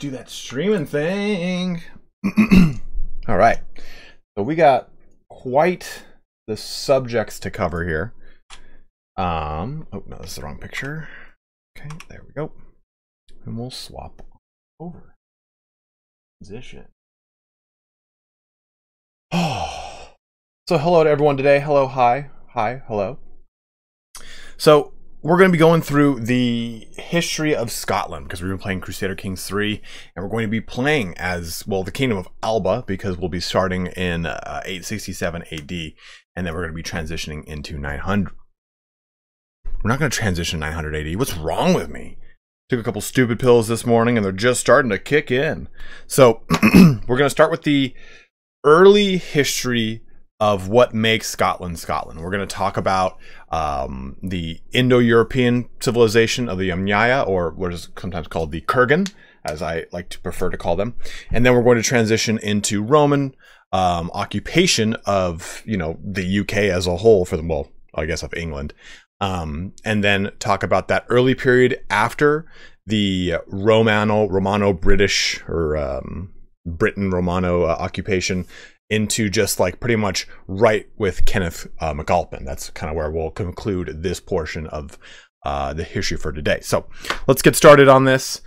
Do that streaming thing. All right. So we got quite the subjects to cover here. Um, oh no, this is the wrong picture. Okay, there we go. And we'll swap over. Position. Oh. So hello to everyone today. Hello, hi, hi, hello. So we're going to be going through the history of Scotland because we've been playing Crusader Kings 3 and we're going to be playing as, well, the Kingdom of Alba because we'll be starting in uh, 867 AD and then we're going to be transitioning into 900. We're not going to transition 900 AD. What's wrong with me? Took a couple stupid pills this morning and they're just starting to kick in. So we're going to start with the early history of what makes Scotland Scotland. We're going to talk about um, the Indo-European civilization of the Yamnaya, or what is sometimes called the Kurgan, as I like to prefer to call them. And then we're going to transition into Roman um, occupation of, you know, the UK as a whole for the, well, I guess of England. Um, and then talk about that early period after the Romano, Romano British or um, Britain Romano uh, occupation into just like pretty much right with Kenneth uh, MacAlpin. That's kind of where we'll conclude this portion of uh, the history for today. So let's get started on this.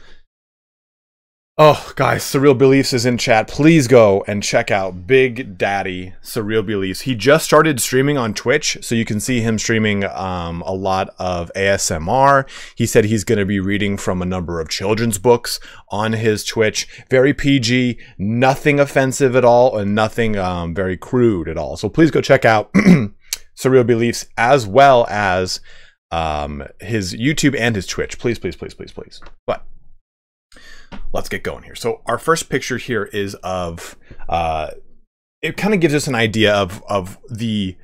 Oh, guys, Surreal Beliefs is in chat. Please go and check out Big Daddy Surreal Beliefs. He just started streaming on Twitch, so you can see him streaming um, a lot of ASMR. He said he's going to be reading from a number of children's books on his Twitch. Very PG, nothing offensive at all, and nothing um, very crude at all. So please go check out Surreal Beliefs as well as um, his YouTube and his Twitch. Please, please, please, please, please. But let's get going here. So our first picture here is of, uh, it kind of gives us an idea of, of the,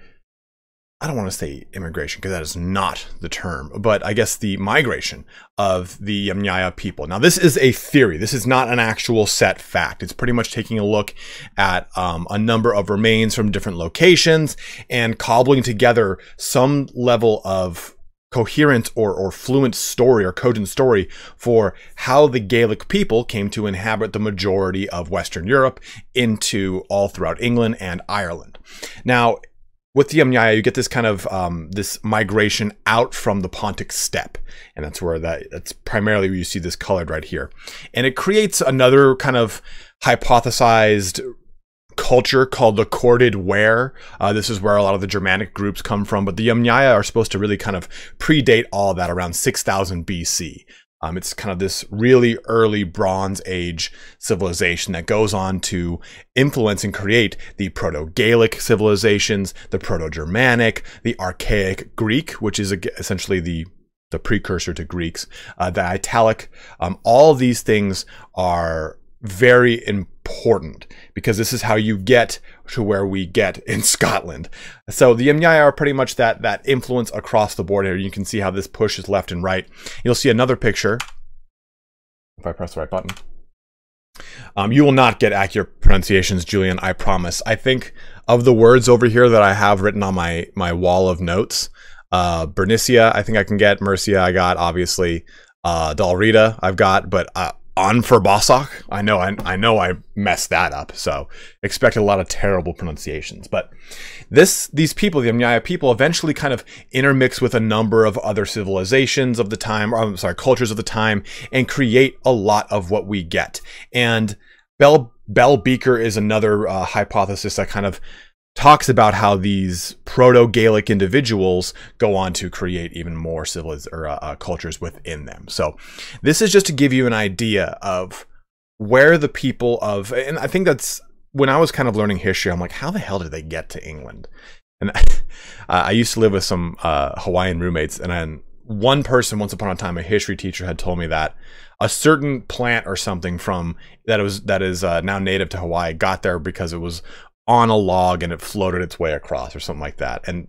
I don't want to say immigration because that is not the term, but I guess the migration of the Yamnaya people. Now, this is a theory. This is not an actual set fact. It's pretty much taking a look at um, a number of remains from different locations and cobbling together some level of coherent or, or fluent story or cogent story for how the Gaelic people came to inhabit the majority of Western Europe into all throughout England and Ireland. Now, with the Yamnaya, you get this kind of um, this migration out from the Pontic steppe, and that's where that that's primarily where you see this colored right here, and it creates another kind of hypothesized culture called the corded ware. Uh, this is where a lot of the Germanic groups come from, but the Yamnaya are supposed to really kind of predate all of that around 6000 BC. Um, it's kind of this really early Bronze Age civilization that goes on to influence and create the Proto-Gaelic civilizations, the Proto-Germanic, the Archaic Greek, which is essentially the the precursor to Greeks, uh, the Italic. Um, all these things are very important because this is how you get to where we get in Scotland. So the Yamnaya are pretty much that that influence across the board here. You can see how this pushes left and right. You'll see another picture. If I press the right button. Um, you will not get accurate pronunciations, Julian, I promise. I think of the words over here that I have written on my, my wall of notes, uh, Bernicia, I think I can get. Mercia, I got, obviously. Uh, Dalrita, I've got, but uh, on for Bossock. I know I, I know I messed that up, so expect a lot of terrible pronunciations. But this these people, the Yamnaya people, eventually kind of intermix with a number of other civilizations of the time, or I'm sorry, cultures of the time, and create a lot of what we get. And Bell Bell Beaker is another uh, hypothesis that kind of talks about how these proto-Gaelic individuals go on to create even more civiliz- or uh, uh, cultures within them. So this is just to give you an idea of where the people of, and I think that's when I was kind of learning history, I'm like, how the hell did they get to England? And I used to live with some uh, Hawaiian roommates, and then one person once upon a time, a history teacher, had told me that a certain plant or something from that was that is uh, now native to Hawaii got there because it was on a log and it floated its way across or something like that. And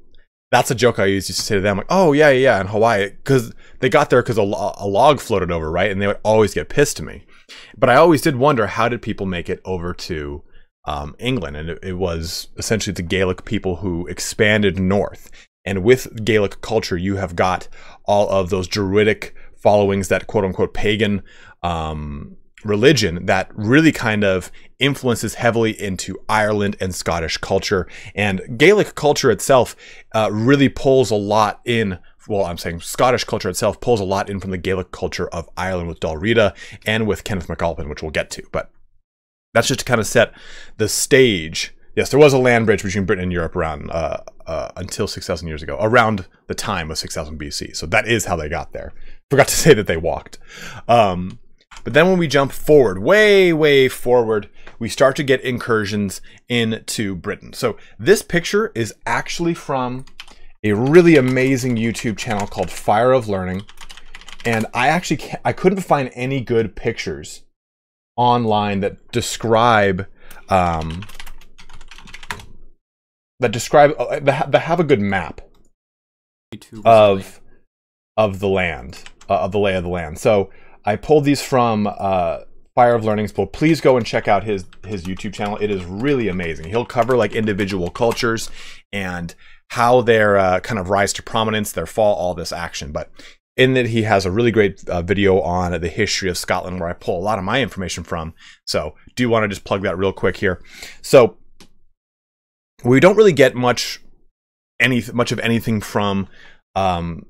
that's a joke I used to say to them, like, "Oh yeah, yeah," in Hawaii, because they got there because a, lo- a, log floated over, right? And they would always get pissed to me. But I always did wonder how did people make it over to um, England, and it, it was essentially the Gaelic people who expanded north. And with Gaelic culture, you have got all of those Druidic followings, that quote unquote pagan um, religion that really kind of influences heavily into Ireland and Scottish culture. And Gaelic culture itself uh, really pulls a lot in. Well, I'm saying Scottish culture itself pulls a lot in from the Gaelic culture of Ireland with Dál Riata and with Kenneth MacAlpin, which we'll get to. But that's just to kind of set the stage. Yes, there was a land bridge between Britain and Europe around uh, uh, until 6,000 years ago, around the time of 6,000 BC. So that is how they got there. Forgot to say that they walked. Um, but then when we jump forward, way, way forward, we start to get incursions into Britain. So this picture is actually from a really amazing YouTube channel called Fire of Learning. And I actually I couldn't find any good pictures online that describe um, that describe uh, that have a good map of of the land uh, of the lay of the land. So I pulled these from uh, Fire of Learning School. Please go and check out his his YouTube channel. It is really amazing. He'll cover like individual cultures and how their uh, kind of rise to prominence, their fall, all this action. But in that he has a really great uh, video on the history of Scotland where I pull a lot of my information from. So do want to just plug that real quick here. So we don't really get much any much of anything from um,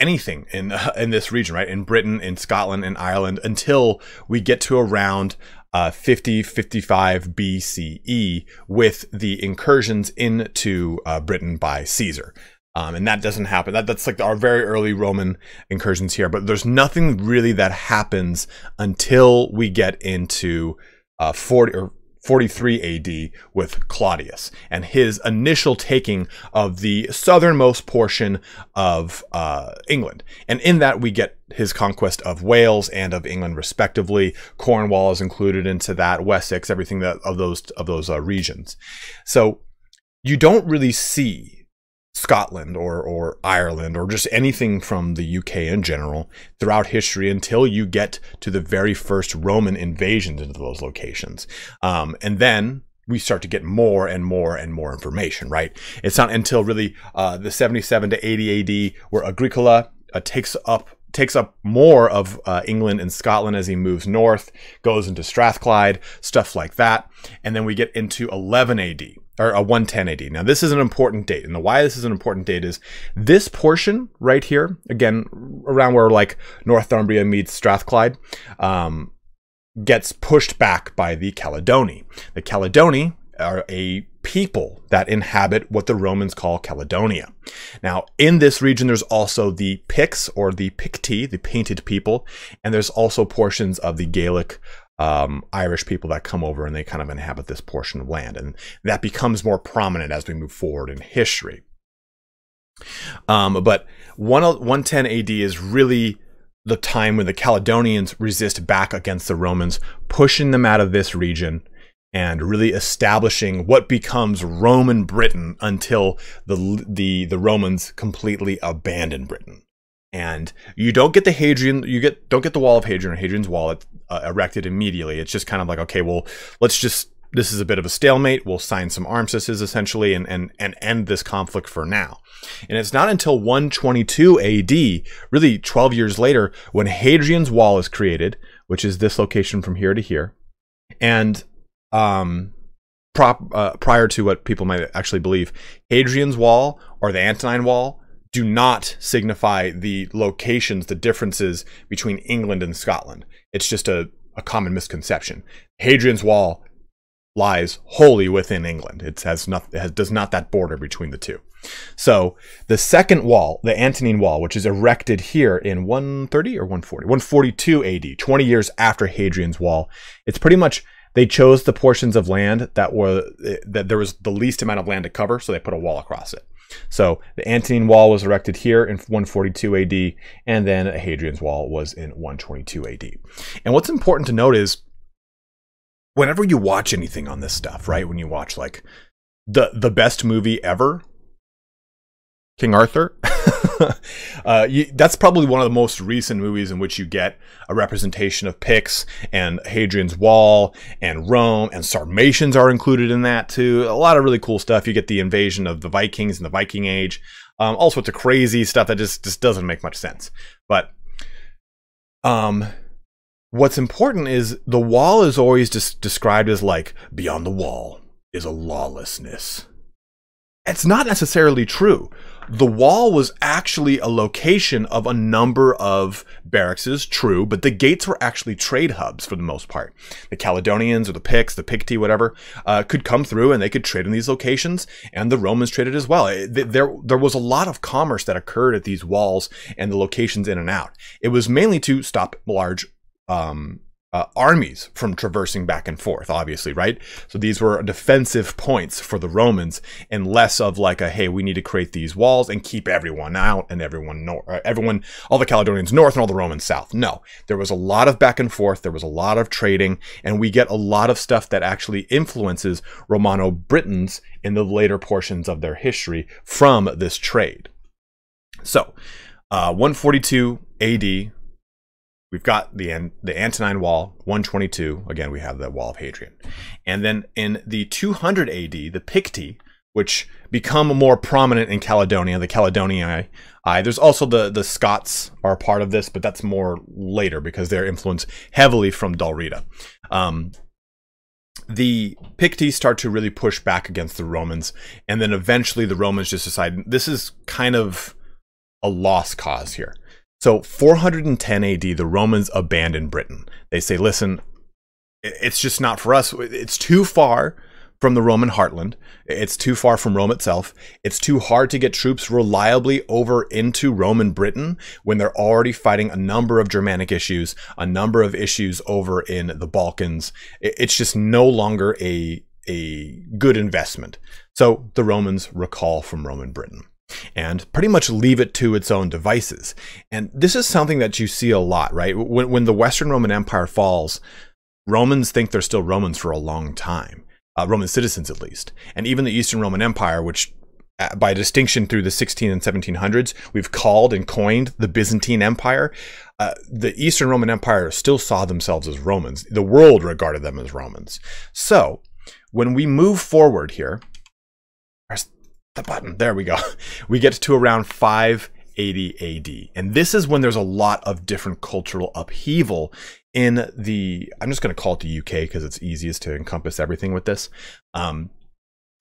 anything in uh, in this region, right? In Britain, in Scotland, in Ireland, until we get to around uh, 50, 55 BCE with the incursions into uh, Britain by Caesar. Um, and that doesn't happen. That, that's like our very early Roman incursions here. But there's nothing really that happens until we get into uh, 40 or 43 AD with Claudius and his initial taking of the southernmost portion of uh, England. And in that, we get his conquest of Wales and of England, respectively. Cornwall is included into that, Wessex, everything that of those of those uh, regions. So you don't really see Scotland or, or Ireland or just anything from the UK in general throughout history until you get to the very first Roman invasions into those locations. Um, and then we start to get more and more and more information, right? It's not until really uh, the 77 to 80 AD where Agricola uh, takes up takes up more of uh, England and Scotland as he moves north, goes into Strathclyde, stuff like that. And then we get into 11 AD or a 110 AD. Now, this is an important date, and the why this is an important date is this portion right here, again, around where like Northumbria meets Strathclyde, um, gets pushed back by the Caledoni. The Caledoni are a people that inhabit what the Romans call Caledonia. Now, in this region, there's also the Picts or the Picti, the painted people, and there's also portions of the Gaelic um, Irish people that come over and they kind of inhabit this portion of land. And that becomes more prominent as we move forward in history. Um, but 110 AD is really the time when the Caledonians resist back against the Romans, pushing them out of this region and really establishing what becomes Roman Britain until the the the Romans completely abandon Britain and you don't get the Hadrian, you get don't get the wall of Hadrian or Hadrian's wall uh, erected immediately. It's just kind of like, okay, well, let's just this is a bit of a stalemate. We'll sign some armistices essentially and and and end this conflict for now. And it's not until 122 AD, really 12 years later, when Hadrian's wall is created, which is this location from here to here, and um, prop, uh, prior to what people might actually believe, Hadrian's wall or the Antonine wall do not signify the locations, the differences between England and Scotland. It's just a, a common misconception. Hadrian's Wall lies wholly within England. It has not, it has, does not that border between the two. So the second wall, the Antonine Wall, which is erected here in 130 or 140, 142 AD, 20 years after Hadrian's Wall, it's pretty much they chose the portions of land that were that there was the least amount of land to cover, so they put a wall across it. So the Antonine Wall was erected here in 142 AD, and then Hadrian's Wall was in 122 AD. And what's important to note is whenever you watch anything on this stuff, right? When you watch like the the best movie ever, King Arthur. uh, you, that's probably one of the most recent movies in which you get a representation of Picts and Hadrian's Wall and Rome and Sarmatians are included in that too. A lot of really cool stuff. You get the invasion of the Vikings and the Viking Age, um, all sorts of crazy stuff that just just doesn't make much sense. But um, what's important is the wall is always just described as like beyond the wall is a lawlessness. It's not necessarily true. The wall was actually a location of a number of barracks, true, but the gates were actually trade hubs for the most part. The Caledonians or the Picts, the Picti, whatever, uh, could come through and they could trade in these locations, and the Romans traded as well. It, there, there was a lot of commerce that occurred at these walls and the locations in and out. It was mainly to stop large um, uh, armies from traversing back and forth, obviously, right? So these were defensive points for the Romans, and less of like a hey, we need to create these walls and keep everyone out and everyone uh, everyone, all the Caledonians north and all the Romans south. No, there was a lot of back and forth. There was a lot of trading, and we get a lot of stuff that actually influences Romano Britons in the later portions of their history from this trade. So, uh, 142 AD, We've got the the Antonine Wall, 122. Again, we have the Wall of Hadrian. And then in the 200 AD, the Picti, which become more prominent in Caledonia, the Caledonii. There's also the, the Scots are part of this, but that's more later because they're influenced heavily from Dal Um, the Picti start to really push back against the Romans, and then eventually the Romans just decide this is kind of a lost cause here. So 410 AD, the Romans abandon Britain. They say, listen, it's just not for us. It's too far from the Roman heartland. It's too far from Rome itself. It's too hard to get troops reliably over into Roman Britain when they're already fighting a number of Germanic issues, a number of issues over in the Balkans. It's just no longer a, a good investment. So the Romans recall from Roman Britain and pretty much leave it to its own devices. And this is something that you see a lot, right? When, when the Western Roman Empire falls, Romans think they're still Romans for a long time, uh, Roman citizens at least. And even the Eastern Roman Empire, which uh, by distinction through the 16 and 1700s, we've called and coined the Byzantine Empire. Uh, the Eastern Roman Empire still saw themselves as Romans. The world regarded them as Romans. So when we move forward here, the button. There we go. We get to around 580 AD. And this is when there's a lot of different cultural upheaval in the, I'm just going to call it the UK because it's easiest to encompass everything with this. Um,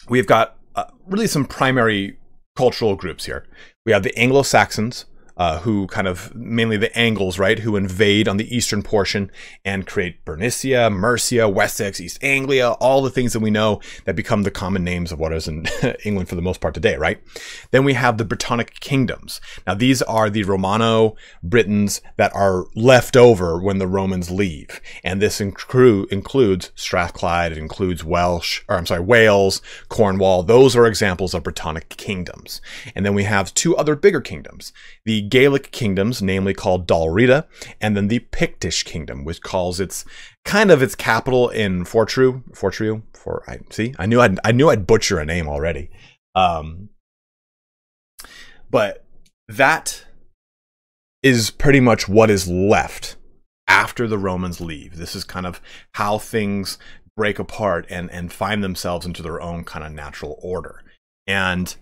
we've got uh, really some primary cultural groups here. We have the Anglo Saxons, uh, who kind of mainly the Angles, right, who invade on the eastern portion and create Bernicia, Mercia, Wessex, East Anglia, all the things that we know that become the common names of what is in England for the most part today, right? Then we have the Brittonic kingdoms. Now, these are the Romano Britons that are left over when the Romans leave. And this inclu- includes Strathclyde, it includes Welsh, or I'm sorry, Wales, Cornwall. Those are examples of Brittonic kingdoms. And then we have two other bigger kingdoms. The Gaelic kingdoms, namely called Dal Riata, and then the Pictish kingdom, which calls its kind of its capital in Fortru, Fortru, for I see, I knew I'd I knew I'd butcher a name already. Um, but that is pretty much what is left after the Romans leave. This is kind of how things break apart and and find themselves into their own kind of natural order. And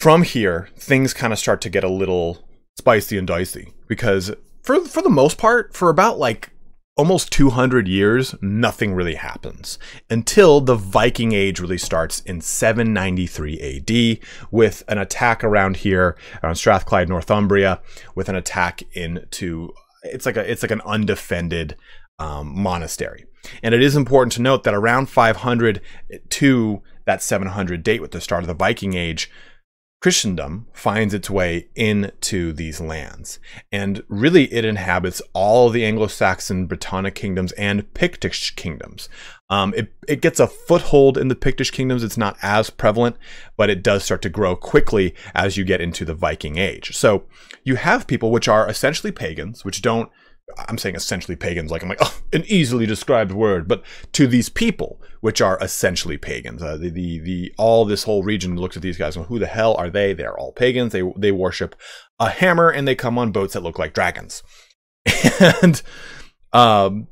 from here, things kind of start to get a little spicy and dicey because for for the most part, for about like almost 200 years, nothing really happens until the Viking Age really starts in 793 AD with an attack around here around Strathclyde, Northumbria, with an attack into it's like a it's like an undefended um, monastery. And it is important to note that around 500 to that 700 date with the start of the Viking Age, Christendom finds its way into these lands. And really, it inhabits all the Anglo Saxon, Brittonic kingdoms, and Pictish kingdoms. Um, it, it gets a foothold in the Pictish kingdoms. It's not as prevalent, but it does start to grow quickly as you get into the Viking Age. So you have people which are essentially pagans, which don't I'm saying essentially pagans, like I'm like, oh, an easily described word, but to these people, which are essentially pagans, uh, the, the, the, all this whole region looks at these guys and who the hell are they? They're all pagans. They, they worship a hammer and they come on boats that look like dragons. and, um,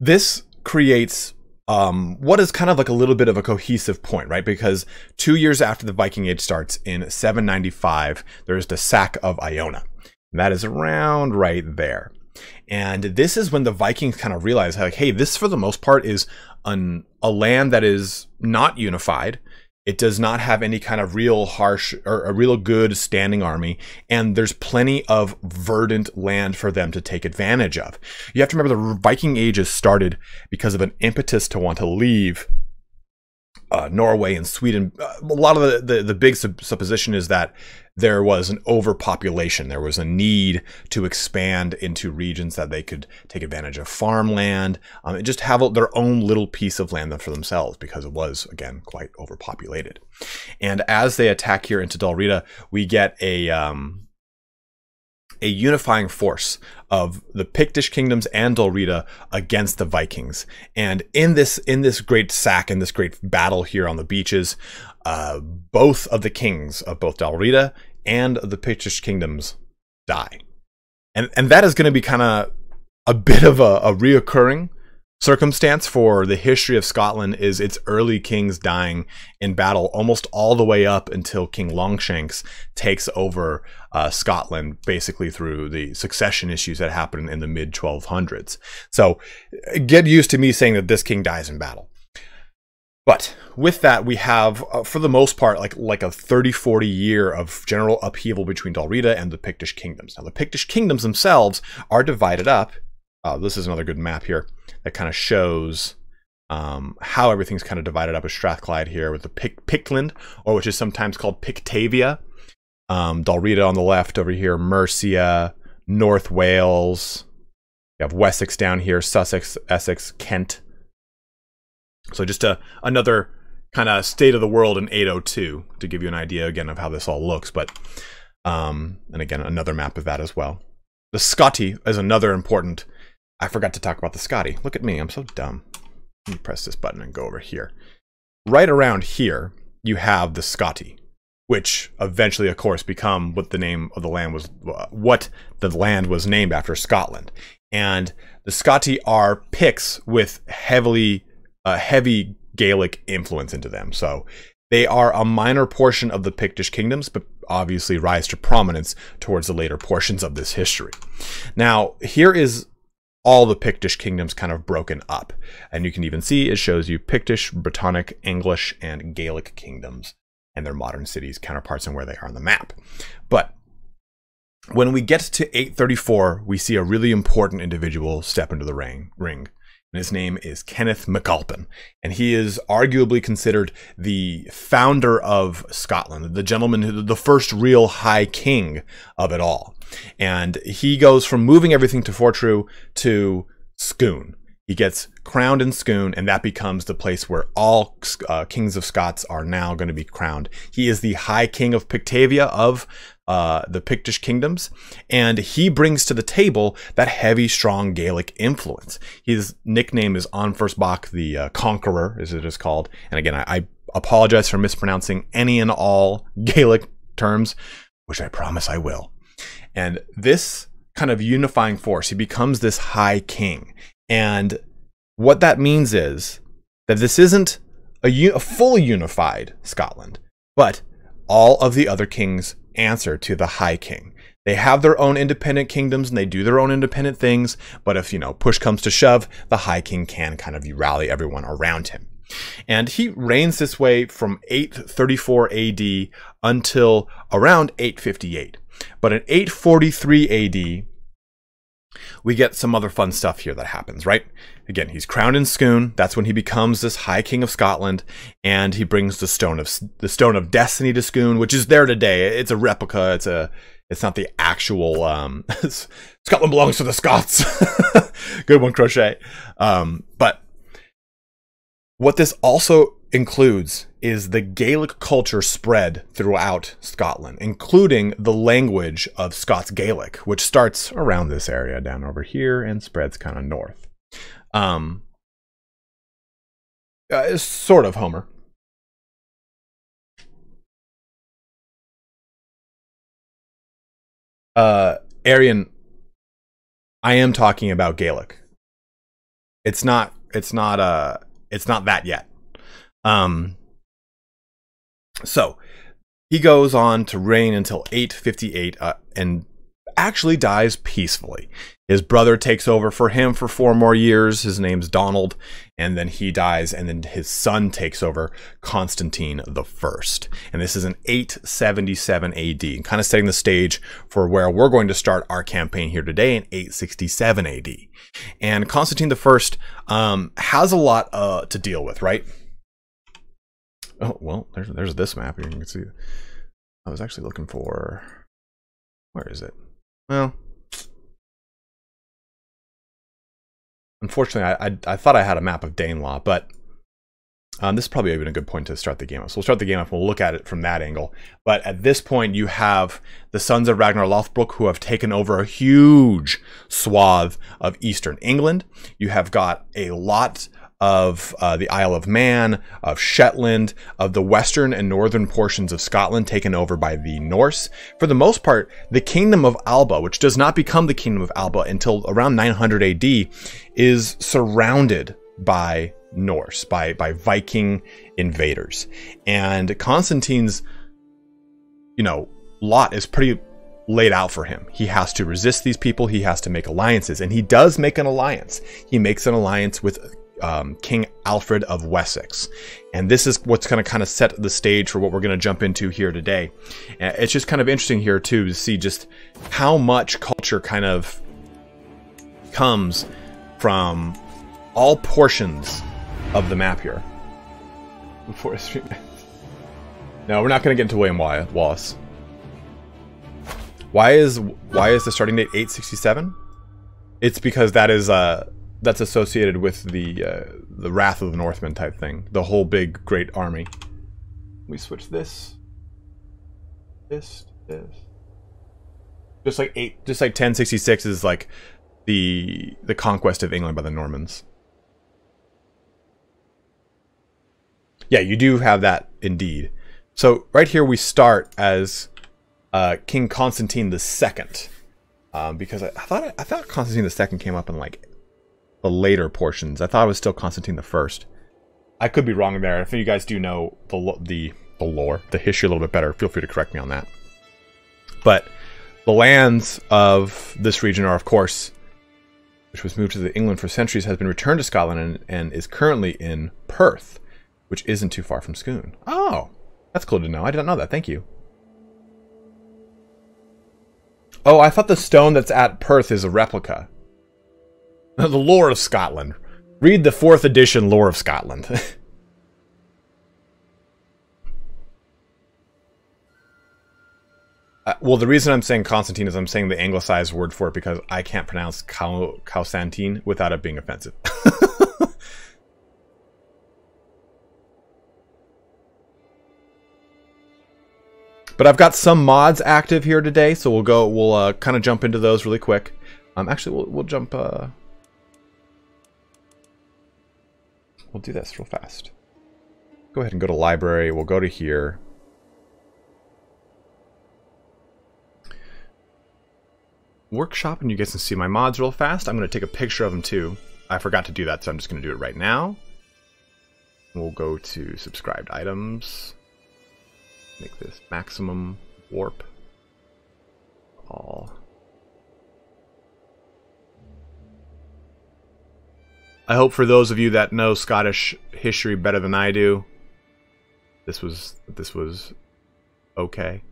this creates um, what is kind of like a little bit of a cohesive point, right? Because two years after the Viking Age starts in 795, there's the sack of Iona. That is around right there. And this is when the Vikings kind of realize, like, hey, this for the most part is an, a land that is not unified. It does not have any kind of real harsh or a real good standing army, and there's plenty of verdant land for them to take advantage of. You have to remember the Viking Ages started because of an impetus to want to leave uh, Norway and Sweden. Uh, a lot of the, the, the big supposition is that there was an overpopulation. There was a need to expand into regions that they could take advantage of farmland um, and just have their own little piece of land for themselves because it was, again, quite overpopulated. And as they attack here into Dalriada, we get a, um, a unifying force of the Pictish kingdoms and Dalriada against the Vikings. And in this in this great sack, in this great battle here on the beaches, uh, both of the kings of both Dalriada and the Pictish kingdoms die. And and that is going to be kind of a bit of a, a reoccurring circumstance for the history of Scotland is its early kings dying in battle almost all the way up until King Longshanks takes over uh, Scotland basically through the succession issues that happened in the mid 1200s. So get used to me saying that this king dies in battle. But with that, we have, uh, for the most part, like like a 30, 40 year of general upheaval between Dalriada and the Pictish kingdoms. Now, the Pictish kingdoms themselves are divided up. Uh, this is another good map here that kind of shows um, how everything's kind of divided up with Strathclyde here with the Pic Pictland, or which is sometimes called Pictavia. Um, on the left over here, Mercia, North Wales. You have Wessex down here, Sussex, Essex, Kent. So just a, another kind of state of the world in 802 to give you an idea again of how this all looks. But um, and again, another map of that as well. The Scoti is another important I forgot to talk about the Scoti. Look at me, I'm so dumb. Let me press this button and go over here. Right around here, you have the Scoti, which eventually, of course, become what the name of the land was, uh, what the land was named after, Scotland. And the Scoti are Picts with heavily, uh, heavy Gaelic influence into them. So they are a minor portion of the Pictish kingdoms, but obviously rise to prominence towards the later portions of this history. Now, here is all the Pictish kingdoms kind of broken up. And you can even see it shows you Pictish, Brittonic, English, and Gaelic kingdoms and their modern cities counterparts and where they are on the map. But when we get to 834, we see a really important individual step into the ring. ring and his name is Kenneth MacAlpin. And he is arguably considered the founder of Scotland, the gentleman, who, the first real high king of it all. And he goes from moving everything to Fortru to Scone. He gets crowned in Scone, and that becomes the place where all uh, kings of Scots are now going to be crowned. He is the High King of Pictavia of uh, the Pictish kingdoms, and he brings to the table that heavy, strong Gaelic influence. His nickname is Onfersbach, the uh, Conqueror, as it is called. And again, I, I apologize for mispronouncing any and all Gaelic terms, which I promise I will. And this kind of unifying force, he becomes this high king. And what that means is that this isn't a, a fully unified Scotland, but all of the other kings answer to the High King. They have their own independent kingdoms and they do their own independent things, but if, you know, push comes to shove, the High King can kind of rally everyone around him. And he reigns this way from 834 AD until around 858. But in 843 AD, we get some other fun stuff here that happens, right? Again, he's crowned in Scone. That's when he becomes this High King of Scotland, and he brings the stone of the stone of destiny to Scone, which is there today. It's a replica. It's a it's not the actual um, Scotland belongs to the Scots. Good one, Crochet. Um, but what this also includes is the Gaelic culture spread throughout Scotland, including the language of Scots Gaelic, which starts around this area down over here and spreads kind of north. Um, uh, sort of Homer. Uh, Arian, I am talking about Gaelic. It's not. It's not. Uh, it's not that yet. Um, so he goes on to reign until 858, uh, and actually dies peacefully. His brother takes over for him for four more years. His name's Donald, and then he dies, and then his son takes over, Constantine the First. And this is in 877 AD, kind of setting the stage for where we're going to start our campaign here today in 867 AD. And Constantine the First um, has a lot uh, to deal with, right? Oh well, there's there's this map here. You can see. I was actually looking for. Where is it? Well, unfortunately, I, I, I thought I had a map of Danelaw, but um, this is probably even a good point to start the game off. So we'll start the game off. We'll look at it from that angle. But at this point, you have the sons of Ragnar Lothbrok who have taken over a huge swath of eastern England. You have got a lot of uh, the Isle of Man, of Shetland, of the western and northern portions of Scotland taken over by the Norse. For the most part, the Kingdom of Alba, which does not become the Kingdom of Alba until around 900 AD, is surrounded by Norse, by, by Viking invaders. And Constantine's, you know, lot is pretty laid out for him. He has to resist these people, he has to make alliances, and he does make an alliance. He makes an alliance with um, King Alfred of Wessex. And this is what's going to kind of set the stage for what we're going to jump into here today. It's just kind of interesting here, too, to see just how much culture kind of comes from all portions of the map here. Before No, we're not going to get into William Wallace. Why is why is the starting date 867? It's because that is uh that's associated with the uh, the Wrath of the Northmen type thing. The whole big great army. We switch this, this, this. Just like eight, just like 1066 is like the the conquest of England by the Normans. Yeah, you do have that indeed. So right here we start as uh, King Constantine II, um, because I, I thought I thought Constantine II came up in like the later portions. I thought it was still Constantine the First. I could be wrong there. If you guys do know the the the lore, the history a little bit better, feel free to correct me on that. But the lands of this region are, of course, which was moved to England for centuries, has been returned to Scotland and, and is currently in Perth, which isn't too far from Scone. Oh, that's cool to know. I didn't know that. Thank you. Oh, I thought the stone that's at Perth is a replica. the lore of Scotland. Read the fourth edition lore of Scotland. uh, well, the reason I'm saying Constantine is I'm saying the anglicized word for it because I can't pronounce Constantine without it being offensive. but I've got some mods active here today, so we'll go. We'll uh, kind of jump into those really quick. Um, actually, we'll, we'll jump. Uh, We'll do this real fast. Go ahead and go to library. We'll go to here. Workshop, and you guys can see my mods real fast. I'm going to take a picture of them too. I forgot to do that, so I'm just going to do it right now. We'll go to subscribed items. Make this maximum warp. All. I hope for those of you that know Scottish history better than I do, this was this was okay.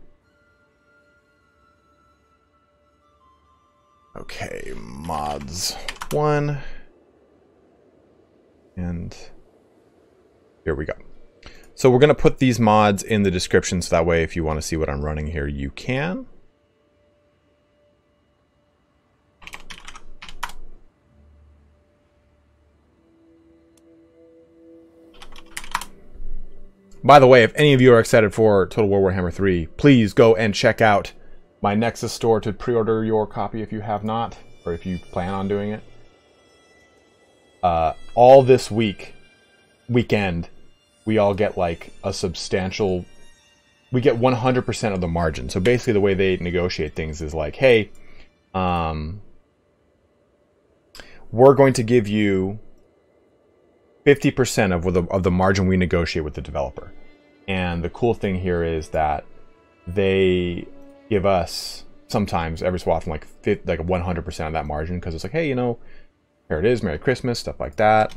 Okay, mods one. And here we go. So we're going to put these mods in the description so that way if you want to see what I'm running here, you can. By the way, if any of you are excited for Total War Warhammer 3, please go and check out my Nexus store to pre-order your copy if you have not, or if you plan on doing it. Uh, all this week, weekend, we all get like a substantial, we get 100% of the margin. So basically the way they negotiate things is like, hey, um, we're going to give you 50% of the, of the margin we negotiate with the developer. And the cool thing here is that they give us sometimes every so often like like 100% of that margin because it's like, hey, you know, here it is, Merry Christmas, stuff like that.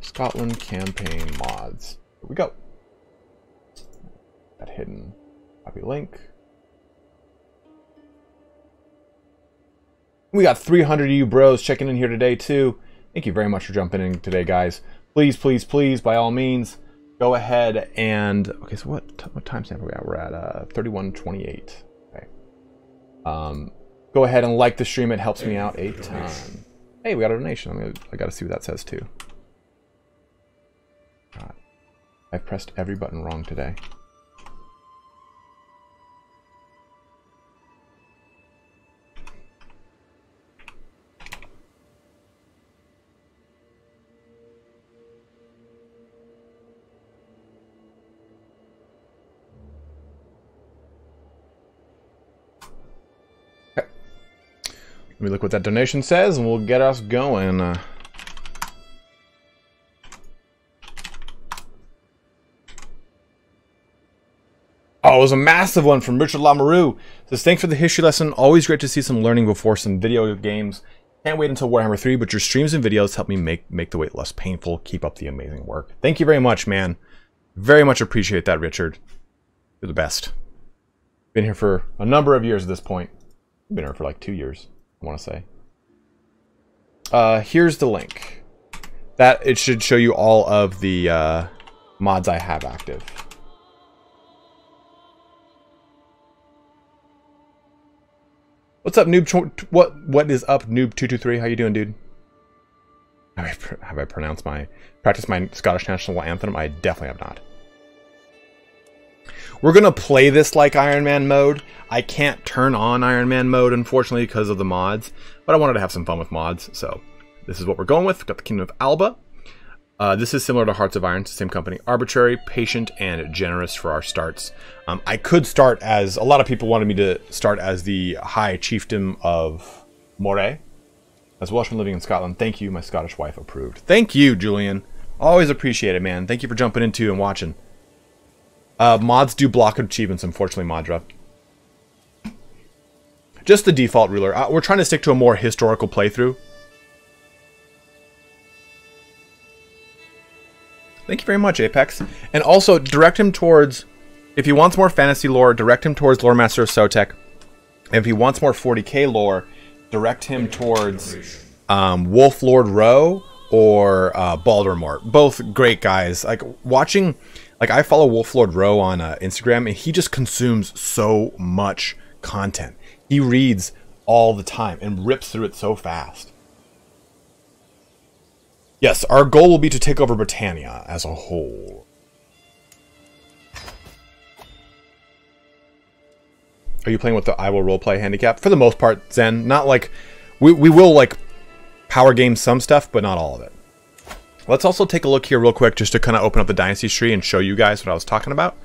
Scotland campaign mods. Here we go. That hidden copy link. We got 300 of you bros checking in here today too. Thank you very much for jumping in today, guys. Please, please, please, by all means, go ahead and okay. So what what timestamp are we at? We're at uh, 31:28. Okay. Um, go ahead and like the stream. It helps me out a ton. Hey, we got a donation. I'm gonna, I got to see what that says too. God, I've pressed every button wrong today. Let me look what that donation says, and we'll get us going. Uh, Oh, it was a massive one from Richard Lamoureux. Says, thanks for the history lesson. Always great to see some learning before some video games. Can't wait until Warhammer 3, but your streams and videos help me make, make the wait less painful. Keep up the amazing work. Thank you very much, man. Very much appreciate that, Richard. You're the best. Been here for a number of years at this point. Been here for like two years. I want to say. Uh, here's the link. That it should show you all of the uh, mods I have active. What's up, noob? What what is up, noob two two three? How you doing, dude? Have I, have I pronounced my practiced my Scottish national anthem? I definitely have not. We're going to play this like Iron Man mode. I can't turn on Iron Man mode, unfortunately, because of the mods. But I wanted to have some fun with mods, so this is what we're going with. We've got the Kingdom of Alba. Uh, this is similar to Hearts of Iron, same company. Arbitrary, patient, and generous for our starts. Um, I could start as, a lot of people wanted me to start as the High Chieftain of Moray. As Welshman living in Scotland, thank you, my Scottish wife approved. Thank you, Julian. Always appreciate it, man. Thank you for jumping into and watching. Uh, mods do block achievements, unfortunately, Madra. Just the default ruler. Uh, we're trying to stick to a more historical playthrough. Thank you very much, Apex. And also, direct him towards... If he wants more fantasy lore, direct him towards Lore Master of Sotek. And if he wants more 40k lore, direct him towards um, Wolf Lord Rho or uh. Both great guys. Like, watching like I follow Wolflord Rho on uh, Instagram, and he just consumes so much content. He reads all the time and rips through it so fast. Yes, our goal will be to take over Britannia as a whole. Are you playing with the I will roleplay handicap? For the most part, Zen. Not like... We, we will, like, power game some stuff, but not all of it. Let's also take a look here real quick just to kind of open up the Dynasty tree and show you guys what I was talking about.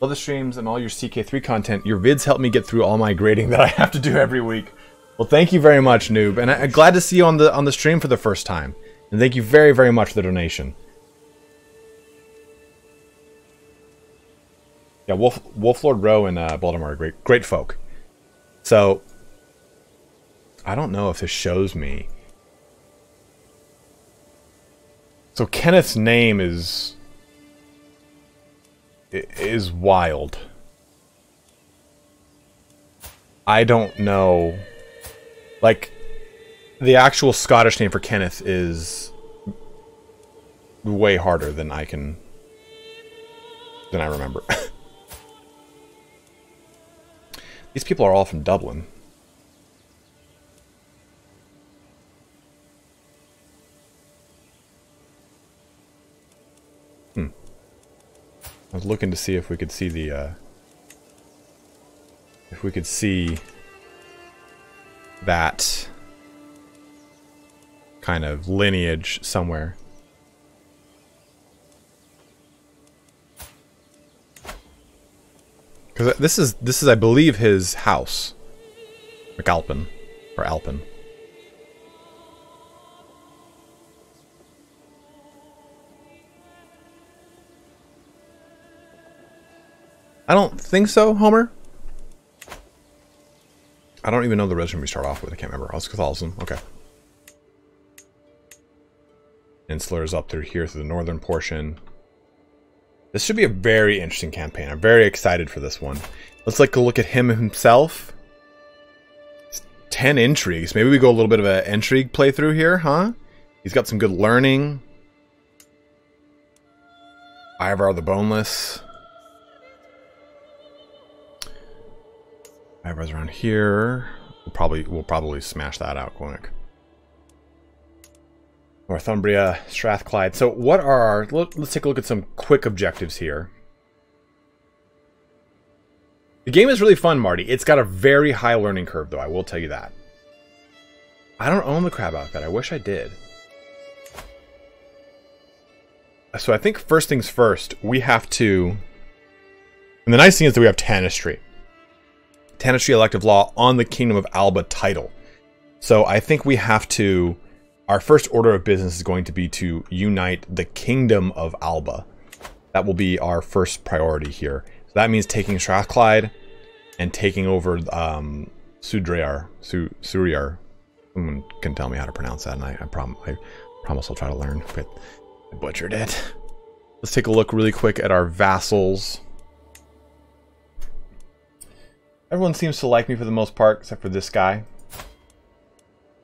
All the streams and all your CK3 content, your vids help me get through all my grading that I have to do every week. Well, thank you very much, Noob. And I, am glad to see you on the on the stream for the first time. And thank you very, very much for the donation. Yeah, Wolf, Wolf Lord Rho and uh, Baldermort are great, great folk. So, I don't know if this shows me So Kenneth's name is is wild. I don't know. Like the actual Scottish name for Kenneth is way harder than I can than I remember. These people are all from Dublin. I was looking to see if we could see the, uh, if we could see that kind of lineage somewhere. Because this is, this is, I believe, his house. McAlpin. Or Alpin. I don't think so, Homer. I don't even know the religion we start off with. I can't remember. Oh, it's Catholicism. Okay. Insular is up through here through the northern portion. This should be a very interesting campaign. I'm very excited for this one. Let's like a look at him himself. 10 intrigues. Maybe we go a little bit of an intrigue playthrough here, huh? He's got some good learning. Ivar the Boneless. Ivar's around here. We'll probably we'll probably smash that out quick. Northumbria, Strathclyde. So what are our... Let's take a look at some quick objectives here. The game is really fun, Marty. It's got a very high learning curve, though. I will tell you that. I don't own the crab outfit. I wish I did. So I think first things first, we have to... And the nice thing is that we have Tanistry. Tanistry elective law on the Kingdom of Alba title. So I think we have to our first order of business is going to be to unite the Kingdom of Alba. That will be our first priority here. So that means taking Strathclyde and taking over um, Sudriar. Su Suriar. Someone can tell me how to pronounce that, and I, I, prom I promise I'll try to learn, but I butchered it. Let's take a look really quick at our vassals. Everyone seems to like me for the most part, except for this guy.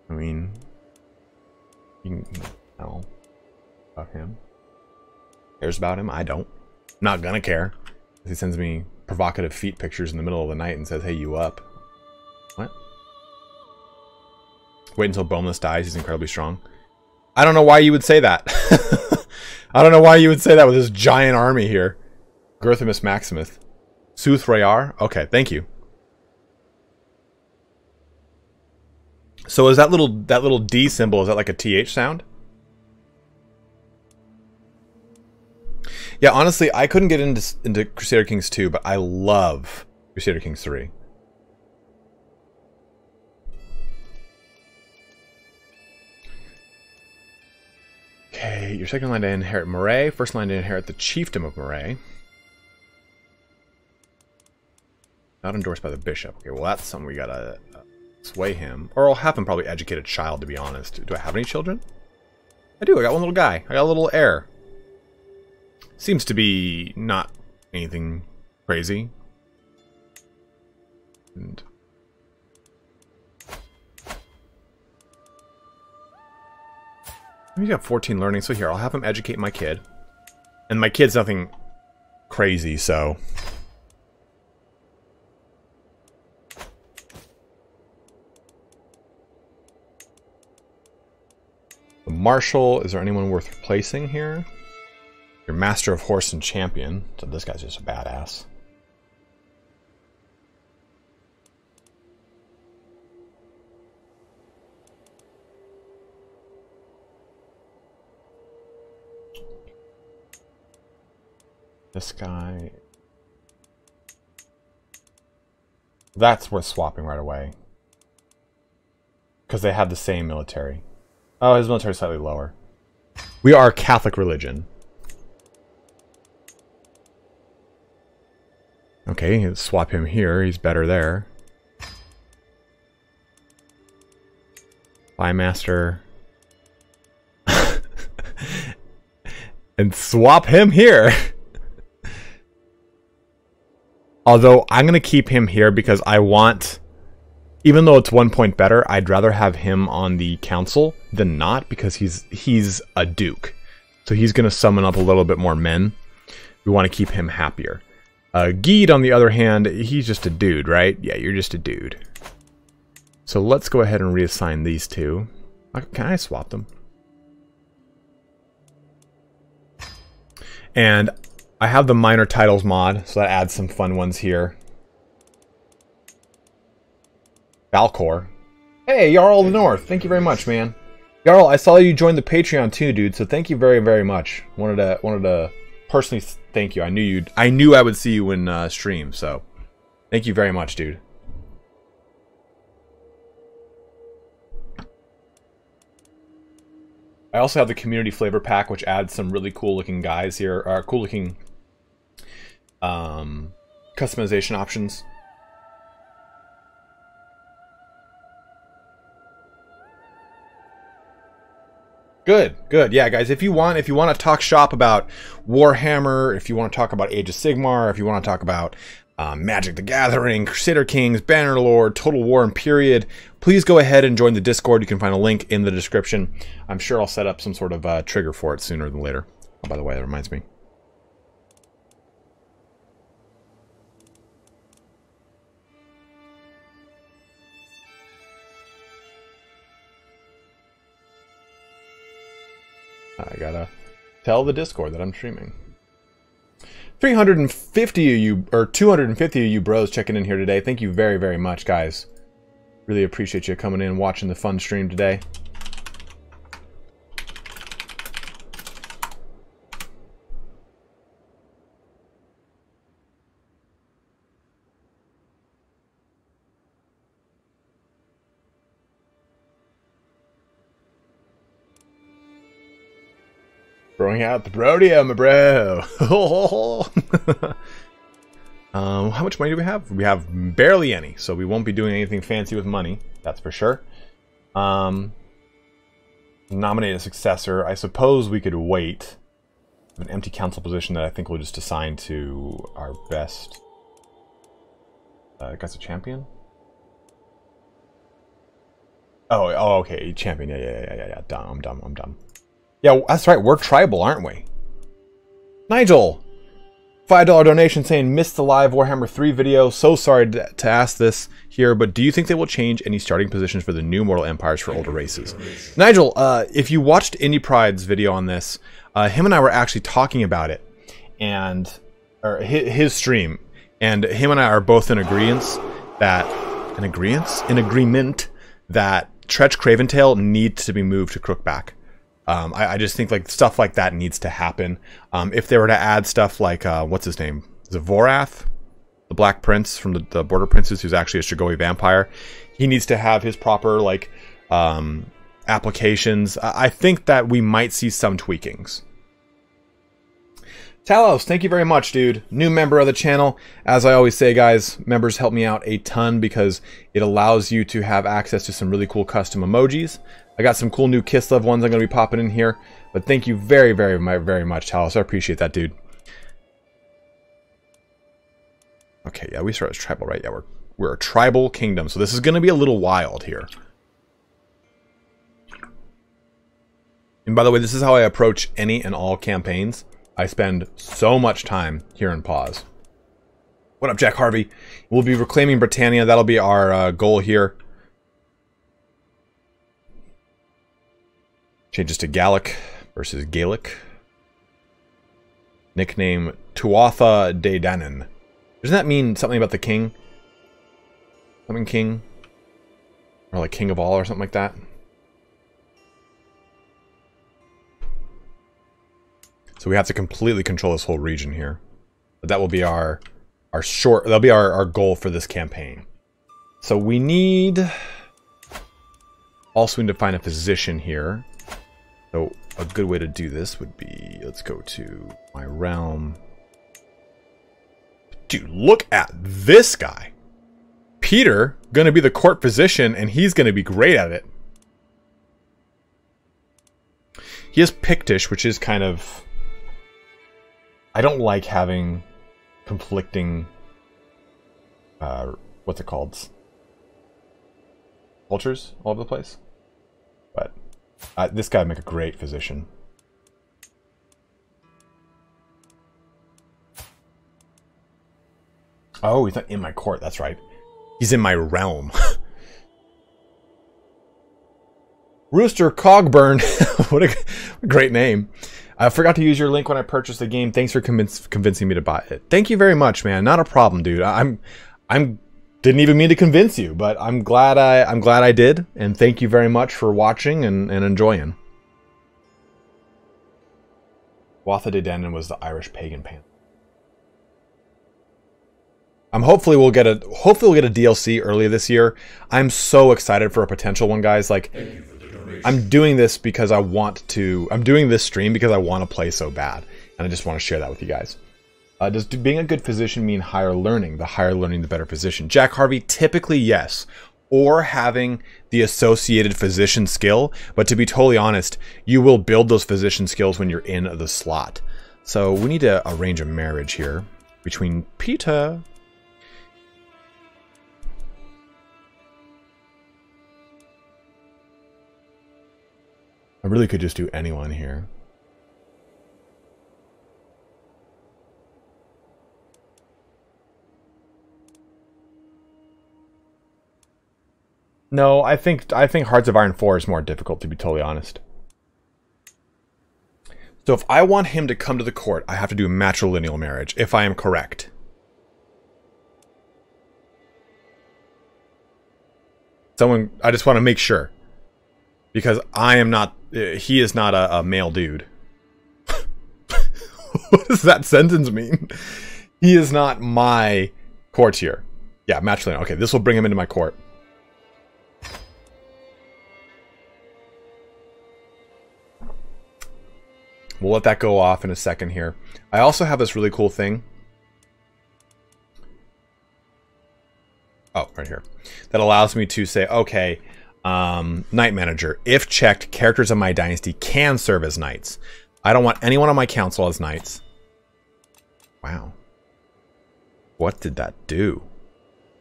I mean, you know about him. Cares about him? I don't. Not gonna care. He sends me provocative feet pictures in the middle of the night and says, hey, you up. What? Wait until Boneless dies. He's incredibly strong. I don't know why you would say that. I don't know why you would say that with this giant army here. Girthimus Maximus. Sooth Rayar? Okay, thank you. So is that little that little D symbol, is that like a TH sound? Yeah, honestly, I couldn't get into into Crusader Kings 2, but I love Crusader Kings 3. Okay, your second line to inherit Moray, first line to inherit the chiefdom of Moray. Not endorsed by the bishop. Okay, well that's something we gotta sway him. Or I'll have him probably educate a child, to be honest. Do I have any children? I do. I got one little guy. I got a little heir. Seems to be not anything crazy. And He's got 14 learning, so here, I'll have him educate my kid. And my kid's nothing crazy, so Marshal, is there anyone worth replacing here? Your Master of Horse and Champion. So this guy's just a badass. This guy... That's worth swapping right away. Because they have the same military. Oh, his military is slightly lower. We are Catholic religion. Okay, swap him here. He's better there. By Master. and swap him here. Although, I'm going to keep him here because I want even though it's one point better, I'd rather have him on the council than not because he's he's a duke. So he's going to summon up a little bit more men. We want to keep him happier. Uh, Geed, on the other hand, he's just a dude, right? Yeah, you're just a dude. So let's go ahead and reassign these two. Uh, can I swap them? And I have the minor titles mod, so that adds some fun ones here. Valcor. Hey, Jarl of the North. Thank you very much, man. Jarl, I saw you join the Patreon too, dude. So thank you very, very much. Wanted to wanted to personally thank you. I knew you'd. I knew I would see you in uh, stream. So thank you very much, dude. I also have the community flavor pack, which adds some really cool looking guys here, or cool looking um, customization options. Good, good. Yeah, guys, if you want, if you want to talk shop about Warhammer, if you want to talk about Age of Sigmar, if you want to talk about um, Magic the Gathering, Crusader Kings, Bannerlord, Total War and Period, please go ahead and join the Discord. You can find a link in the description. I'm sure I'll set up some sort of uh, trigger for it sooner than later. Oh, by the way, that reminds me. I gotta tell the Discord that I'm streaming. 350 of you, or 250 of you bros checking in here today. Thank you very, very much, guys. Really appreciate you coming in watching the fun stream today. Throwing out the Brodia, my bro. um, how much money do we have? We have barely any, so we won't be doing anything fancy with money. That's for sure. Um, nominate a successor. I suppose we could wait. An empty council position that I think we'll just assign to our best. Uh, guy's a champion. Oh, oh, okay, champion. Yeah, yeah, yeah, yeah, yeah. Dumb. I'm dumb. I'm dumb. Yeah, that's right. We're tribal, aren't we? Nigel! $5 donation saying, missed the live Warhammer 3 video. So sorry to ask this here, but do you think they will change any starting positions for the new Mortal Empires for older races? Nigel, uh, if you watched Indypride's video on this, uh, him and I were actually talking about it, and or his, stream, and him and I are both in agreement that an agreement, in agreement that Tretch Craventail needs to be moved to Crookback. Um, I, I, just think like stuff like that needs to happen. Um, if they were to add stuff like uh, what's his name, Zavorath, the Black Prince from the, the, Border Princes, who's actually a Strigoi vampire, he needs to have his proper like um, applications. I think that we might see some tweakings. Talos, thank you very much, dude. New member of the channel. As I always say, guys, members help me out a ton because it allows you to have access to some really cool custom emojis. I got some cool new Kiss Love ones I'm going to be popping in here. But thank you very, very, very much, Talos. I appreciate that, dude. Okay, yeah, we start as tribal, right? Yeah, we're, we're a tribal kingdom. So this is going to be a little wild here. And by the way, this is how I approach any and all campaigns. I spend so much time here in pause. What up, Jack Harvey? We'll be reclaiming Britannia. That'll be our uh, goal here. Changes to Gallic versus Gaelic. Nickname Tuatha De Danann. Doesn't that mean something about the king? Something king? Or like king of all or something like that? So we have to completely control this whole region here. But that will be our our short that'll be our, our goal for this campaign. So we need also we need to find a physician here. So a good way to do this would be, let's go to my realm. Dude, look at this guy. Peter, gonna be the court physician, and he's gonna be great at it. He has Pictish, which is kind of... I don't like having conflicting... Uh, what's it called? Cultures all over the place. But this guy would make a great physician. Oh, he's not in my court. That's right. He's in my realm. Rooster Cogburn. what a great name. I forgot to use your link when I purchased the game. Thanks for convince, convincing me to buy it. Thank you very much, man. Not a problem, dude. I'm I'm didn't even mean to convince you, but I'm glad I I'm glad I did, and thank you very much for watching and, and enjoying. Tuatha De Danann was the Irish pagan pantheon. I'm hopefully we'll get a hopefully we'll get a DLC early this year. I'm so excited for a potential one, guys. Like I'm doing this because I want to I'm doing this stream because I want to play so bad. And I just want to share that with you guys. Uh, does being a good physician mean higher learning? The higher learning, the better physician. Jack Harvey, typically yes. or having the associated physician skill. But to be totally honest, you will build those physician skills when you're in the slot. So we need to arrange a marriage here between Peter. I really could just do anyone here. No, I think I think Hearts of Iron 4 is more difficult to be totally honest. So if I want him to come to the court, I have to do a matrilineal marriage, if I am correct. Someone, I just want to make sure. Because I am not, uh, he is not a, a male dude. what does that sentence mean? He is not my courtier. Yeah, matrilineal. Okay, this will bring him into my court. We'll let that go off in a second here. I also have this really cool thing. Oh, right here. That allows me to say, okay, um, Knight Manager. If checked, characters of my dynasty can serve as knights. I don't want anyone on my council as knights. Wow. What did that do?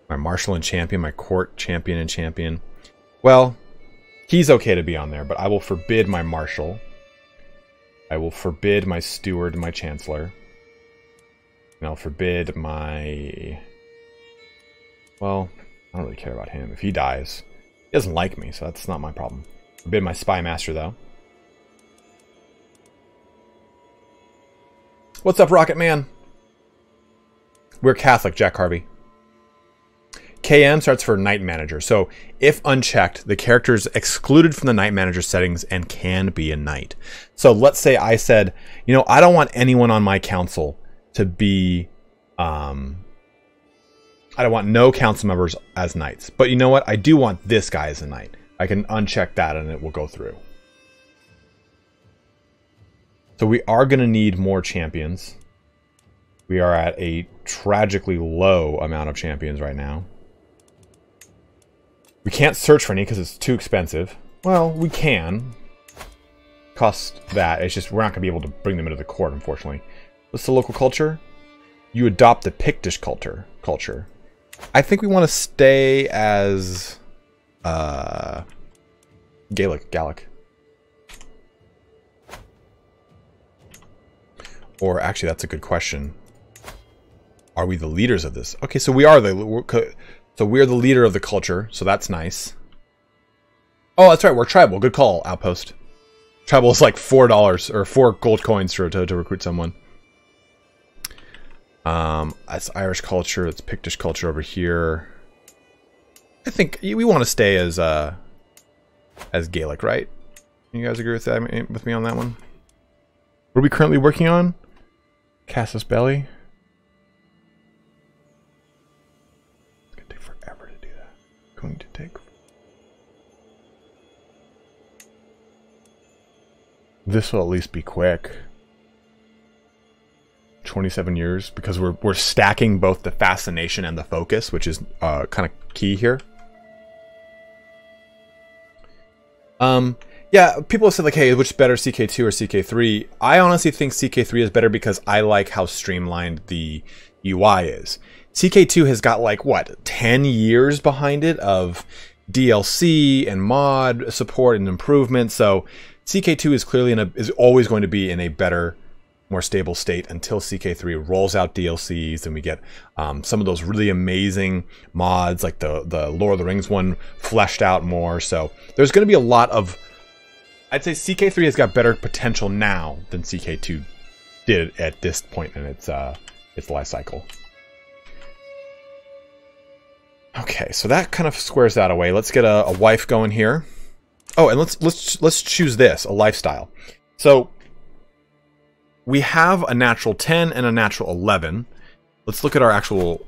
My marshal and champion, my court champion and champion. Well, he's okay to be on there, but I will forbid my marshal. I will forbid my steward my chancellor. And I'll forbid my... Well, I don't really care about him. If he dies, he doesn't like me, so that's not my problem. Forbid my spy master, though. What's up, Rocket Man? We're Catholic, Jack Harvey. KM starts for Knight Manager. So if unchecked, the character is excluded from the Knight Manager settings and can be a knight. So let's say I said, you know, I don't want anyone on my council to be, um, I don't want no council members as knights. But you know what? I do want this guy as a knight. I can uncheck that and it will go through. So we are going to need more champions. We are at a tragically low amount of champions right now. We can't search for any because it's too expensive. Well, we can. Cost that. It's just we're not going to be able to bring them into the court, unfortunately. What's the local culture? You adopt the Pictish culture. Culture. I think we want to stay as uh, Gaelic, Gallic. Or actually, that's a good question. Are we the leaders of this? Okay, so we are the so we're the leader of the culture, so that's nice. Oh, that's right, we're tribal. Good call, Outpost. Tribal is like $4 or 4 gold coins to, to, to recruit someone. Um, that's Irish culture, that's Pictish culture over here. I think we want to stay as uh, as Gaelic, right? You guys agree with that with me on that one? What are we currently working on? Casus Belli. Going to take. This will at least be quick. 27 years because we're we're stacking both the fascination and the focus, which is uh, kind of key here. Um, yeah, people have said like, "Hey, which better, CK2 or CK3?" I honestly think CK3 is better because I like how streamlined the UI is. CK2 has got like what 10 years behind it of DLC and mod support and improvement. So CK2 is clearly in a is always going to be in a better, more stable state until CK3 rolls out DLCs and we get um, some of those really amazing mods like the the Lord of the Rings one fleshed out more. So there's going to be a lot of I'd say CK3 has got better potential now than CK2 did at this point in its uh, its life cycle. Okay, so that kind of squares that away. Let's get a, a wife going here. Oh, and let's let's let's choose this, a lifestyle. So we have a natural 10 and a natural 11. Let's look at our actual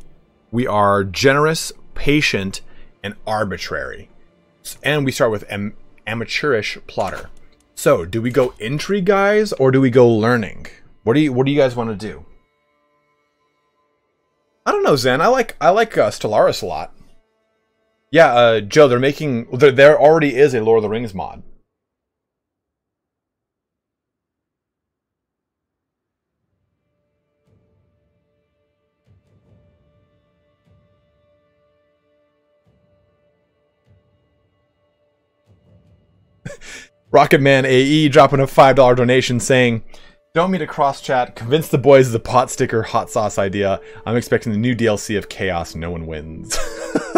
we are generous, patient, and arbitrary. And we start with am amateurish plotter. So, do we go intrigue guys or do we go learning? What do you what do you guys want to do? I don't know, Zen. I like I like uh, Stellaris a lot. Yeah, uh, Joe, they're making there. There already is a Lord of the Rings mod. Rocketman AE dropping a $5 donation saying, Don't mean to cross chat. Convince the boys of the pot sticker hot sauce idea. I'm expecting the new DLC of Chaos. No one wins.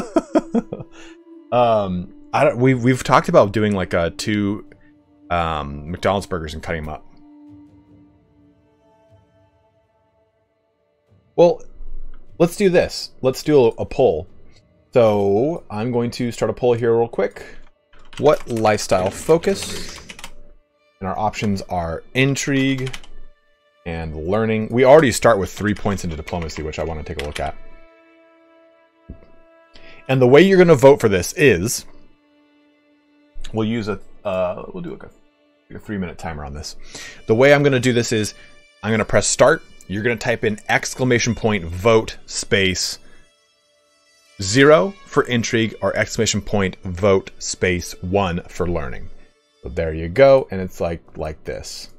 um, I don't, we, we've talked about doing like a two um, McDonald's burgers and cutting them up. Well, let's do this. Let's do a, a poll. So I'm going to start a poll here real quick what lifestyle focus. And our options are intrigue and learning. We already start with three points into diplomacy, which I want to take a look at. And the way you're going to vote for this is we'll use a uh, we'll do a, a three minute timer on this. The way I'm going to do this is I'm going to press start. You're going to type in exclamation point vote space zero for intrigue or exclamation point vote space one for learning. So there you go, and it's like like this.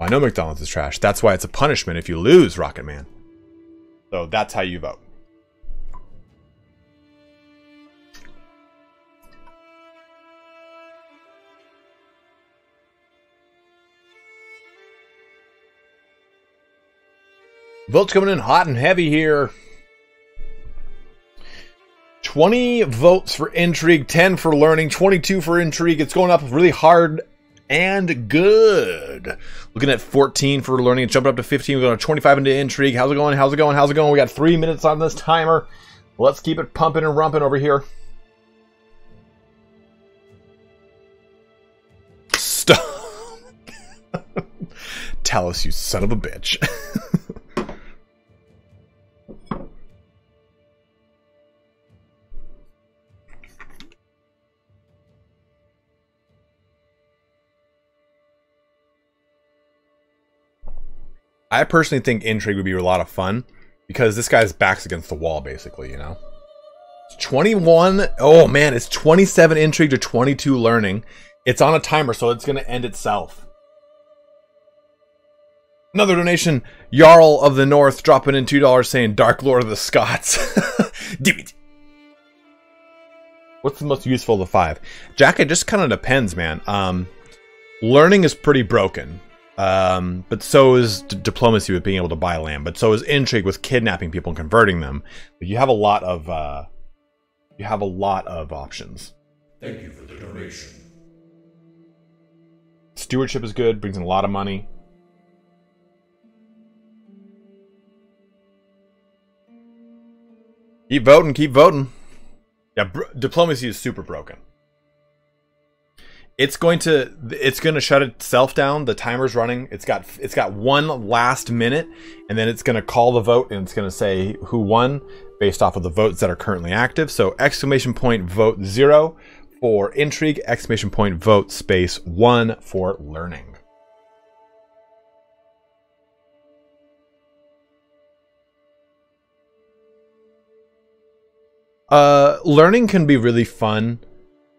I know McDonald's is trash. That's why it's a punishment if you lose, Rocket Man. So that's how you vote. Votes coming in hot and heavy here. 20 votes for intrigue, 10 for learning, 22 for intrigue. It's going up really hard and good. Looking at 14 for learning, it's jumping up to 15. We're going to 25 into intrigue. How's it going? How's it going? How's it going? We got three minutes on this timer. Let's keep it pumping and rumping over here. Stop. Talos, you son of a bitch. I personally think Intrigue would be a lot of fun because this guy's back's against the wall, basically, you know? It's 21. Oh, man, it's 27 Intrigue to 22 Learning. It's on a timer, so it's going to end itself. Another donation, Jarl of the North dropping in $2 saying Dark Lord of the Scots. What's the most useful of the five? Jack, it just kind of depends, man. Um, learning is pretty broken. Um, but so is d- diplomacy with being able to buy land. But so is intrigue with kidnapping people and converting them. But You have a lot of uh, you have a lot of options. Thank you for the donation. Stewardship is good, brings in a lot of money. Keep voting, keep voting. Yeah, diplomacy is super broken it's going to it's going to shut itself down. The timer's running. It's got it's got one last minute and then it's going to call the vote and it's going to say who won based off of the votes that are currently active. So exclamation point vote zero for intrigue. Exclamation point vote space one for learning. Uh learning can be really fun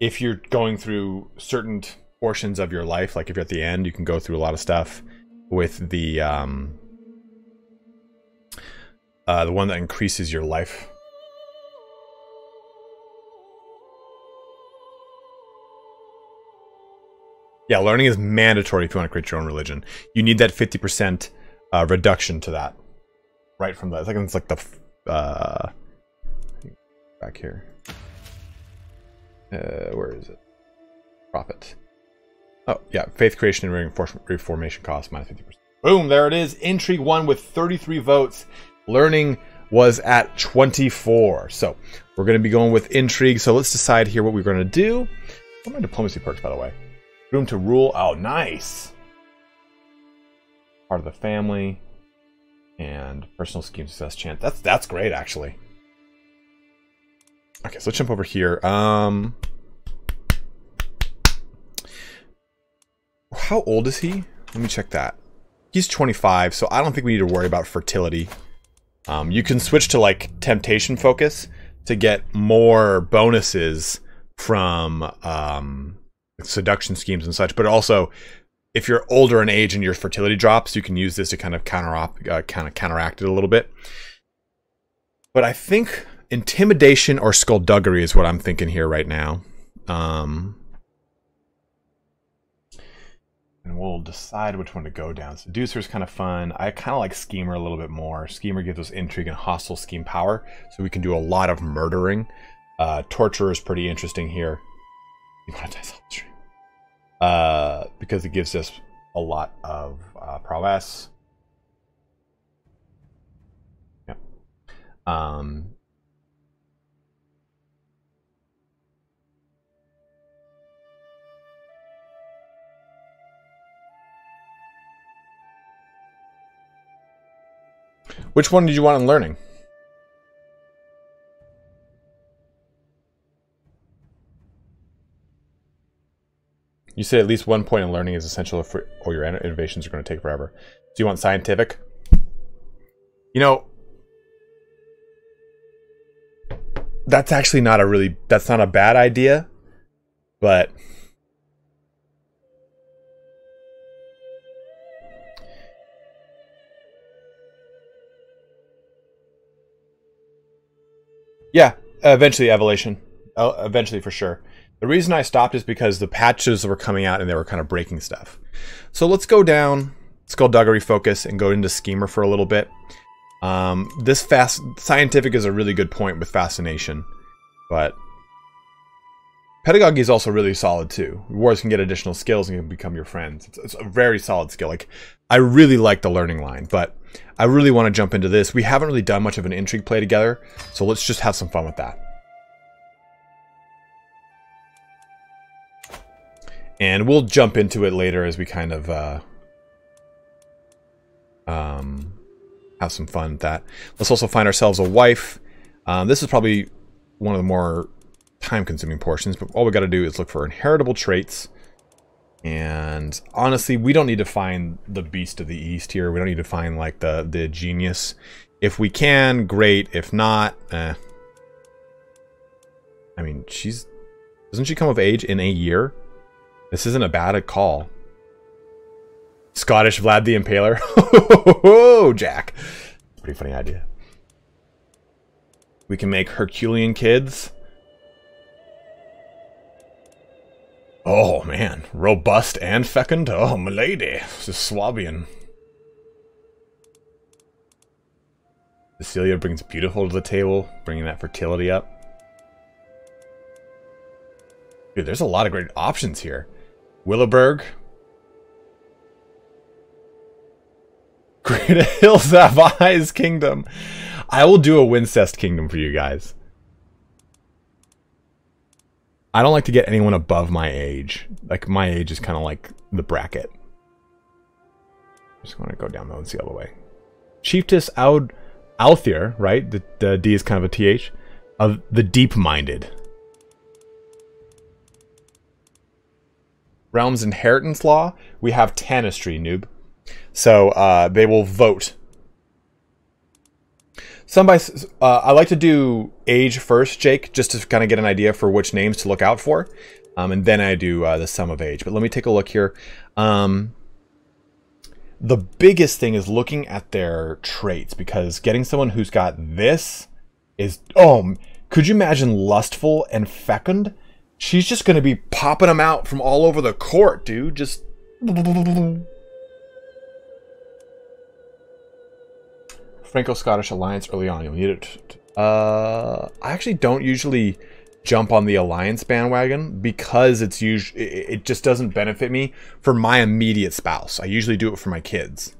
if you're going through certain portions of your life, like if you're at the end, you can go through a lot of stuff with the um, uh, the one that increases your life. Yeah, learning is mandatory if you want to create your own religion. You need that 50% uh, reduction to that. Right from the, I think it's like the, uh, back here. Uh, where is it? Prophet. Oh, yeah. Faith creation and reinforcement reformation cost minus 50%. Boom, there it is. Intrigue won with 33 votes. Learning was at 24. So we're going to be going with intrigue. So let's decide here what we're going to do. What are my diplomacy perks, by the way? Room to rule. Oh, nice. Part of the family. And personal scheme success chance. That's that's great, actually. Okay, so let's jump over here. Um, how old is he? Let me check that. He's 25, so I don't think we need to worry about fertility. Um, you can switch to like temptation focus. to get more bonuses from um, seduction schemes and such, but also if you're older in age and your fertility drops, you can use this to kind of counter uh, kind of counteract it a little bit. But I think intimidation or skullduggery is what I'm thinking here right now. Um, and we'll decide which one to go down. Seducer is kind of fun. I kind of like Schemer a little bit more. Schemer gives us intrigue and hostile scheme power, so we can do a lot of murdering. Uh, Torturer is pretty interesting here. Uh, because it gives us a lot of uh, prowess. Um, Which one did you want in learning? You say at least one point in learning is essential for, or your innovations are going to take forever. Do you want scientific? You know, that's actually not a really, that's not a bad idea, but Yeah, eventually evolution. Uh, eventually for sure. The reason I stopped is because the patches were coming out and they were kind of breaking stuff. So let's go down skullduggery focus and go into schemer for a little bit. Um, this fast scientific is a really good point with fascination, but pedagogy is also really solid too. Warriors can get additional skills and can become your friends. It's, it's a very solid skill. Like I really like the learning line, but I really want to jump into this. We haven't really done much of an intrigue play together, so let's just have some fun with that. And we'll jump into it later as we kind of uh, um, have some fun with that. Let's also find ourselves a wife. Um, this is probably one of the more time-consuming portions, but all we got to do is look for inheritable traits. And honestly, we don't need to find the beast of the east here. We don't need to find like the the genius. If we can, great. If not, eh. I mean, she's doesn't she come of age in a year? This isn't a bad call. Scottish Vlad the Impaler. oh, Jack. Pretty funny idea. We can make Herculean kids. Oh, man. Robust and fecund? Oh, milady. This is Swabian. Cecilia brings beautiful to the table, bringing that fertility up. Dude, there's a lot of great options here. Williberg. Great Hills Have Eyes Kingdom. I will do a Wincest Kingdom for you guys. I don't like to get anyone above my age. Like, my age is kind of like the bracket. Just want to go down though and see all the way. Chiefess Aud Althir, right? The, the D is kind of a TH. Of the deep-minded. Realm's Inheritance Law, we have Tanistry, noob. So uh, they will vote Somebody, uh, I like to do age first, Jake, just to kind of get an idea for which names to look out for. Um, and then I do uh, the sum of age. But let me take a look here. Um, the biggest thing is looking at their traits because getting someone who's got this is, oh, could you imagine lustful and fecund? She's just going to be popping them out from all over the court, dude. Just Franco-Scottish alliance early on. You'll need it. Uh, I actually don't usually jump on the alliance bandwagon because it's usually it just doesn't benefit me for my immediate spouse. I usually do it for my kids.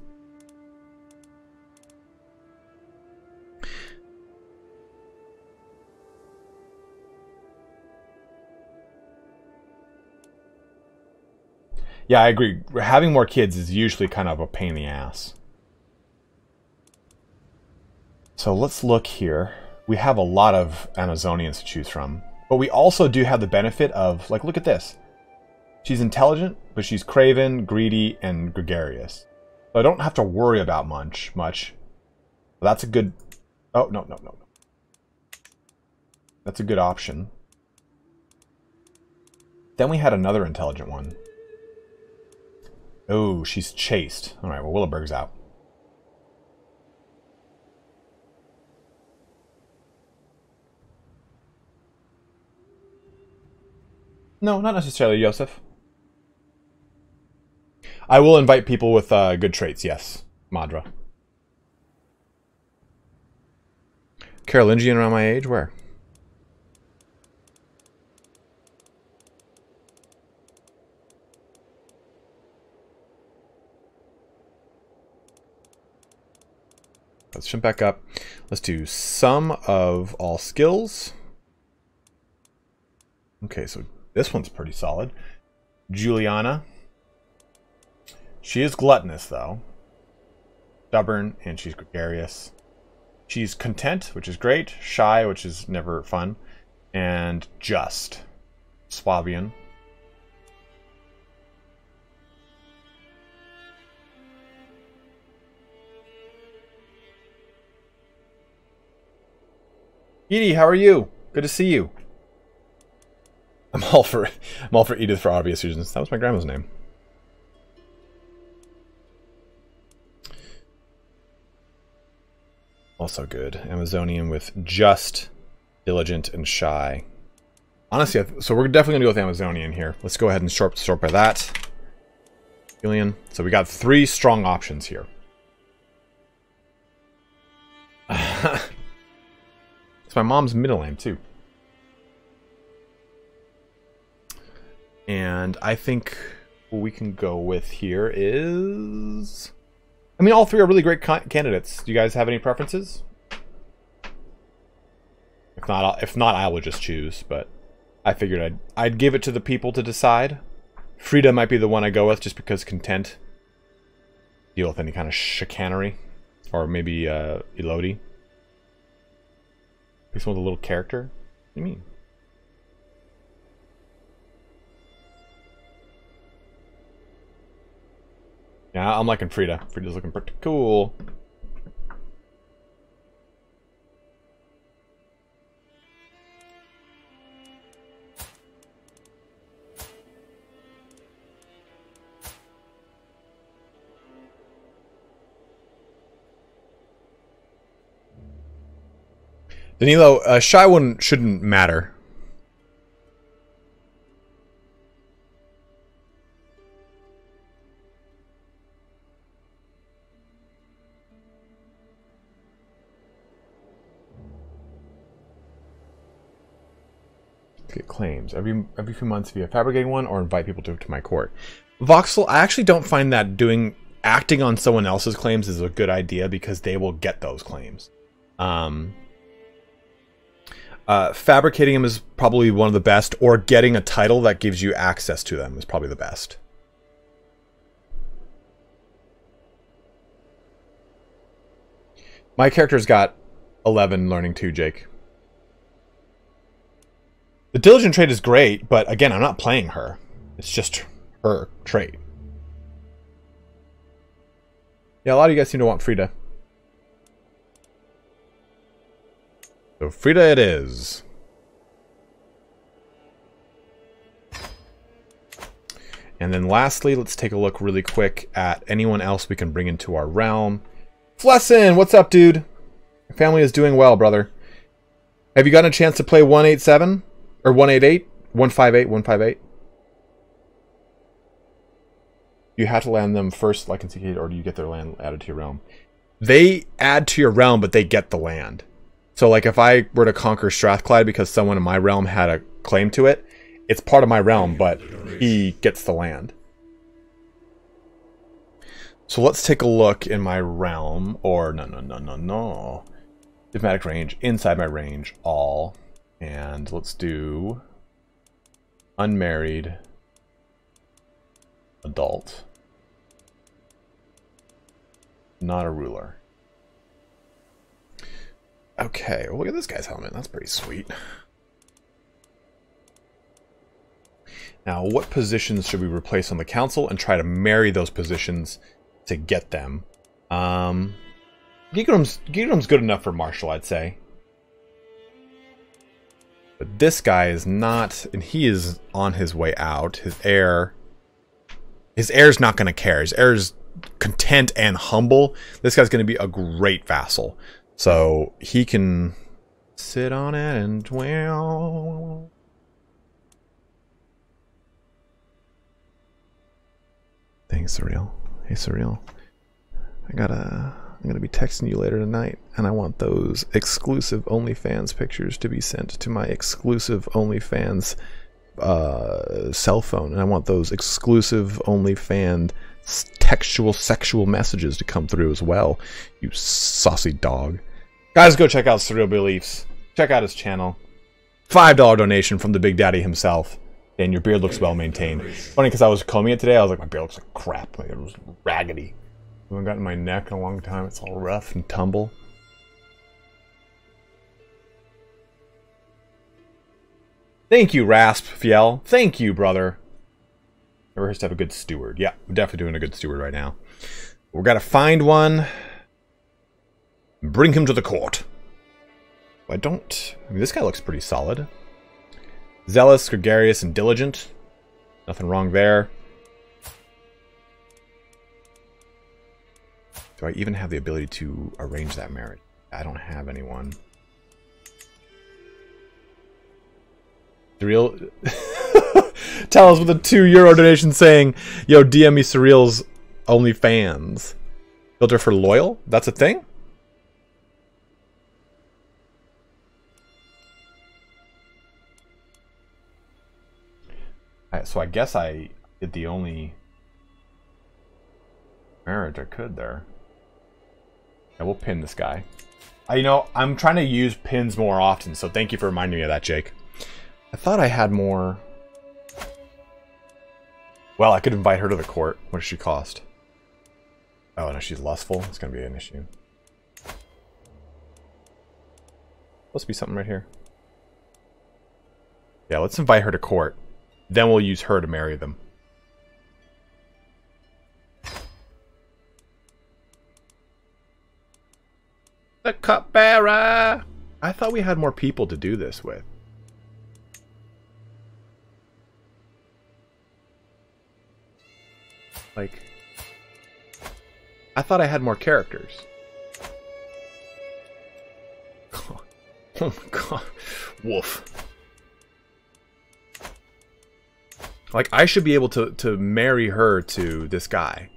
Yeah, I agree. Having more kids is usually kind of a pain in the ass. So let's look here. We have a lot of Amazonians to choose from. But we also do have the benefit of, like, look at this. She's intelligent, but she's craven, greedy, and gregarious. So I don't have to worry about much. much. That's a good... Oh, no, no, no. That's a good option. Then we had another intelligent one. Oh, she's chaste. All right, well, Williberg's out. No, not necessarily, Joseph. I will invite people with uh, good traits, yes. Madra. Carolingian around my age? Where? Let's jump back up. Let's do sum of all skills. Okay, so this one's pretty solid. Juliana. She is gluttonous, though. Stubborn, and she's gregarious. She's content, which is great. Shy, which is never fun. And just. Swabian. Edie, how are you? Good to see you. I'm all for I'm all for Edith for obvious reasons. That was my grandma's name. Also good. Amazonian with just, diligent, and shy. Honestly, so we're definitely gonna go with Amazonian here. Let's go ahead and sort sort by that. Alien. So we got three strong options here. it's my mom's middle name too. And I think what we can go with here is... I mean, all three are really great candidates. Do you guys have any preferences? If not, if not, I will just choose. But I figured I'd I'd give it to the people to decide. Frida might be the one I go with, just because content deal with any kind of chicanery, or maybe uh, Elodie. Pick someone with a little character. What do you mean? Yeah, I'm liking Frida. Frida's looking pretty cool. Danilo, uh, shy one shouldn't matter. Claims every every few months via fabricating one or invite people to, to my court. Voxel, I actually don't find that doing acting on someone else's claims is a good idea because they will get those claims. Um, uh, fabricating them is probably one of the best, or getting a title that gives you access to them is probably the best. My character's got 11 learning too, Jake. The diligent trait is great, but again, I'm not playing her. It's just her trait. Yeah, a lot of you guys seem to want Frida. So Frida it is. And then lastly, let's take a look really quick at anyone else we can bring into our realm. Flessin, what's up, dude? Your family is doing well, brother. Have you gotten a chance to play 187? Or 188? 158, 158? You have to land them first, like in CK, or do you get their land added to your realm? They add to your realm, but they get the land. So, like, if I were to conquer Strathclyde because someone in my realm had a claim to it, it's part of my realm, but he gets the land. So let's take a look in my realm, or no, no, no, no, no. Diplomatic range, inside my range, all. And let's do unmarried adult. Not a ruler. Okay, well, look at this guy's helmet. That's pretty sweet. Now, what positions should we replace on the council and try to marry those positions to get them? Um, Gigrum's good enough for Marshall, I'd say. But this guy is not, and he is on his way out. His heir, his heir's not going to care. His heir's content and humble. This guy's going to be a great vassal. So he can sit on it and well. Thanks, Surreal. Hey, Surreal. I gotta. I'm gonna be texting you later tonight, and I want those exclusive OnlyFans pictures to be sent to my exclusive OnlyFans uh, cell phone, and I want those exclusive OnlyFans textual sexual messages to come through as well. You saucy dog. Guys, go check out Surreal Beliefs. Check out his channel. $5 donation from the Big Daddy himself. And your beard looks well maintained. Funny because I was combing it today, I was like, my beard looks like crap. Like it was raggedy. I haven't gotten my neck in a long time. It's all rough and tumble. Thank you, Rasp Fiel. Thank you, brother. Never hurts to have a good steward. Yeah, we're definitely doing a good steward right now. We've got to find one. Bring him to the court. I don't... I mean, this guy looks pretty solid. Zealous, gregarious, and diligent. Nothing wrong there. Do I even have the ability to arrange that marriage? I don't have anyone. The real... Tell us with a 2 euro donation saying, Yo, DM me Surreal's only fans. Filter for loyal? That's a thing? so I guess I did the only marriage I could there. Yeah, we'll pin this guy. I, you know, I'm trying to use pins more often, so thank you for reminding me of that, Jake. I thought I had more... Well, I could invite her to the court. What does she cost? Oh, no, she's lustful. It's going to be an issue. Must be something right here. Yeah, let's invite her to court. Then we'll use her to marry them. The cupbearer! I thought we had more people to do this with. Like... I thought I had more characters. Oh my god. Wolf. Like, I should be able to, to marry her to this guy.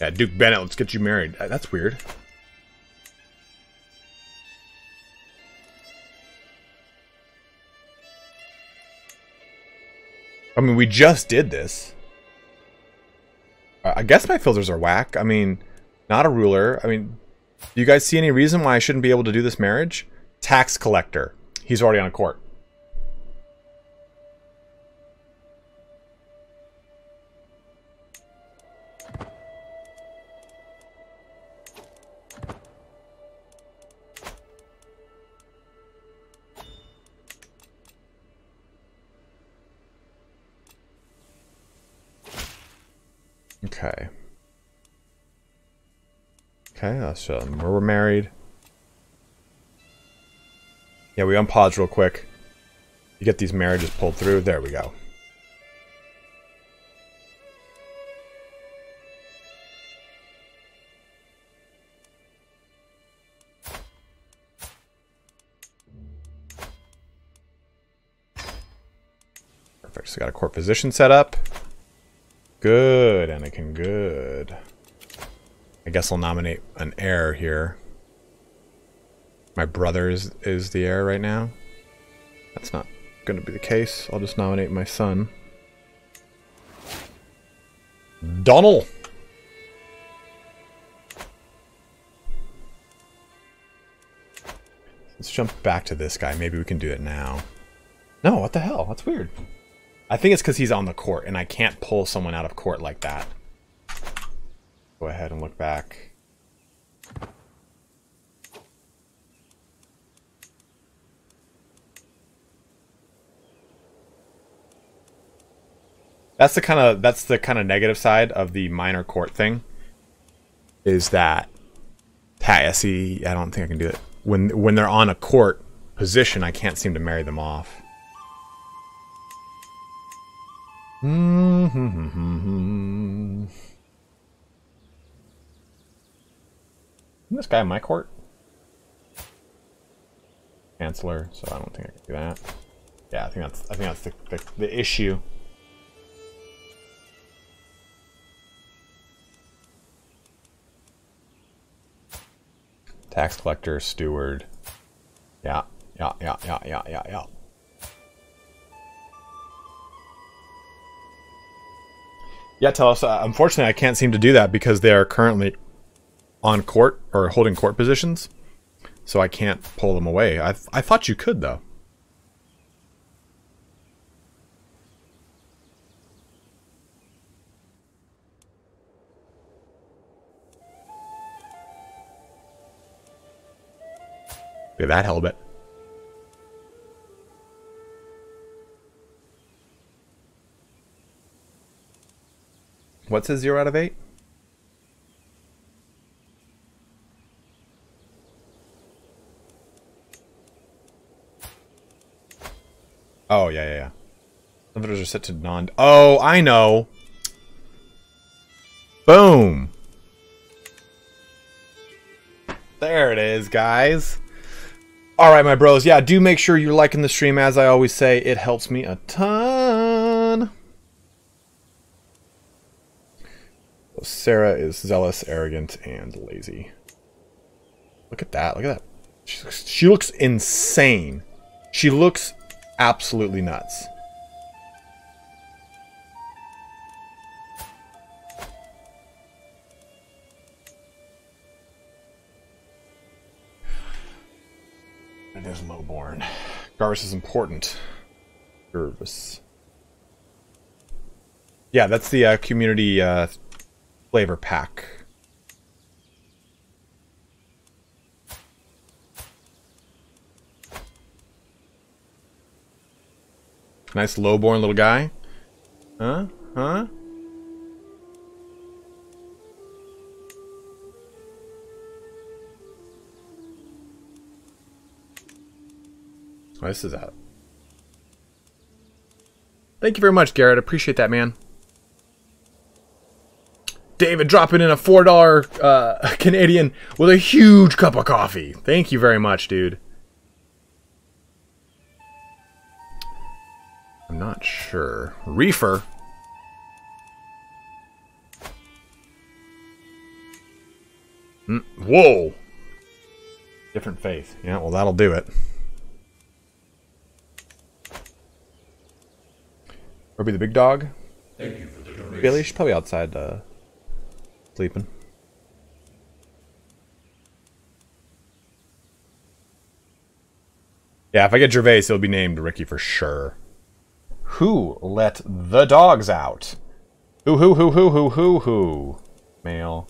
Yeah, Duke Bennett, let's get you married. Uh, that's weird. I mean, we just did this. I guess my filters are whack. I mean, not a ruler. I mean, do you guys see any reason why I shouldn't be able to do this marriage? Tax collector. He's already on a court. Show them um, where we're married. Yeah, we unpause real quick. You get these marriages pulled through. There we go. Perfect. So got a court position set up. Good, Anakin, good. I guess I'll nominate an heir here. My brother is, is the heir right now. That's not going to be the case. I'll just nominate my son. Donald! Let's jump back to this guy. Maybe we can do it now. No, what the hell? That's weird. I think it's because he's on the court, and I can't pull someone out of court like that. Go ahead and look back. That's the kind of that's the kind of negative side of the minor court thing. Is that I see I don't think I can do it. When when they're on a court position, I can't seem to marry them off. Mm-hmm. This guy in my court? Chancellor, so I don't think I can do that. Yeah, I think that's I think that's the, the, the issue. Tax collector, steward. Yeah, yeah, yeah, yeah, yeah, yeah, yeah. Yeah, tell us. Uh, unfortunately, I can't seem to do that because they are currently on court or holding court positions, so I can't pull them away. I I thought you could though. Look at that helmet. What's his zero out of eight? Oh, yeah, yeah, yeah. Some are set to non... Oh, I know! Boom! There it is, guys. Alright, my bros. Yeah, do make sure you're liking the stream. As I always say, it helps me a ton. Sarah is zealous, arrogant, and lazy. Look at that. Look at that. She looks, she looks insane. She looks absolutely nuts. It is lowborn. Garvis is important. Garvis. Yeah, that's the uh, community uh, flavor pack. Nice lowborn little guy. Huh? Huh? Oh, this is out. Thank you very much, Garrett. Appreciate that, man. David dropping in a $4 uh, Canadian with a huge cup of coffee. Thank you very much, dude. I'm not sure. Reefer. Mm, whoa. Different faith. Yeah, well, that'll do it. Or be the big dog? Thank you for the donation. Billy, she's probably outside uh, sleeping. Yeah, if I get Gervais, he'll be named Ricky for sure. Who let the dogs out? Who, who, who, who, who, who, who? Male.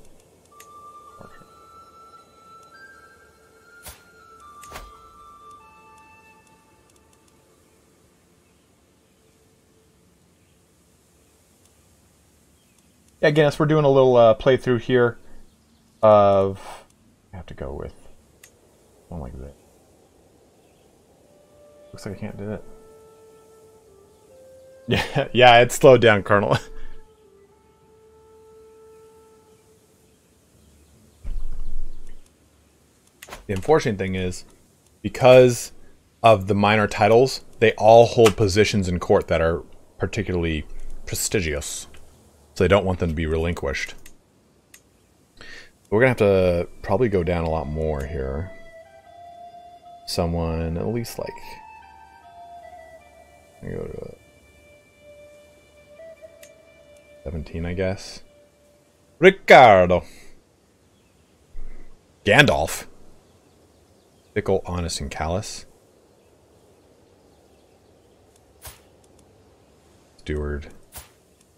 Yeah, Guinness, we're doing a little uh, playthrough here of... I have to go with one like that. Looks like I can't do it. Yeah, yeah, it slowed down, Colonel. the unfortunate thing is, because of the minor titles, they all hold positions in court that are particularly prestigious. So they don't want them to be relinquished. We're going to have to probably go down a lot more here. Someone at least like... Go to 17, I guess. Ricardo. Gandalf. Fickle, honest, and callous. Steward.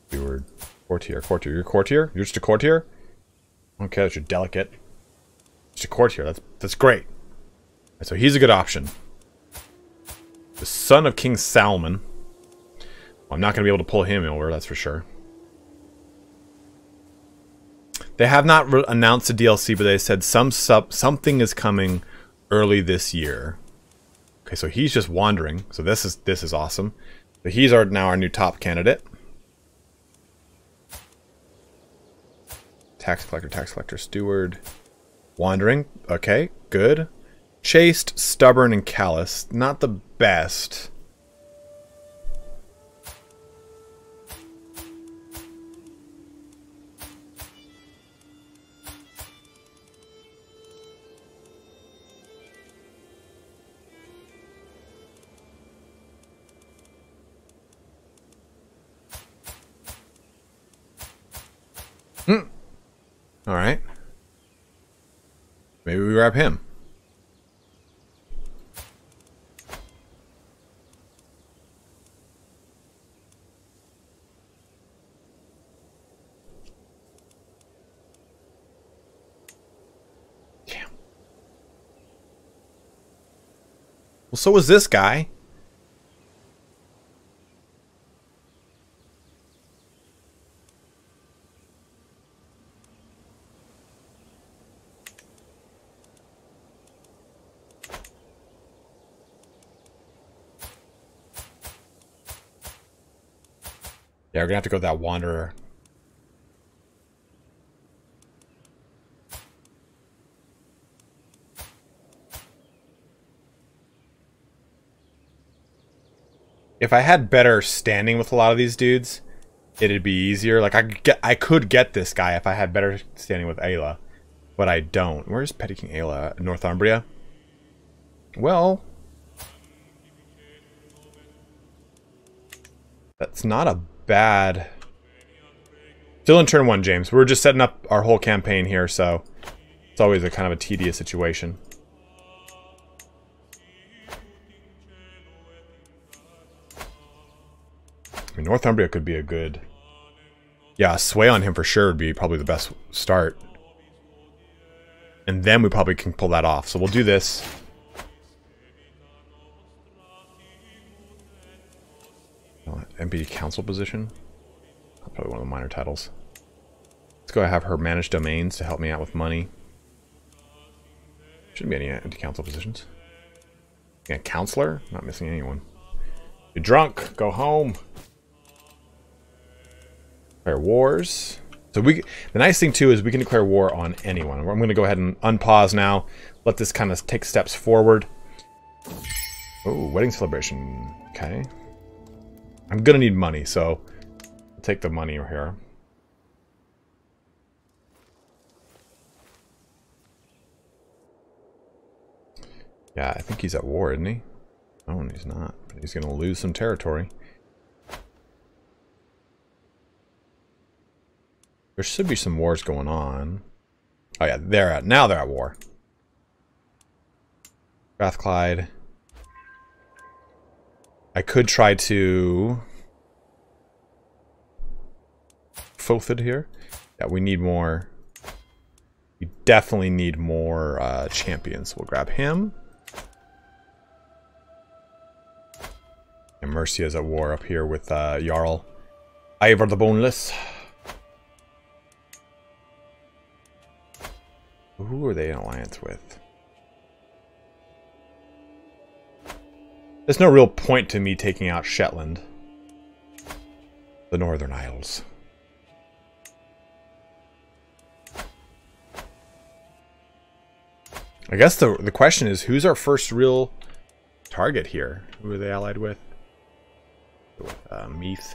Steward. Courtier. Courtier. You're courtier? You're just a courtier? Okay, that's your delicate. Just a courtier. That's that's great. So he's a good option. The son of King Salman. I'm not going to be able to pull him over, that's for sure. They have not re- announced a DLC, but they said some sub something is coming early this year. Okay, so he's just wandering. So this is this is awesome. So he's our now our new top candidate. Tax collector, tax collector, steward. Wandering. Okay, good. Chaste, stubborn, and callous. Not the best. Hmm. All right. Maybe we grab him. Damn. Well, so was this guy. Yeah, we're gonna have to go that wanderer. If I had better standing with a lot of these dudes, it'd be easier. Like I get, I could get this guy if I had better standing with Ayla, but I don't. Where's Petty King Ayla? Northumbria. Well, That's not a bad... Still in turn one, James. We're just setting up our whole campaign here, so it's always a kind of a tedious situation. I mean, Northumbria could be a good... Yeah, sway on him for sure would be probably the best start. And then we probably can pull that off. So we'll do this. Uh, MP council position. Probably one of the minor titles. Let's go have her manage domains to help me out with money. Shouldn't be any empty council positions. Yeah, counselor? Not missing anyone. You're drunk. Go home. Declare wars. So we, the nice thing too is we can declare war on anyone. I'm going to go ahead and unpause now. Let this kind of take steps forward. Oh, wedding celebration. Okay. I'm gonna need money, so I'll take the money here. Yeah, I think he's at war, isn't he? Oh, he's not. He's gonna lose some territory. There should be some wars going on. Oh yeah, they're at now they're at war. Strathclyde. I could try to Fulfid here. Yeah, we need more. We definitely need more uh, champions. We'll grab him. And Mercia's at war up here with uh, Jarl. Ivar the Boneless. Who are they in alliance with? There's no real point to me taking out Shetland. The Northern Isles. I guess the the question is, who's our first real target here? Who are they allied with? With uh, Meath.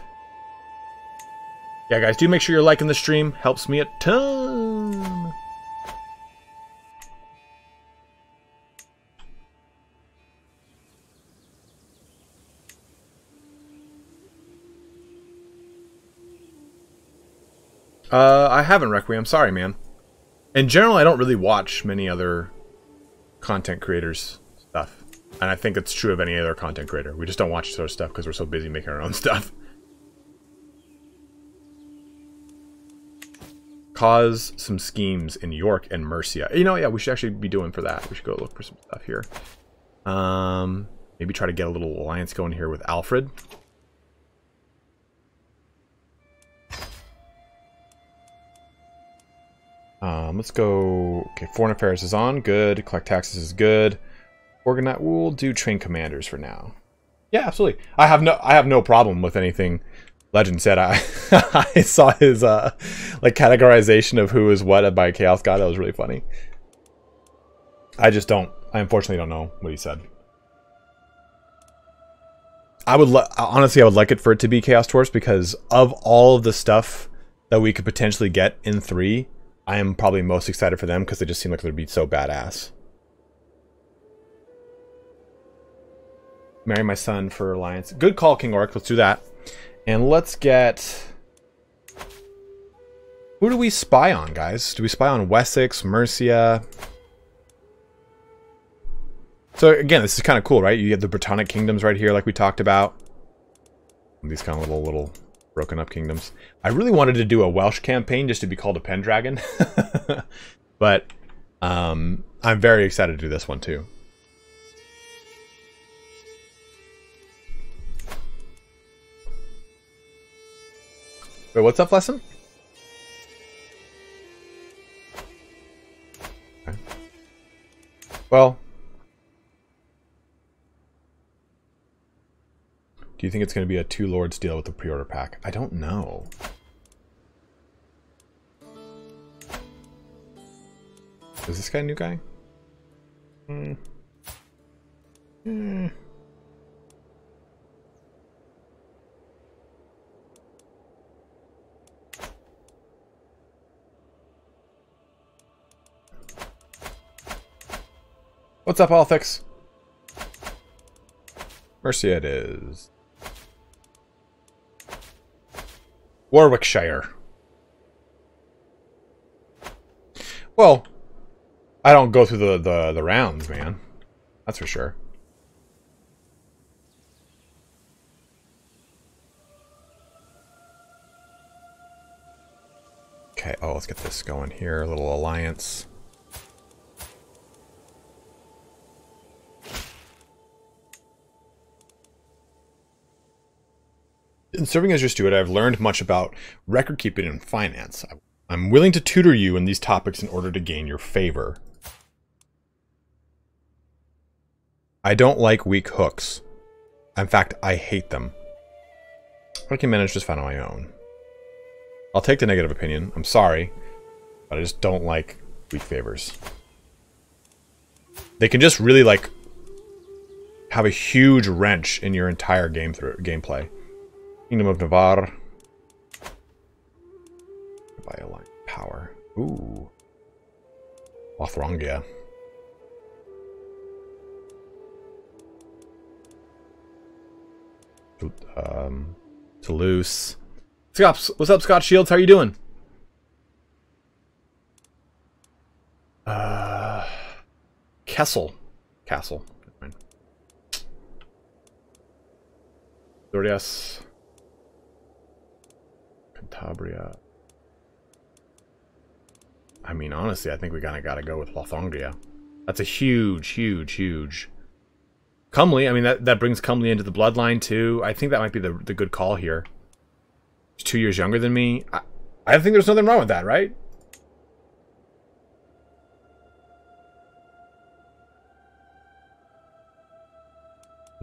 Yeah, guys, do make sure you're liking the stream. Helps me a ton. Uh, I haven't Requiem. Sorry, man. In general, I don't really watch many other content creators stuff. And I think it's true of any other content creator. We just don't watch sort of stuff because we're so busy making our own stuff. Cause some schemes in York and Mercia. You know, yeah, we should actually be doing for that. We should go look for some stuff here. Um, maybe try to get a little alliance going here with Alfred. Um, let's go. Okay, foreign affairs is on. Good. Collect taxes is good. Organize. We'll do train commanders for now. Yeah, absolutely. I have no. I have no problem with anything. Legend said. I I saw his uh like categorization of who is what by Chaos God. That was really funny. I just don't. I unfortunately don't know what he said. I would honestly, I would like it for it to be Chaos Dwarfs because of all of the stuff that we could potentially get in three, I am probably most excited for them because they just seem like they'd be so badass. Marry my son for alliance. Good call, King Orc. Let's do that, and let's get. Who do we spy on, guys? Do we spy on Wessex, Mercia? So again, this is kind of cool, right? You have the Brittonic kingdoms right here, like we talked about. These kind of little, little broken up kingdoms. I really wanted to do a Welsh campaign just to be called a Pendragon. but um, I'm very excited to do this one too. Wait, what's up, lesson? Okay. Well, Do you think it's going to be a two lords deal with the pre-order pack? I don't know. Is this guy a new guy? Hmm. Hmm. What's up, Althix? Mercia it is. Warwickshire. Well, I don't go through the, the, the rounds, man. That's for sure. Okay, oh, let's get this going here. A little alliance. In serving as your steward, I've learned much about record keeping and finance. I'm willing to tutor you in these topics in order to gain your favor. I don't like weak hooks. In fact, I hate them. I can manage just fine on my own. I'll take the negative opinion. I'm sorry, but I just don't like weak favors. They can just really, like, have a huge wrench in your entire game through gameplay. Kingdom of Navarre. Bioline power. Ooh. Lotharingia. Um, Toulouse. Scott, what's up, Scott Shields? How are you doing? Uh, Kessel. Castle. Dorias. Cantabria. I mean, honestly, I think we kind of got to go with Lotharingia. That's a huge, huge, huge. Comely, I mean, that, that brings Comely into the bloodline, too. I think that might be the, the good call here. He's two years younger than me. I, I think there's nothing wrong with that, right?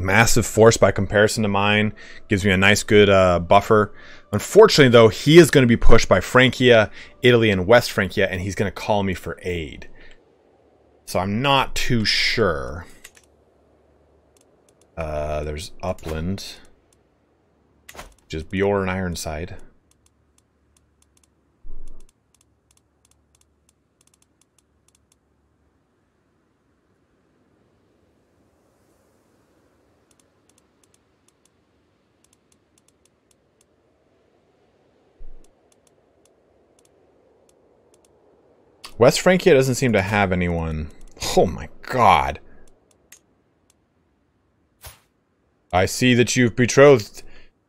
Massive force by comparison to mine. Gives me a nice good uh, buffer. Unfortunately, though, he is going to be pushed by Francia, Italy, and West Francia, and he's going to call me for aid. So I'm not too sure. Uh, there's Upland, which is Bjorn Ironside. West Francia doesn't seem to have anyone. Oh my god. I see that you've betrothed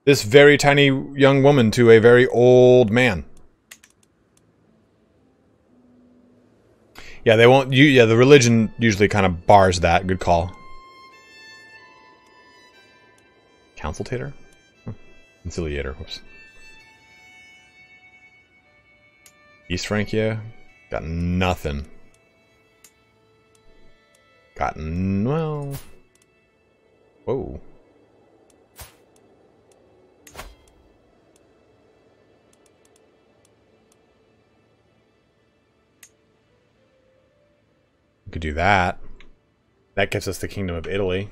this very tiny young woman to a very old man. Yeah, they won't. You, yeah, the religion usually kind of bars that. Good call. Consultator? Hmm. Conciliator. Whoops. East Francia. Got nothing. Got well. Whoa. We could do that. That gives us the Kingdom of Italy.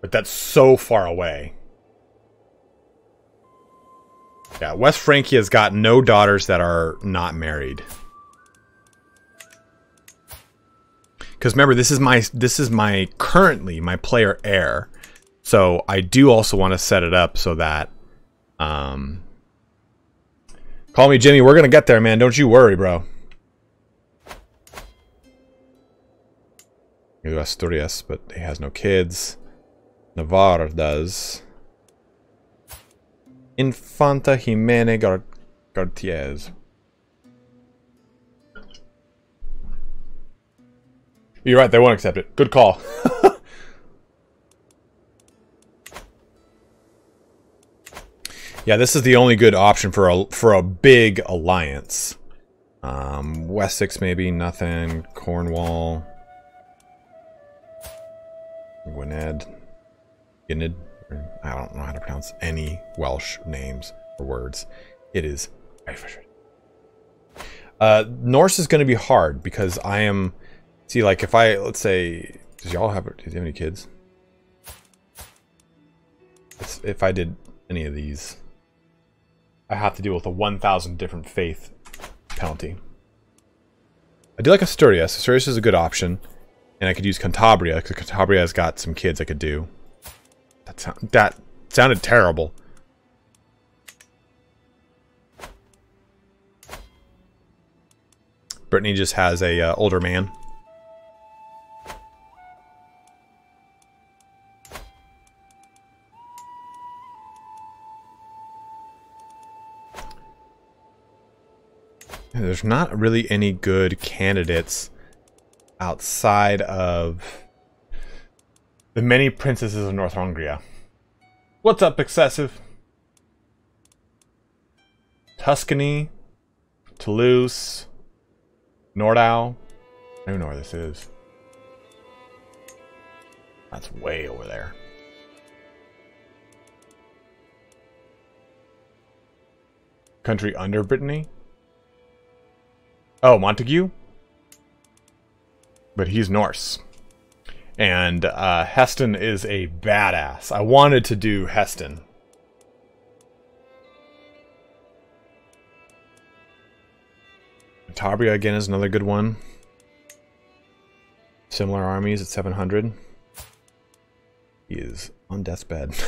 But that's so far away. Yeah, West Francia has got no daughters that are not married. Because remember, this is my this is my currently my player heir. So I do also want to set it up so that um Call me Jimmy, we're gonna get there, man. Don't you worry, bro. Asturias, but he has no kids. Navarre does. Infanta Jimene Gar Gartiez. You're right, they won't accept it. Good call. yeah, this is the only good option for a for a big alliance. Um, Wessex maybe nothing. Cornwall. Gwynedd. Gwynedd. I don't know how to pronounce any Welsh names or words. It is. Uh, Norse is going to be hard because I am. See, like if I let's say, does y'all have? Do you have any kids? If I did any of these, I have to deal with a 1,000 different faith penalty. I do like Asturias. Asturias is a good option, and I could use Cantabria because Cantabria has got some kids I could do. That sounded terrible. Brittany just has a uh, older man. There's not really any good candidates outside of the many princesses of North Northumbria. What's up, excessive? Tuscany, Toulouse, Nordau. I don't know where this is. That's way over there. Country under Brittany? Oh, Montague? But he's Norse. And uh, Heston is a badass. I wanted to do Heston. Tabria again is another good one. Similar armies at 700. He is on death's bed.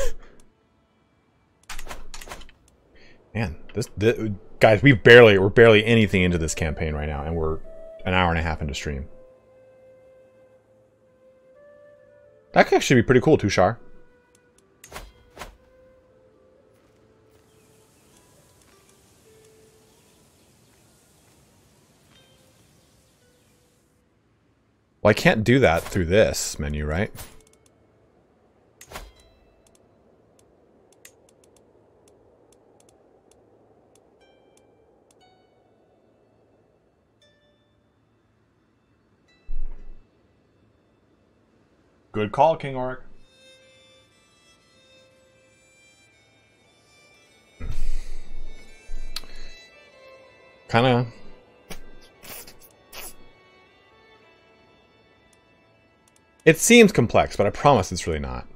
Man, this, this guys, we barely we're barely anything into this campaign right now, and we're an hour and a half into stream. That could actually be pretty cool, Tushar. Well, I can't do that through this menu, right? Good call, King Auric. Kind of. It seems complex, but I promise it's really not.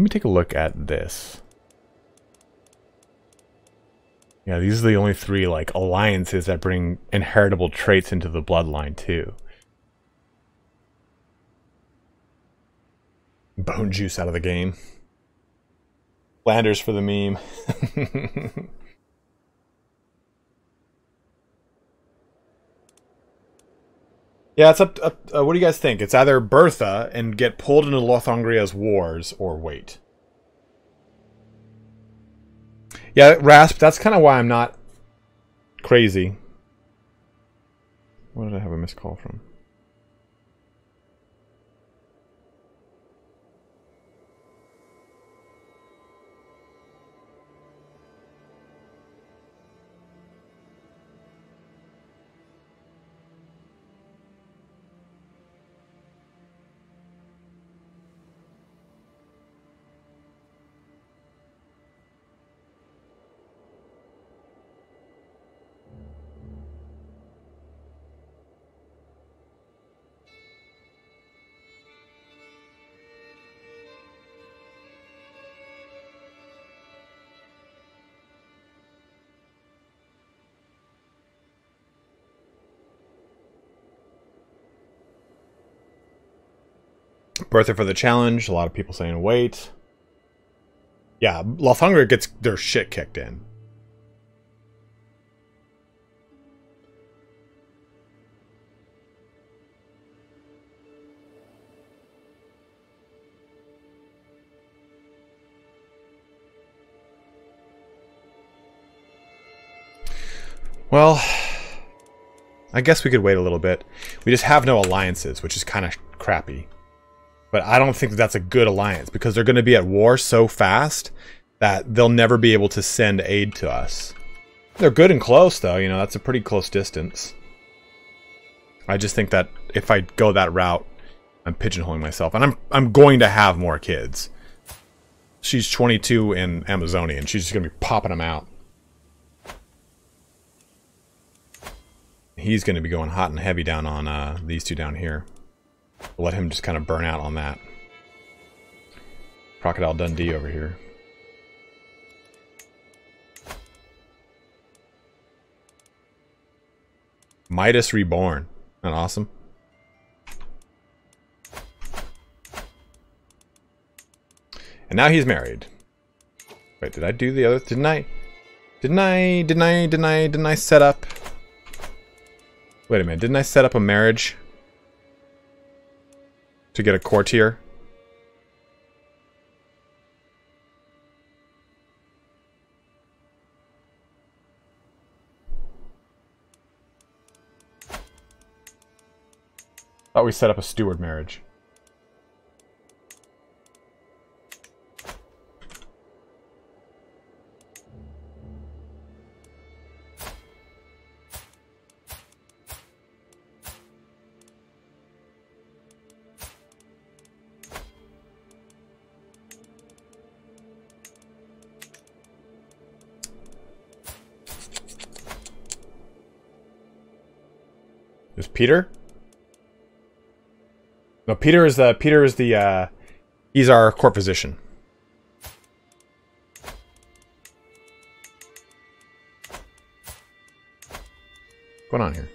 Let me take a look at this. Yeah, these are the only three like alliances that bring inheritable traits into the bloodline too. Bone juice out of the game. Flanders for the meme. yeah, it's up. up uh, what do you guys think? It's either Bertha and get pulled into Lotharingia's wars, or wait. Yeah, Rasp. That's kind of why I'm not crazy. What did I have a missed call from? Bertha for the challenge. A lot of people saying wait. Yeah, Lotharingia gets their shit kicked in. Well, I guess we could wait a little bit. We just have no alliances, which is kind of crappy. But I don't think that that's a good alliance because they're going to be at war so fast that they'll never be able to send aid to us. They're good and close, though. You know, that's a pretty close distance. I just think that if I go that route, I'm pigeonholing myself. And I'm, I'm going to have more kids. She's 22 in Amazonian. She's just going to be popping them out. He's going to be going hot and heavy down on uh, these two down here. We'll let him just kind of burn out on that. Crocodile Dundee over here. Midas Reborn. Isn't that awesome? And now he's married. Wait, did I do the other? Didn't I? Didn't I? Didn't I? Didn't I? Didn't I set up? Wait a minute. Didn't I set up a marriage? To get a courtier. Thought we set up a steward marriage. Peter? No, Peter is the Peter is the uh he's our court physician. What's going on here?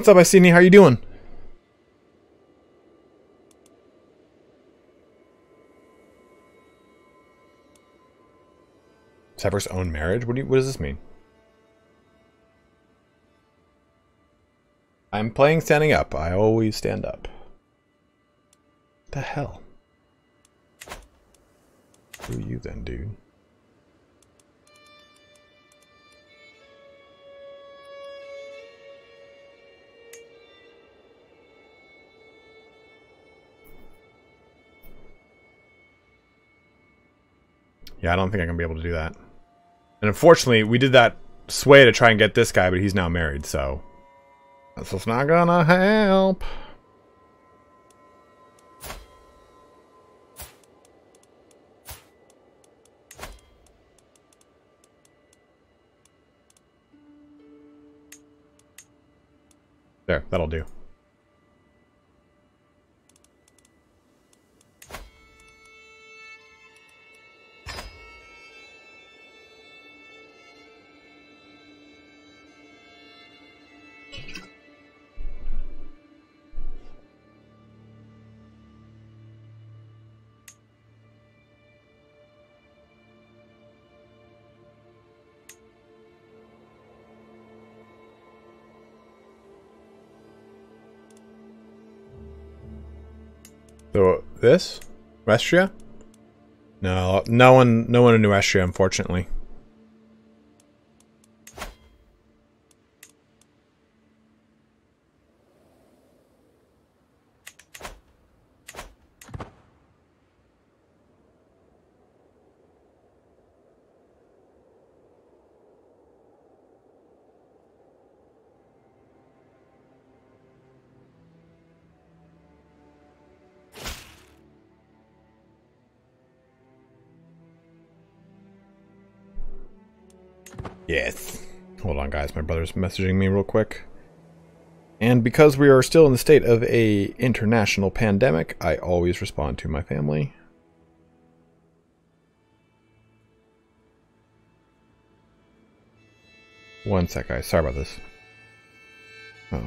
What's up, Iceni? How you doing? Severus' own marriage? What do you, what does this mean? I'm playing standing up. I always stand up. What the hell? Who are you then, dude? Yeah, I don't think I'm going to be able to do that. And unfortunately, we did that sway to try and get this guy, but he's now married, so... That's just not gonna help. There, that'll do. This? Westria? No, no one no one in Neustria, unfortunately. Guys. My brother's messaging me real quick. And because we are still in the state of a international pandemic, I always respond to my family. One sec, guys. Sorry about this. Uh,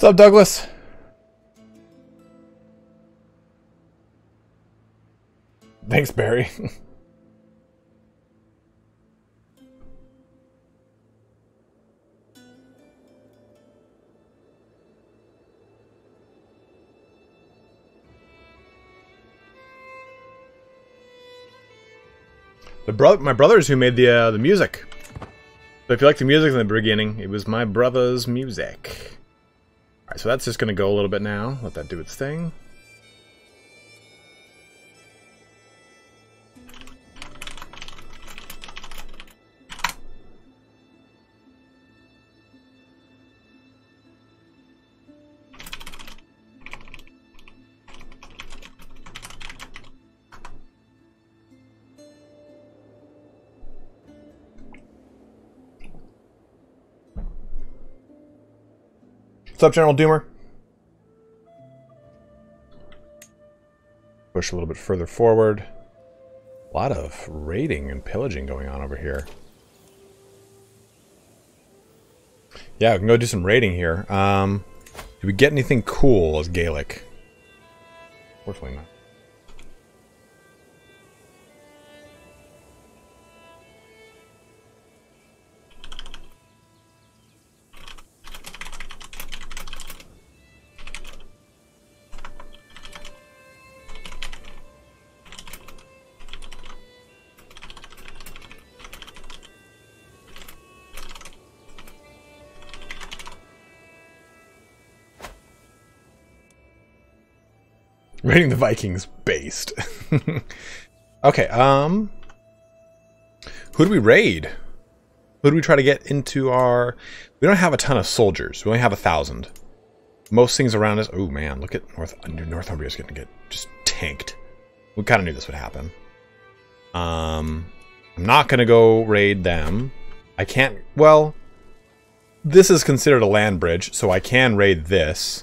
What's up, Douglas? Thanks, Barry. the bro my brothers who made the uh, the music. So if you like the music in the beginning, it was my brother's music. Alright, so that's just going to go a little bit now. Let that do its thing. What's up, General Doomer? Push a little bit further forward. A lot of raiding and pillaging going on over here. Yeah, we can go do some raiding here. Um, did we get anything cool as Gaelic? Fortunately not. Raiding the Vikings based. okay, um... Who do we raid? Who do we try to get into our... We don't have a ton of soldiers. We only have a thousand. Most things around us... Oh, man, look at North... Northumbria's going to get just tanked. We kind of knew this would happen. Um, I'm not to go raid them. I can't... Well, this is considered a land bridge, so I can raid this.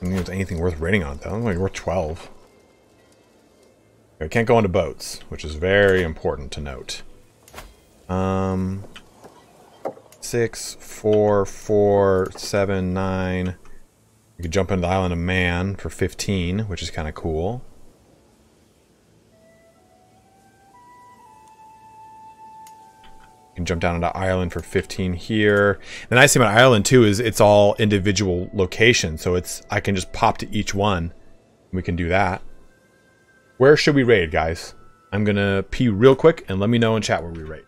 I don't think there's anything worth rating on though. Only worth 12. I can't go into boats, which is very important to note. Um, six, four, four, seven, nine. You could jump into the Island of Man for 15, which is kind of cool. Can jump down into Ireland for 15 here. The nice thing about Ireland too is it's all individual locations, so it's I can just pop to each one. We can do that. Where should we raid, guys? I'm gonna pee real quick and let me know in chat where we raid.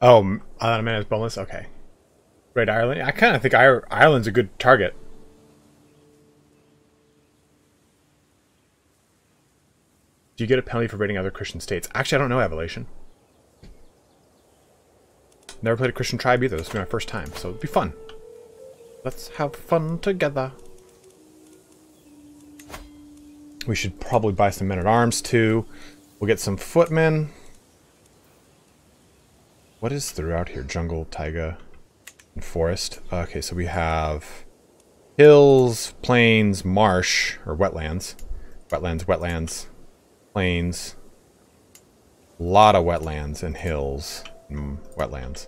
Oh, m- uh, man, it's boneless. Okay. Great Ireland. I kind of think Ireland's a good target. Do you get a penalty for raiding other Christian states? Actually, I don't know Evolution. Never played a Christian tribe either. This will be my first time, so it'll be fun. Let's have fun together. We should probably buy some men at arms too. We'll get some footmen. What is throughout here? Jungle, taiga, and forest. Okay, so we have hills, plains, marsh, or wetlands. Wetlands, wetlands, plains. A lot of wetlands and hills and wetlands.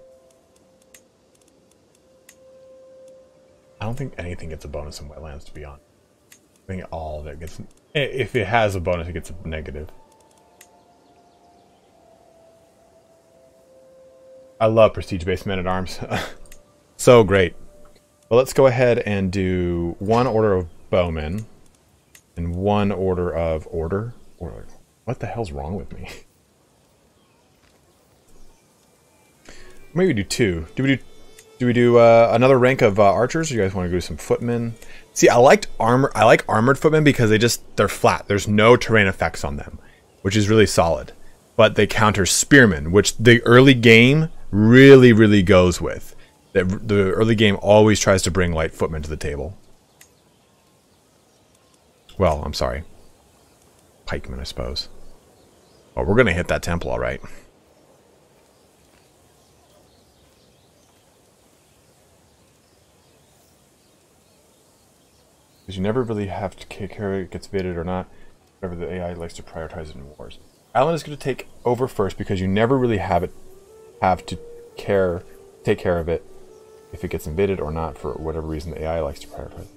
I don't think anything gets a bonus in wetlands, to be honest. I think all of it gets... If it has a bonus, it gets a negative. I love prestige-based men-at-arms. so great. Well, let's go ahead and do one order of bowmen and one order of order. Order. What the hell's wrong with me? Maybe do two. Do we do? Do we do uh, another rank of uh, archers? Or you guys want to do some footmen? See, I liked armor. I like armored footmen because they just they're flat. There's no terrain effects on them, which is really solid. But they counter spearmen, which the early game really, really goes with. The, the early game always tries to bring light footmen to the table. Well, I'm sorry, pikemen, I suppose. Oh, we're gonna hit that temple, all right. Because you never really have to care if it gets invaded or not. Whatever the AI likes to prioritize it in wars. Island is going to take over first because you never really have it have to care take care of it if it gets invaded or not for whatever reason the AI likes to prioritize.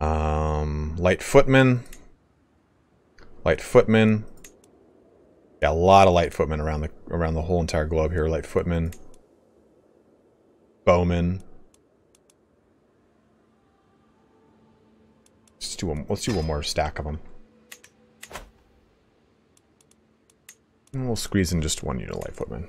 Um, light footmen. Light footmen. Yeah, a lot of light footmen around the around the whole entire globe here. Light footmen, bowmen. Let's do one. Let's do one more stack of them. And we'll squeeze in just one unit of light footmen.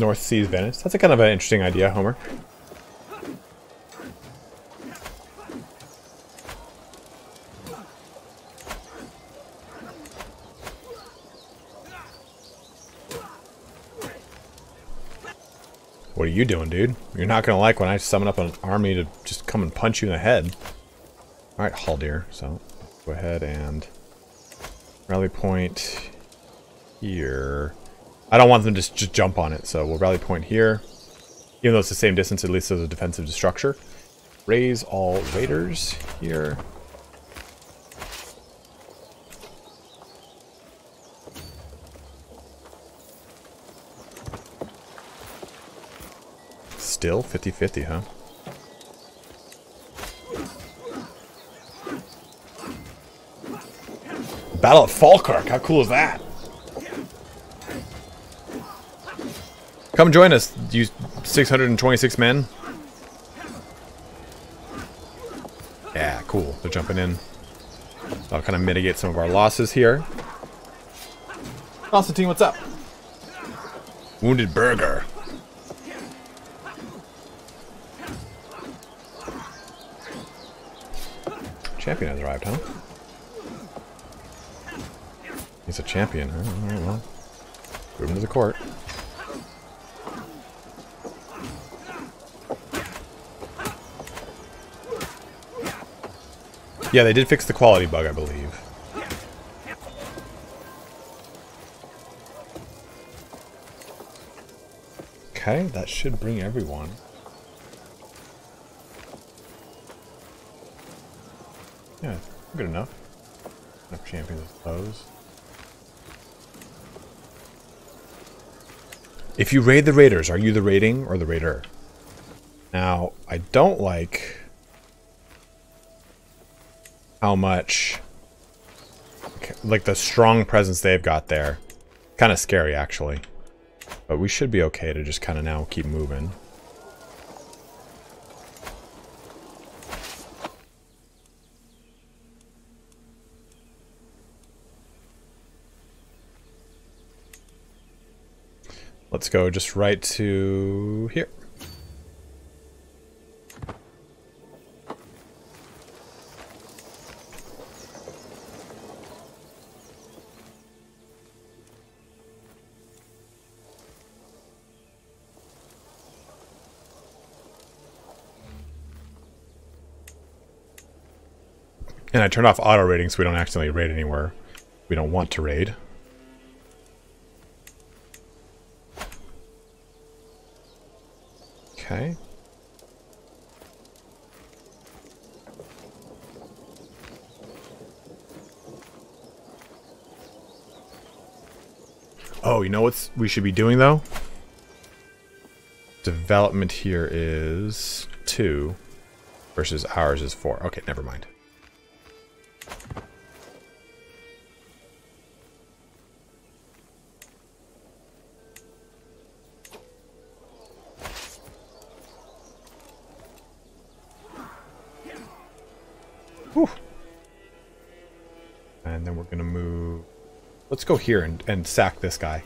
North Seas Venice. That's a kind of an interesting idea, Homer. What are you doing, dude? You're not gonna like when I summon up an army to just come and punch you in the head. Alright, Haldir. So, go ahead and... Rally point here. I don't want them to just, jump on it, so we'll rally point here. Even though it's the same distance, at least there's a defensive structure. Raise all raiders here. Still 50-50, huh? Battle at Falkirk, how cool is that? Come join us, you 626 men. Yeah, cool. They're jumping in. I'll kind of mitigate some of our losses here. Constantine, what's up? Wounded Burger. Champion has arrived, huh? He's a champion, huh? Alright, well. Move him to the court. Yeah, they did fix the quality bug, I believe. Okay, that should bring everyone. Yeah, good enough. Enough champions, I suppose. If you raid the raiders, are you the raiding or the raider? Now, I don't like how much like the strong presence they've got there. Kind of scary actually. But we should be okay to just kind of now keep moving. Let's go just right to here. And I turned off auto raiding so we don't accidentally raid anywhere we don't want to raid. Okay. Oh, you know what we should be doing though? Development here is two versus ours is four. Okay, never mind. Go here and, and sack this guy.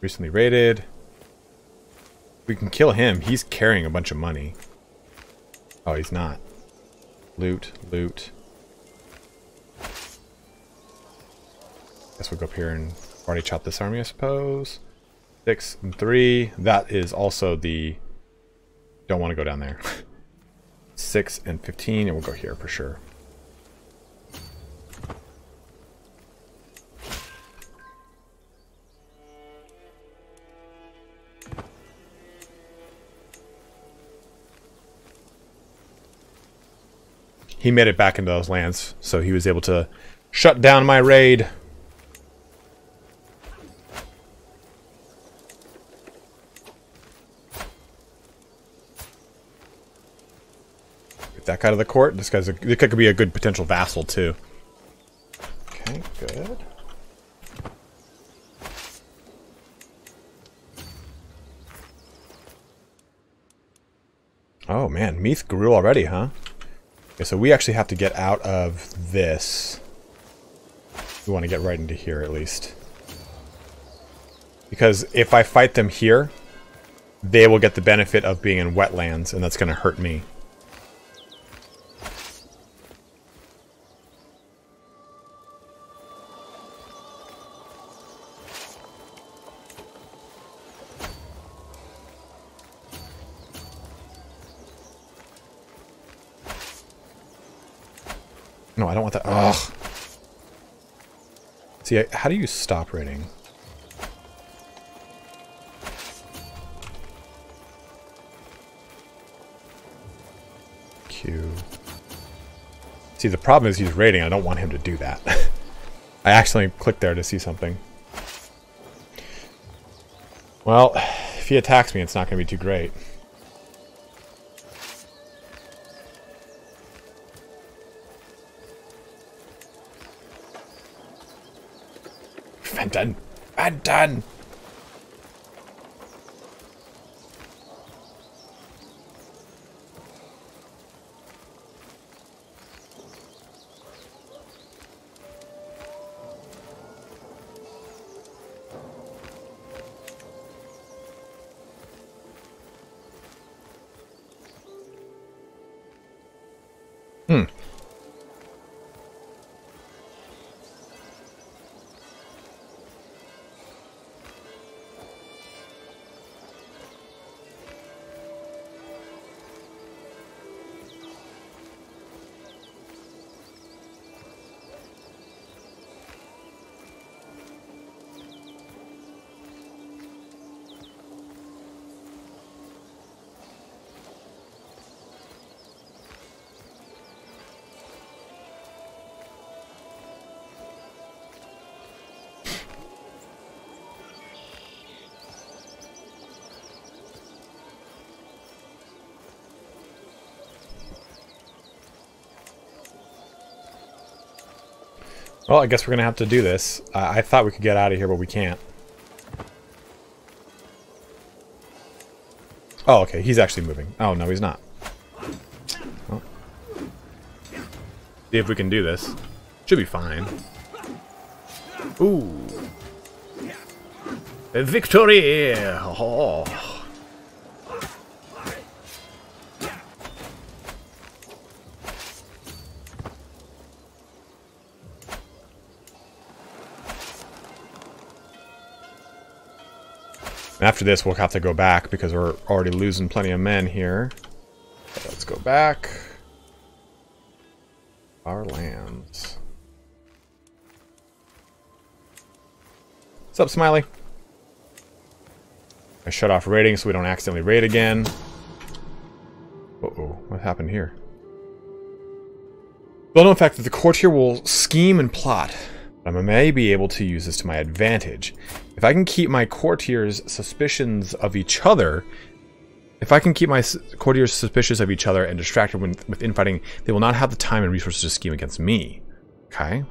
Recently raided. We can kill him. He's carrying a bunch of money. Oh, he's not. Loot, loot. Guess we'll go up here and already chopped this army, I suppose. Six and three. That is also the... Don't want to go down there. Six and 15, and we'll go here for sure. He made it back into those lands, so he was able to shut down my raid. That guy to the court. This guy's a, this could be a good potential vassal too. Okay, good. Oh man, Meath grew already, huh? Okay, so we actually have to get out of this. We want to get right into here at least. Because if I fight them here, they will get the benefit of being in wetlands, and that's going to hurt me. See, how do you stop raiding? Q. See, the problem is he's raiding. I don't want him to do that. I accidentally clicked there to see something. Well, if he attacks me, it's not going to be too great. Fenton! Hmm. Well, I guess we're gonna have to do this. I thought we could get out of here, but we can't. Oh, okay. He's actually moving. Oh, no, he's not. Well, see if we can do this. Should be fine. Ooh. Victory! Oh. After this, we'll have to go back because we're already losing plenty of men here. Let's go back. Our lands. What's up, Smiley? I shut off raiding so we don't accidentally raid again. Uh-oh, what happened here? Well known fact that the courtier will scheme and plot. I may be able to use this to my advantage. If I can keep my courtiers suspicions of each other, if I can keep my courtiers suspicious of each other and distracted with, infighting, they will not have the time and resources to scheme against me. Okay.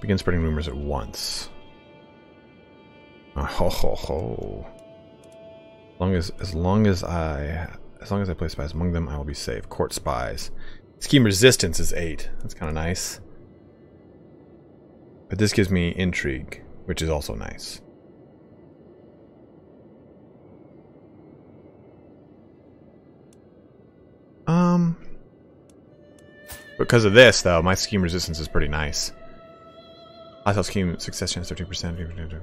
Begin spreading rumors at once. Oh, ho, ho, ho. As long as, as long as I, as long as I place spies among them, I will be safe. Court spies. Scheme resistance is eight. That's kind of nice. But this gives me intrigue, which is also nice. Um, because of this, though, my scheme resistance is pretty nice. I thought scheme success chance 13%.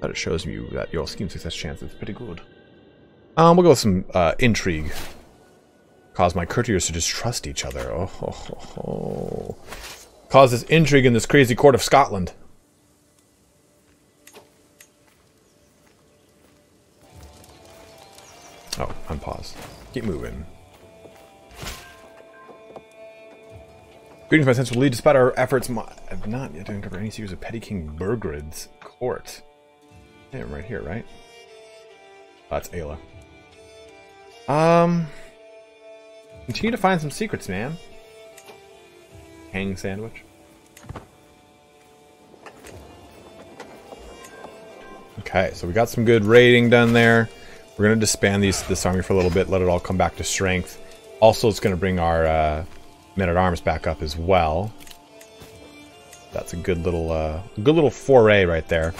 But it shows you that your scheme success chance is pretty good. Um, we'll go with some uh, intrigue. Cause my courtiers to distrust each other. Oh, ho, ho, ho. Cause this intrigue in this crazy court of Scotland. Oh, unpause. Keep moving. Greetings, my sense will lead. Despite our efforts, I've not yet uncovered any secrets of Petty King Burgred's court. Yeah, right here, right? That's Ayla. Um, continue to find some secrets, man. Hang sandwich. Okay, so we got some good raiding done there. We're going to disband these this army for a little bit, let it all come back to strength. Also, it's going to bring our uh, men-at-arms back up as well. That's a good little, uh, good little foray right there.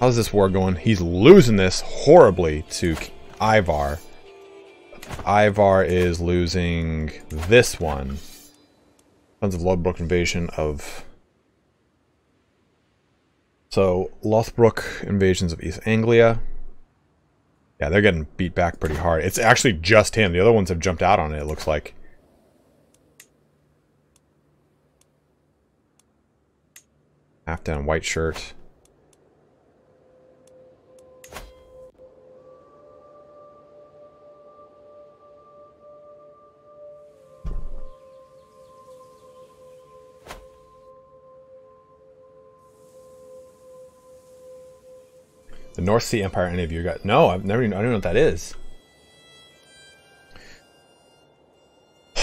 How's this war going? He's losing this horribly to Ivar. Ivar is losing this one. Of Lothbrok invasion of... So, Lothbrok invasions of East Anglia. Yeah, they're getting beat back pretty hard. It's actually just him. The other ones have jumped out on it, it looks like. Half down white shirt. The North Sea Empire, any of you got? No, I've never I don't know what that is.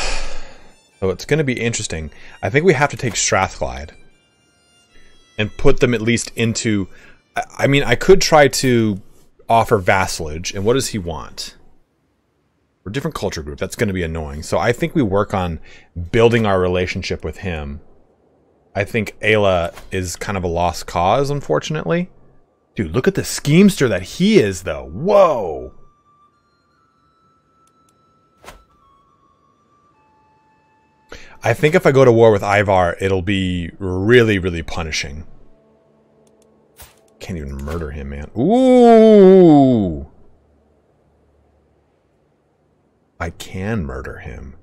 So it's going to be interesting. I think we have to take Strathclyde and put them at least into. I mean, I could try to offer vassalage, and what does he want? We're different culture group. That's going to be annoying. So I think we work on building our relationship with him. I think Ayla is kind of a lost cause, unfortunately. Dude, look at the schemester that he is, though. Whoa! I think if I go to war with Ivar, it'll be really, really punishing. Can't even murder him, man. Ooh! I can murder him.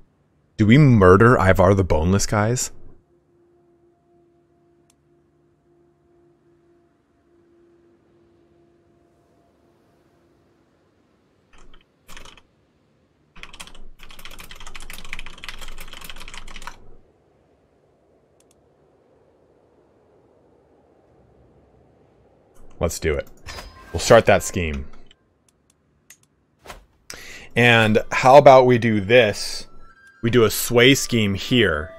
Do we murder Ivar the Boneless, guys? Let's do it. We'll start that scheme. And how about we do this? We do a sway scheme here.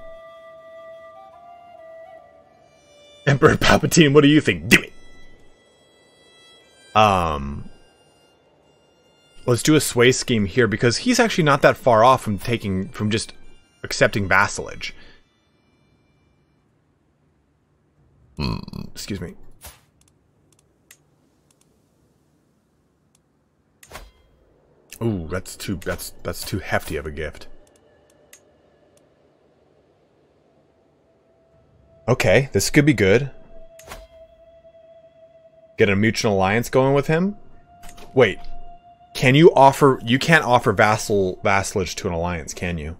Emperor Palpatine, what do you think? Do it! Um, let's do a sway scheme here because he's actually not that far off from taking from just accepting vassalage. Mm. Excuse me. Ooh, that's too that's that's too hefty of a gift. Okay, this could be good. Get a mutual alliance going with him? Wait. Can you offer you can't offer vassal vassalage to an alliance, can you?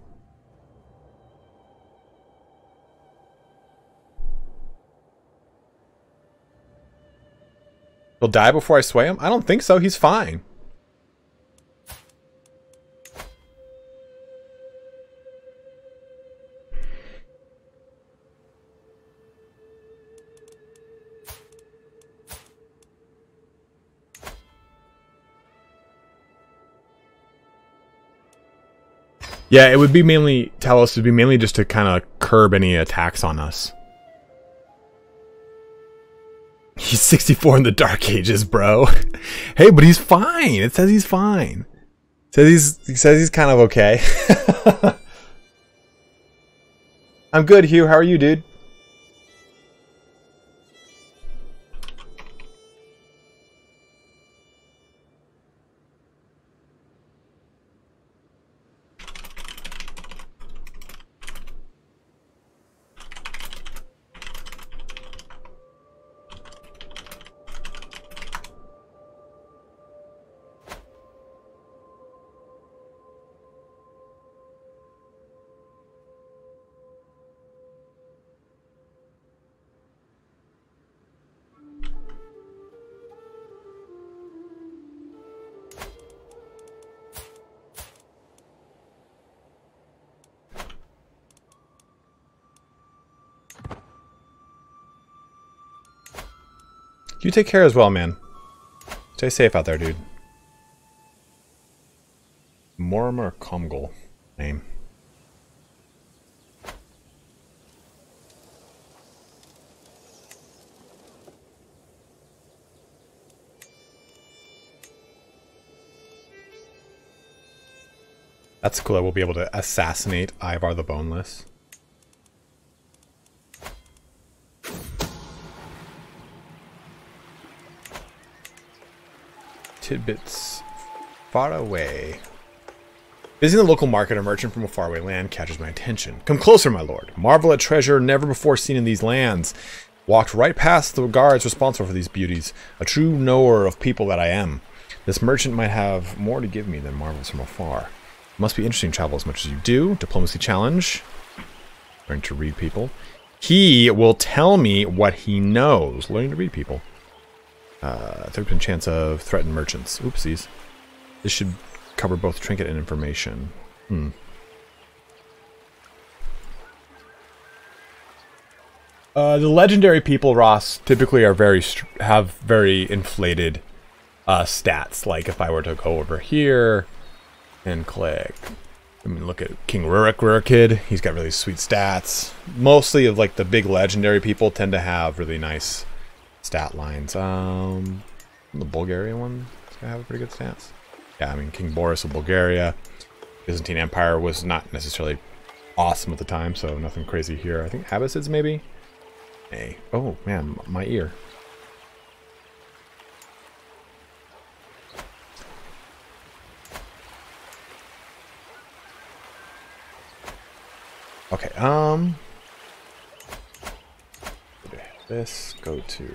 He'll die before I sway him? I don't think so. He's fine. Yeah, it would be mainly Talos would be mainly just to kind of curb any attacks on us. He's 64 in the Dark Ages, bro. hey, but he's fine. It says he's fine. It says he's he says he's kind of okay. I'm good, Hugh. How are you, dude? You take care as well, man. Stay safe out there, dude. Mortimer Comgol. Name. That's cool. I will be able to assassinate Ivar the Boneless. Tidbits far away. Visiting the local market, a merchant from a faraway land catches my attention. Come closer, my lord. Marvel at treasure never before seen in these lands. Walked right past the guards responsible for these beauties. A true knower of people that I am. This merchant might have more to give me than marvels from afar. Must be interesting to travel as much as you do. Diplomacy challenge. Learn to read people. He will tell me what he knows. Learning to read people. Uh, 30% chance of threatened merchants. Oopsies. This should cover both trinket and information. Hmm. Uh, the legendary people, Ross, typically are very have very inflated uh, stats. Like if I were to go over here and click, I mean, look at King Rurik Rurikid. He's got really sweet stats. Mostly of like the big legendary people tend to have really nice stat lines. Um, the Bulgarian one is gonna have a pretty good stance. Yeah, I mean King Boris of Bulgaria, Byzantine Empire was not necessarily awesome at the time, so nothing crazy here. I think Abbasids maybe. Hey, oh man, my ear. Okay, um, this, go to...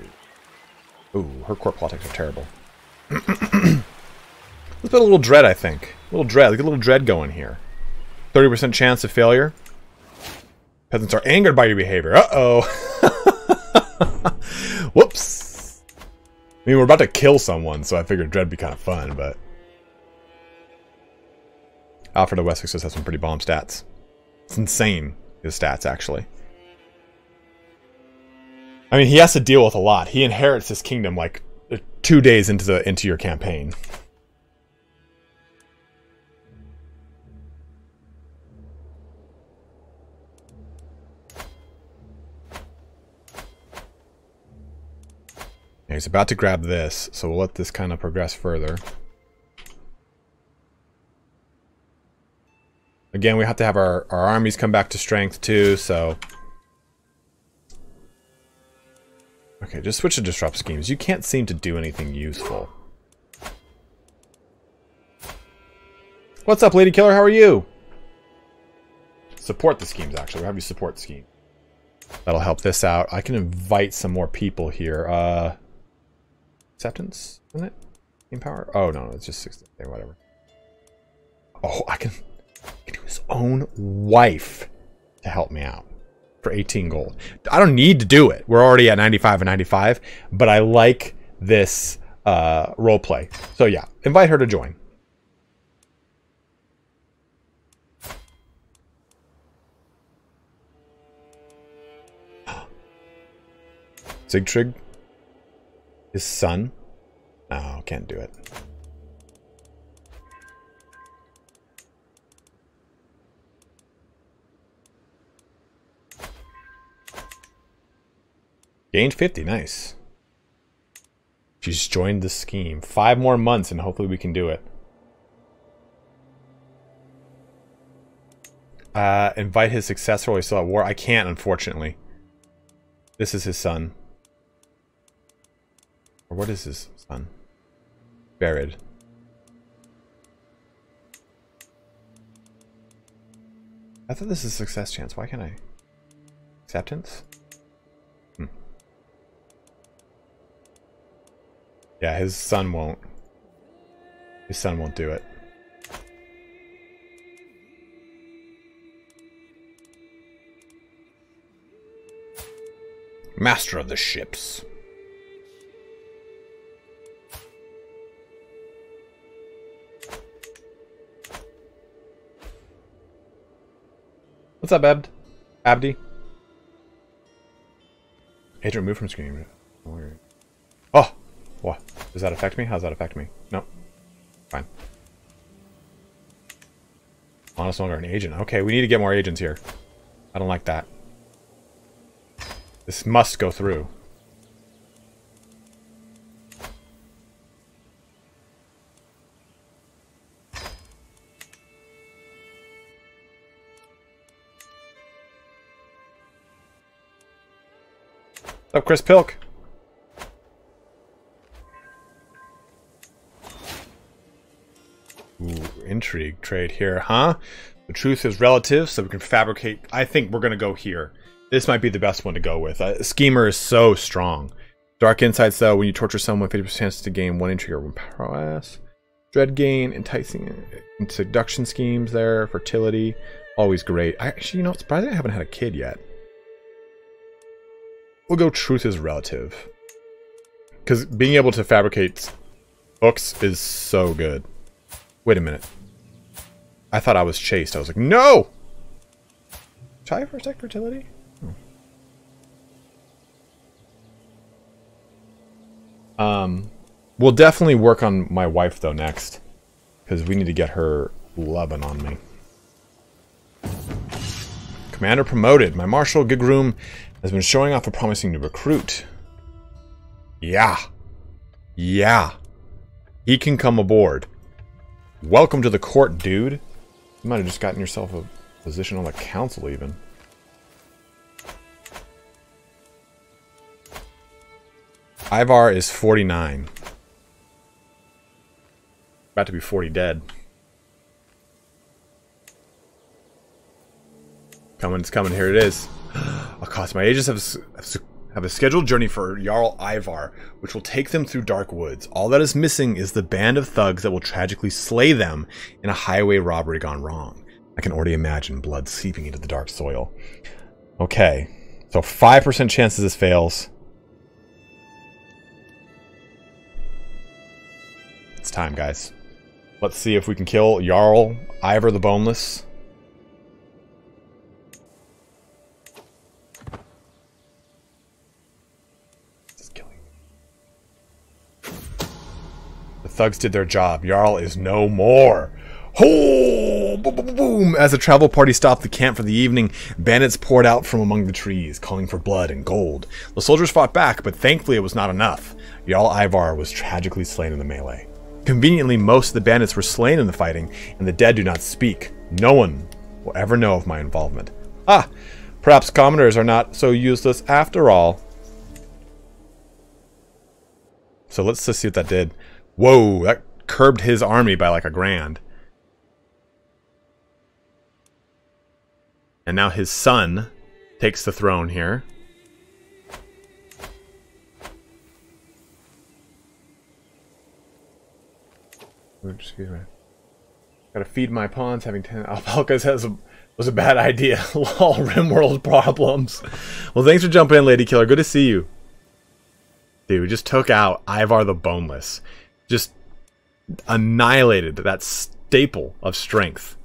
Ooh, her core politics are terrible. Let's put a little dread, I think. A little dread. Get a little dread going here. 30% chance of failure. Peasants are angered by your behavior. Uh-oh. Whoops. I mean, we're about to kill someone, so I figured dread would be kind of fun, but... Alfred of Wessex has some pretty bomb stats. It's insane, his stats, actually. I mean, he has to deal with a lot. He inherits his kingdom like two days into the into your campaign. He's about to grab this, so we'll let this kind of progress further. Again, we have to have our, our armies come back to strength too, so... Okay, just switch to disrupt schemes. You can't seem to do anything useful. What's up, Lady Killer? How are you? Support the schemes, actually. We'll have you support scheme. That'll help this out. I can invite some more people here. Uh, acceptance, isn't it? Team power? Oh, no, no it's just 60. Okay, whatever. Oh, I can get his own wife to help me out for 18 gold. I don't need to do it. We're already at 95 and 95, but I like this uh, role play. So yeah, invite her to join. Sigtrig? His son? No, can't do it. Gained 50, nice. She's joined the scheme. Five more months and hopefully we can do it. Uh, invite his successor while he's still at war. I can't, unfortunately. This is his son. Or what is his son? Buried. I thought this is a success chance. Why can't I? Acceptance? Yeah, his son won't. His son won't do it. Master of the ships. What's up, Abd? Abdi? Agent move from screen. Oh! What? Does that affect me? How does that affect me? No. Fine. Honest longer an agent. Okay, we need to get more agents here. I don't like that. This must go through. Up, Chris Pilk. Intrigue trade here, huh? The truth is relative, so we can fabricate. I think we're going to go here. This might be the best one to go with. Uh, Schemer is so strong. Dark Insights, though, when you torture someone, 50% chance to gain one intrigue or one prowess. Dread gain, enticing seduction schemes there, fertility, always great. I actually, you know, surprising I haven't had a kid yet. We'll go truth is relative. Because being able to fabricate books is so good. Wait a minute. I thought I was chaste. I was like, no! Try for tech fertility? Oh. Um, we'll definitely work on my wife, though, next. Because we need to get her loving on me. Commander promoted. My Marshal Gigroom has been showing off a promising new recruit. Yeah. Yeah. He can come aboard. Welcome to the court, dude. You might have just gotten yourself a position on the council, even. Ivar is 49. About to be 40 dead. Coming, it's coming. Here it is. I'll cost my agents have have a scheduled journey for Jarl Ivar, which will take them through dark woods. All that is missing is the band of thugs that will tragically slay them in a highway robbery gone wrong. I can already imagine blood seeping into the dark soil. Okay, so 5% chances this fails. It's time, guys. Let's see if we can kill Jarl Ivar the Boneless. Thugs did their job. Jarl is no more. Boom, boom! As the travel party stopped the camp for the evening, bandits poured out from among the trees, calling for blood and gold. The soldiers fought back, but thankfully it was not enough. Jarl Ivar was tragically slain in the melee. Conveniently, most of the bandits were slain in the fighting, and the dead do not speak. No one will ever know of my involvement. Ah, perhaps commoners are not so useless after all. So let's just see what that did. Whoa, that curbed his army by like a grand. And now his son takes the throne here. Excuse me. Gotta feed my pawns. Having 10 alpacas has a, was a bad idea. Lol, Rimworld problems. Well, thanks for jumping in, Lady Killer. Good to see you. Dude, just took out Ivar the Boneless. Just annihilated that staple of strength.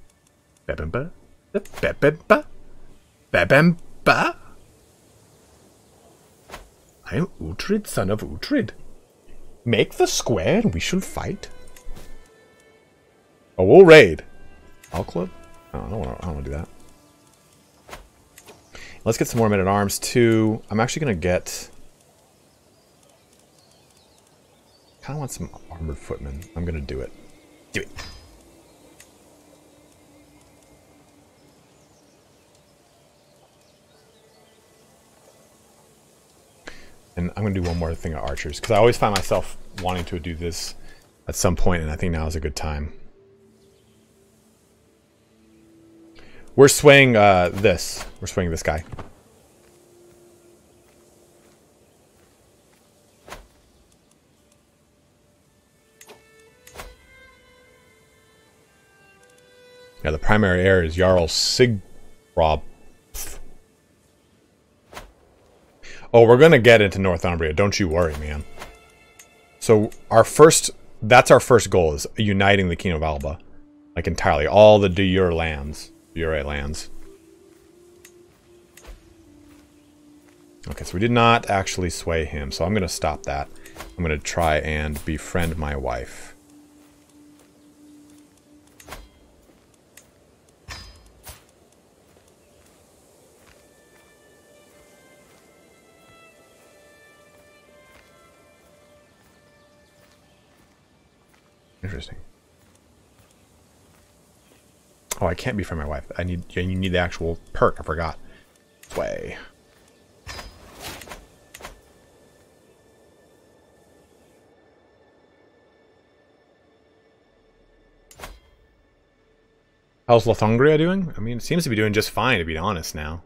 Bebemba? Bebemba? Bebemba? I am Uhtred, son of Uhtred. Make the square and we shall fight. Oh, we'll raid. All club? Oh, I don't want to. To do that. Let's get some more men at arms too. I'm actually gonna get. Kind of want some armored footmen. I'm gonna do it. Do it. And I'm gonna do one more thing at archers because I always find myself wanting to do this at some point, and I think now is a good time. We're swaying uh, this. We're swaying this guy. Yeah, the primary heir is Jarl Sigrob. Oh, we're going to get into Northumbria. Don't you worry, man. So our first... That's our first goal, is uniting the Kingdom of Alba. Like, entirely. All the de lands. Bure lands. Okay, so we did not actually sway him, so I'm going to stop that. I'm going to try and befriend my wife. Interesting. Oh, I can't be for my wife. I need you need the actual perk. I forgot. Way. How's Lotharingia doing? I mean, it seems to be doing just fine, to be honest now.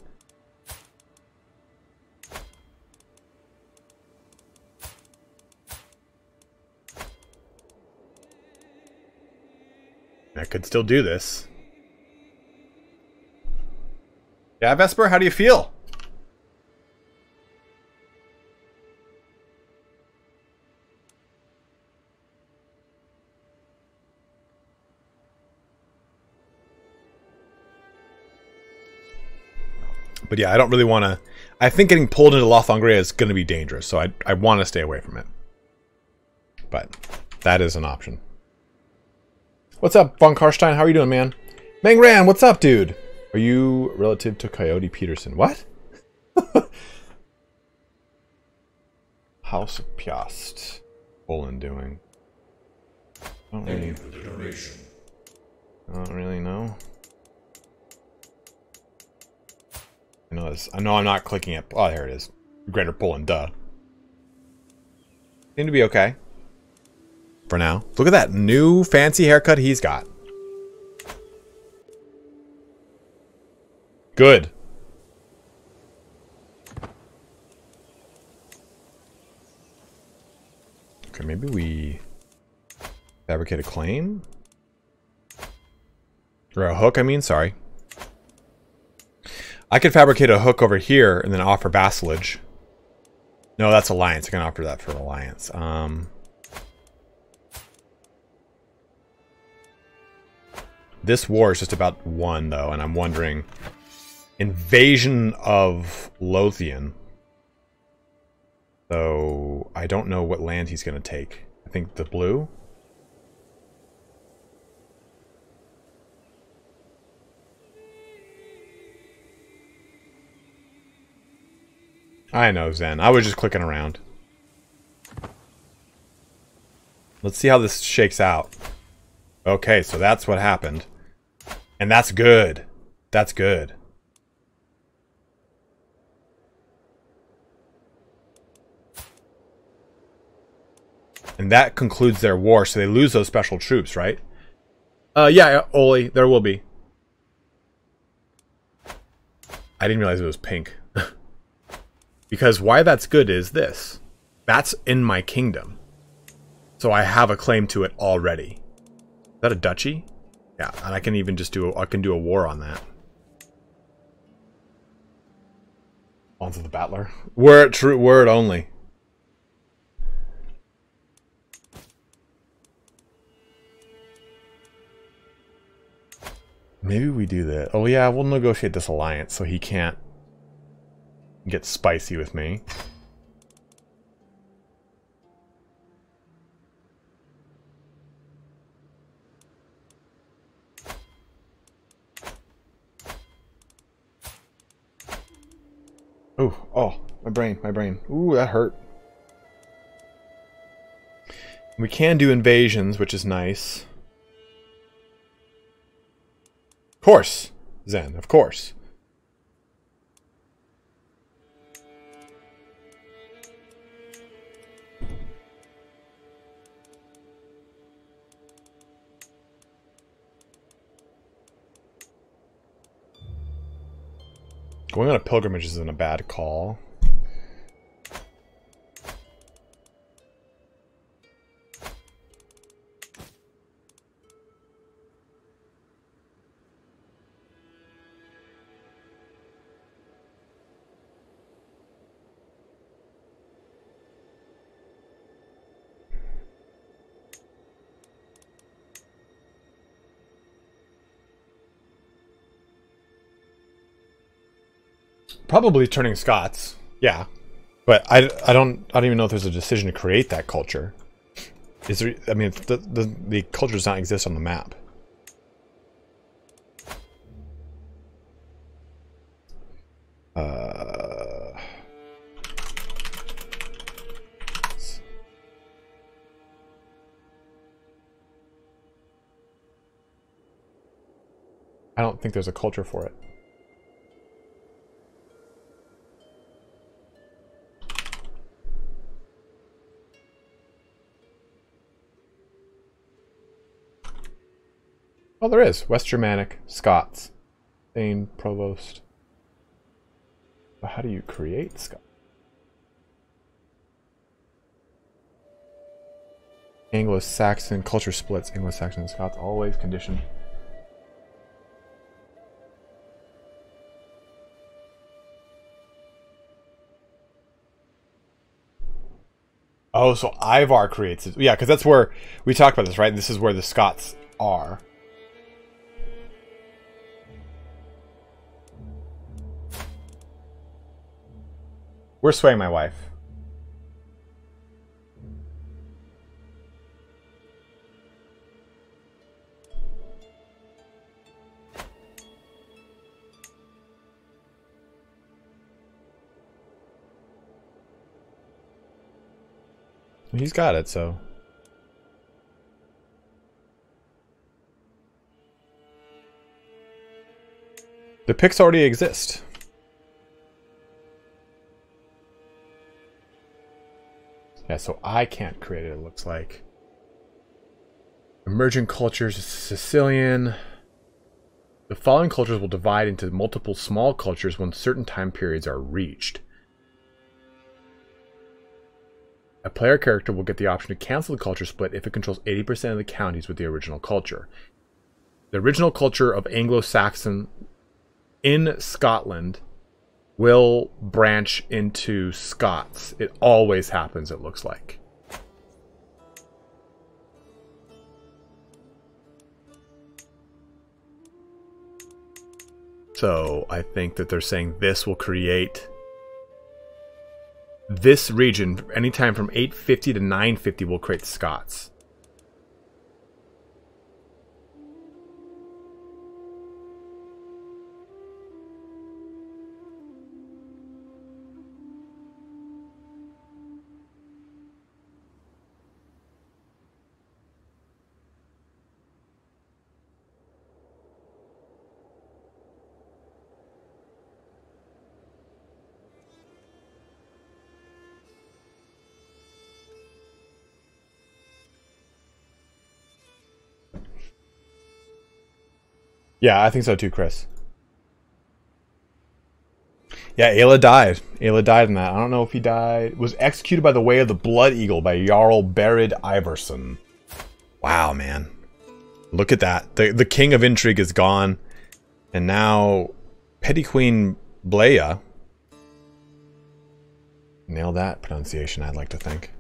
I could still do this. Yeah, Vesper, how do you feel? But yeah, I don't really want to... I think getting pulled into Lotharingia is going to be dangerous, so I, I want to stay away from it. But that is an option. What's up, Von Karstein? How are you doing, man? Mangran, what's up, dude? Are you relative to Coyote Peterson? What? House of Piast. Poland doing? I don't really, don't really know. I know this. I know I'm not clicking it. Oh, there it is. Greater Poland, duh. Seem to be okay. For now. Look at that new fancy haircut he's got. Good. Okay, maybe we fabricate a claim? Or a hook, I mean, sorry. I could fabricate a hook over here and then offer vassalage. No, that's alliance. I can offer that for alliance. Um, this war is just about one, though, and I'm wondering invasion of Lothian. So I don't know what land he's going to take. I think the blue. I know, Zen. I was just clicking around. Let's see how this shakes out. Okay, so that's what happened. And that's good. That's good. And that concludes their war, so they lose those special troops, right? Uh, yeah, Oli, there will be. I didn't realize it was pink. because why that's good is this. That's in my kingdom. So I have a claim to it already. Is that a duchy? Yeah, and I can even just do a, I can do a war on that. Onto the battler. Word true word only. Maybe we do that. Oh yeah, we'll negotiate this alliance so he can't get spicy with me. Oh, oh, my brain, my brain. Ooh, that hurt. We can do invasions, which is nice. Of course, Zen, of course. Going on a pilgrimage isn't a bad call. Probably turning Scots. Yeah. But I, I don't I don't even know if there's a decision to create that culture. Is there I mean the the, the culture does not exist on the map. Uh I don't think there's a culture for it. Oh, there is. West Germanic, Scots, Thane, Provost. But how do you create Scots? Anglo-Saxon culture splits. Anglo-Saxon and Scots always conditioned. Oh, so Ivar creates it. Yeah, because that's where we talked about this, right? This is where the Scots are. We're swaying my wife. He's got it, so. The pics already exist. Yeah, so I can't create it, it looks like. Emerging cultures, Sicilian. The following cultures will divide into multiple small cultures when certain time periods are reached. A player character will get the option to cancel the culture split if it controls 80% of the counties with the original culture. The original culture of Anglo-Saxon in Scotland will branch into Scots. It always happens, it looks like. So I think that they're saying this will create this region anytime from 850 to 950 will create Scots. Yeah, I think so too, Chris. Yeah, Ayla died. Ayla died in that. I don't know if he died. Was executed by the way of the Blood Eagle by Jarl Berid Iverson. Wow, man. Look at that. The the king of intrigue is gone. And now Petty Queen Bleia. Nail that pronunciation, I'd like to think.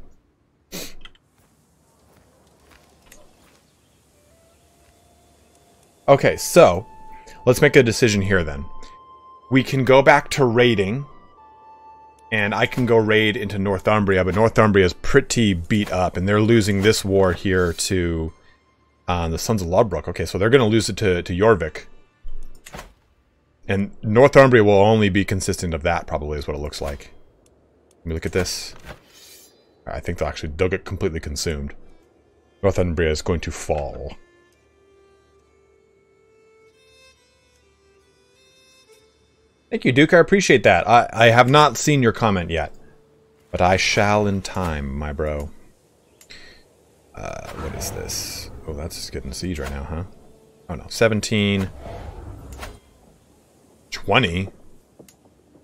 Okay, so let's make a decision here then. We can go back to raiding, and I can go raid into Northumbria, but Northumbria is pretty beat up, and they're losing this war here to uh, the Sons of Lodbrok. Okay, so they're going to lose it to, to Jorvik. And Northumbria will only be consistent of that, probably, is what it looks like. Let me look at this. I think they'll actually, they'll get completely consumed. Northumbria is going to fall. Thank you, Duke. I appreciate that. I, I have not seen your comment yet. But I shall in time, my bro. Uh, what is this? Oh, that's getting siege right now, huh? Oh no, 17, 20,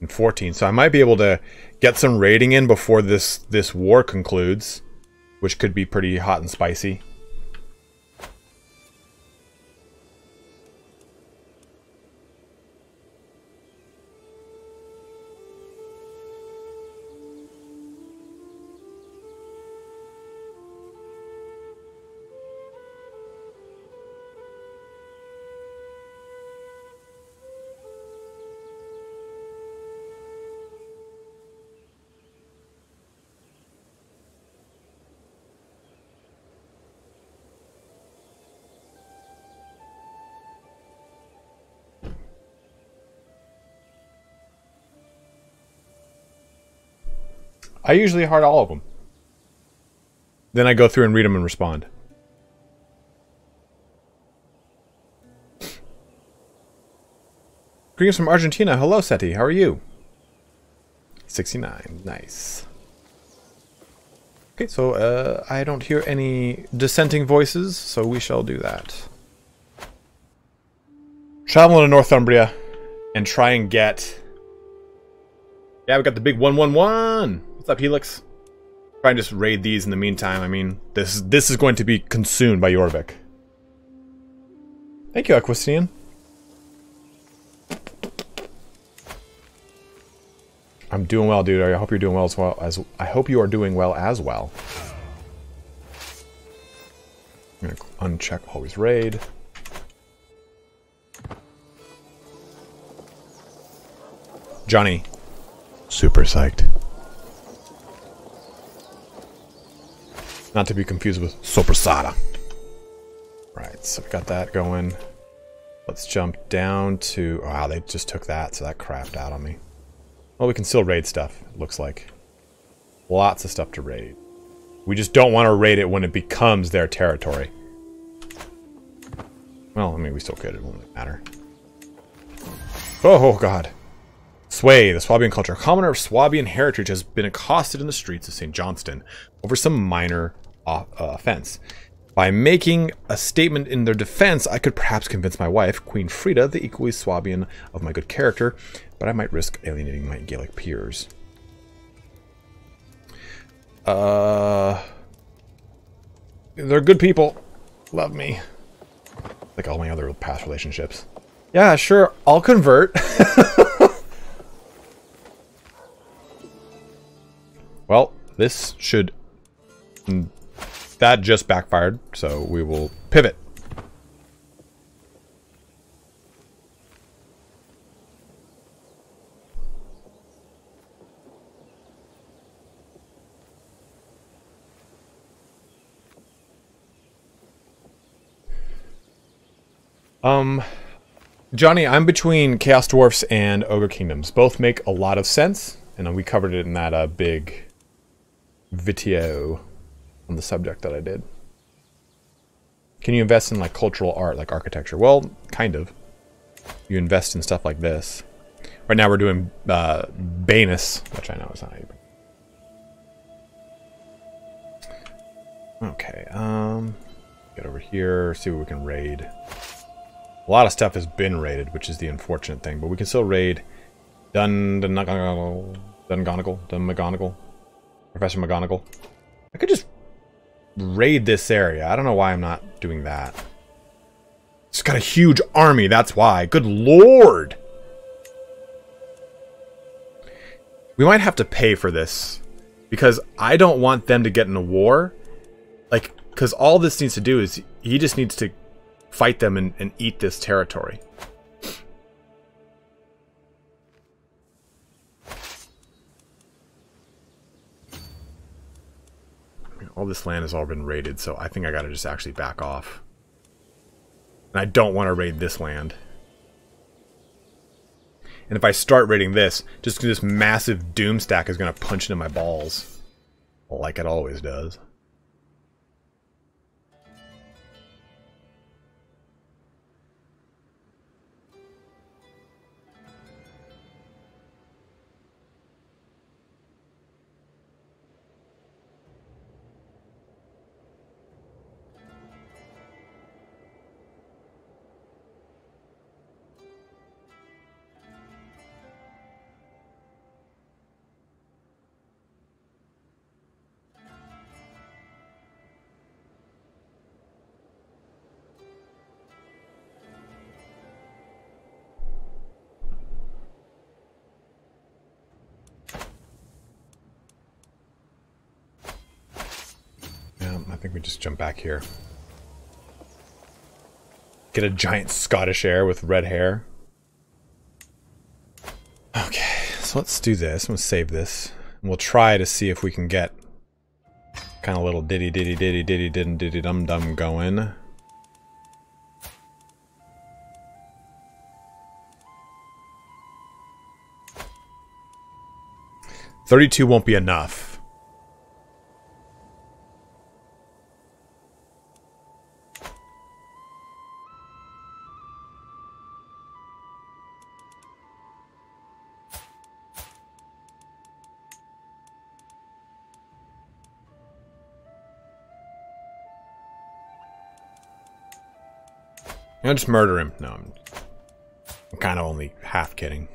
and 14. So I might be able to get some raiding in before this, this war concludes, which could be pretty hot and spicy. I usually heart all of them. Then I go through and read them and respond. Greetings from Argentina. Hello, Seti. How are you? 69. Nice. Okay, so uh, I don't hear any dissenting voices, so we shall do that. Travel to Northumbria and try and get... Yeah, we got the big 111! Up, Helix? Try and just raid these in the meantime. I mean, this this is going to be consumed by Jorvik. Thank you, Equistian. I'm doing well, dude. I hope you're doing well as well as I hope you are doing well as well. I'm gonna uncheck always raid. Johnny, super psyched. Not to be confused with Soprasada. Right, so we got that going. Let's jump down to... Oh, wow, they just took that, so that crapped out on me. Well, we can still raid stuff, it looks like. Lots of stuff to raid. We just don't want to raid it when it becomes their territory. Well, I mean, we still could. It won't matter. Oh, oh God. Sway, the Swabian culture. A commoner of Swabian heritage has been accosted in the streets of St. Johnston over some minor uh, offense. By making a statement in their defense, I could perhaps convince my wife, Queen Frida, the equally Swabian, of my good character, but I might risk alienating my Gaelic peers. Uh, they're good people. Love me. Like all my other past relationships. Yeah, sure, I'll convert. well, this should that just backfired, so we will pivot. Um, Johnny, I'm between Chaos Dwarfs and Ogre Kingdoms. Both make a lot of sense, and we covered it in that uh, big video on the subject that I did. Can you invest in like cultural art, like architecture? Well, kind of. You invest in stuff like this. Right now we're doing uh, Banus, which I know is not even. Okay, um, get over here, see what we can raid. A lot of stuff has been raided, which is the unfortunate thing, but we can still raid Dun Dungonagall, Dun McGonagall, Professor McGonagall. I could just raid this area. I don't know why I'm not doing that. It's got a huge army, that's why. Good lord! We might have to pay for this. Because I don't want them to get in a war. Like, because all this needs to do is he just needs to fight them and, and eat this territory. All this land has all been raided, so I think I gotta just actually back off. And I don't want to raid this land. And if I start raiding this, just this massive doom stack is going to punch into my balls. Like it always does. Jump back here. Get a giant Scottish heir with red hair. Okay, so let's do this. I'm gonna save this. And we'll try to see if we can get kind of little diddy diddy diddy diddy diddy diddy dum dum going. Thirty-two won't be enough. I'll just murder him. No, I'm, I'm kind of only half kidding.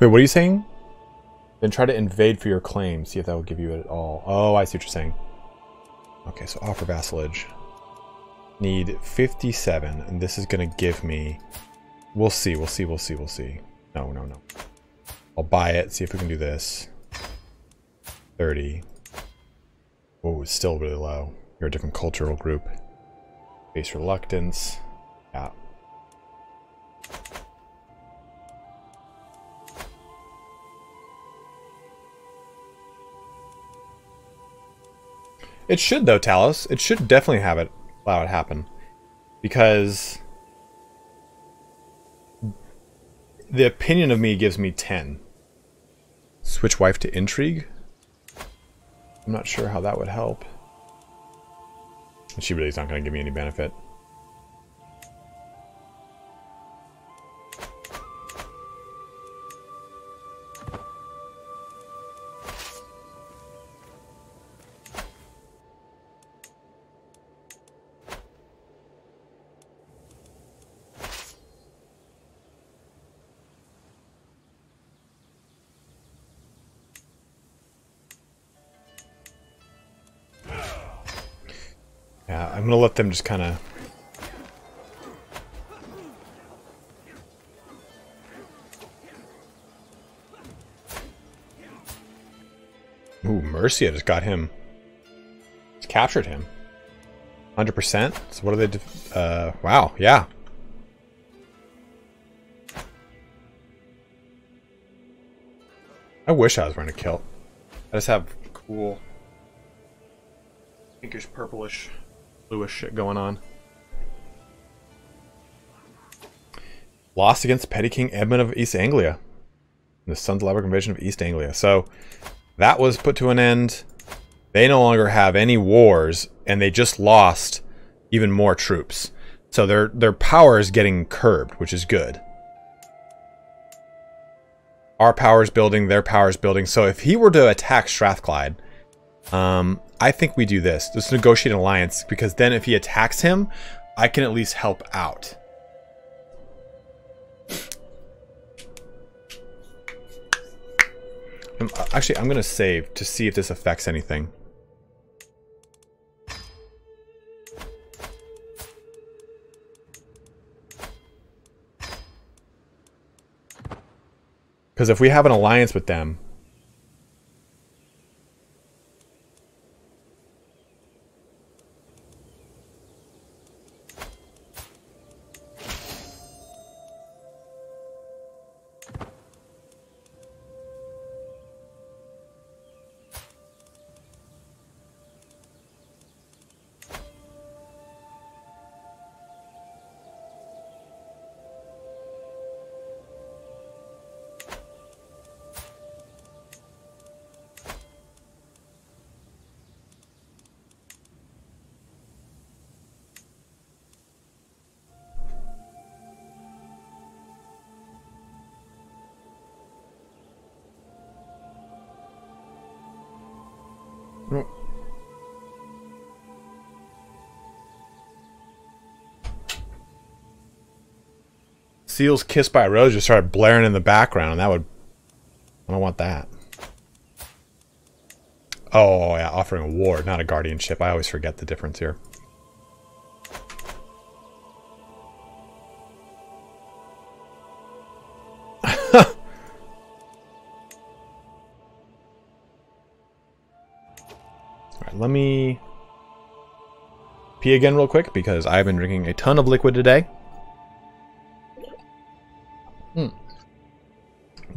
Wait, what are you saying? Then try to invade for your claim. See if that will give you it at all. Oh, I see what you're saying. Okay, so offer vassalage. Need 57, and this is going to give me... We'll see, we'll see, we'll see, we'll see. No, no, no. I'll buy it, see if we can do this. 30. Oh, it's still really low. You're a different cultural group. Base reluctance. Yeah. It should though, Talos. It should definitely have it allow it happen. Because the opinion of me gives me 10. Switch wife to intrigue? I'm not sure how that would help. She really is not going to give me any benefit. Them just kind of... Ooh, Mercia just got him. Just captured him. 100%? So what are they... Uh, wow, yeah. I wish I was wearing a kilt. I just have cool pinkish purplish bluish shit going on. Lost against Petty King Edmund of East Anglia. The Sons of Lodbrok invasion of East Anglia. So that was put to an end. They no longer have any wars, and they just lost even more troops. So their their power is getting curbed, which is good. Our power is building, their power is building. So if he were to attack Strathclyde, um, I think we do this. Let's negotiate an alliance, because then if he attacks him, I can at least help out. Um, actually, I'm going to save to see if this affects anything. Because if we have an alliance with them, Seal's Kissed by a Rose just started blaring in the background. and That would... I don't want that. Oh, yeah, offering a ward, not a guardianship. I always forget the difference here. let me pee again real quick because I've been drinking a ton of liquid today.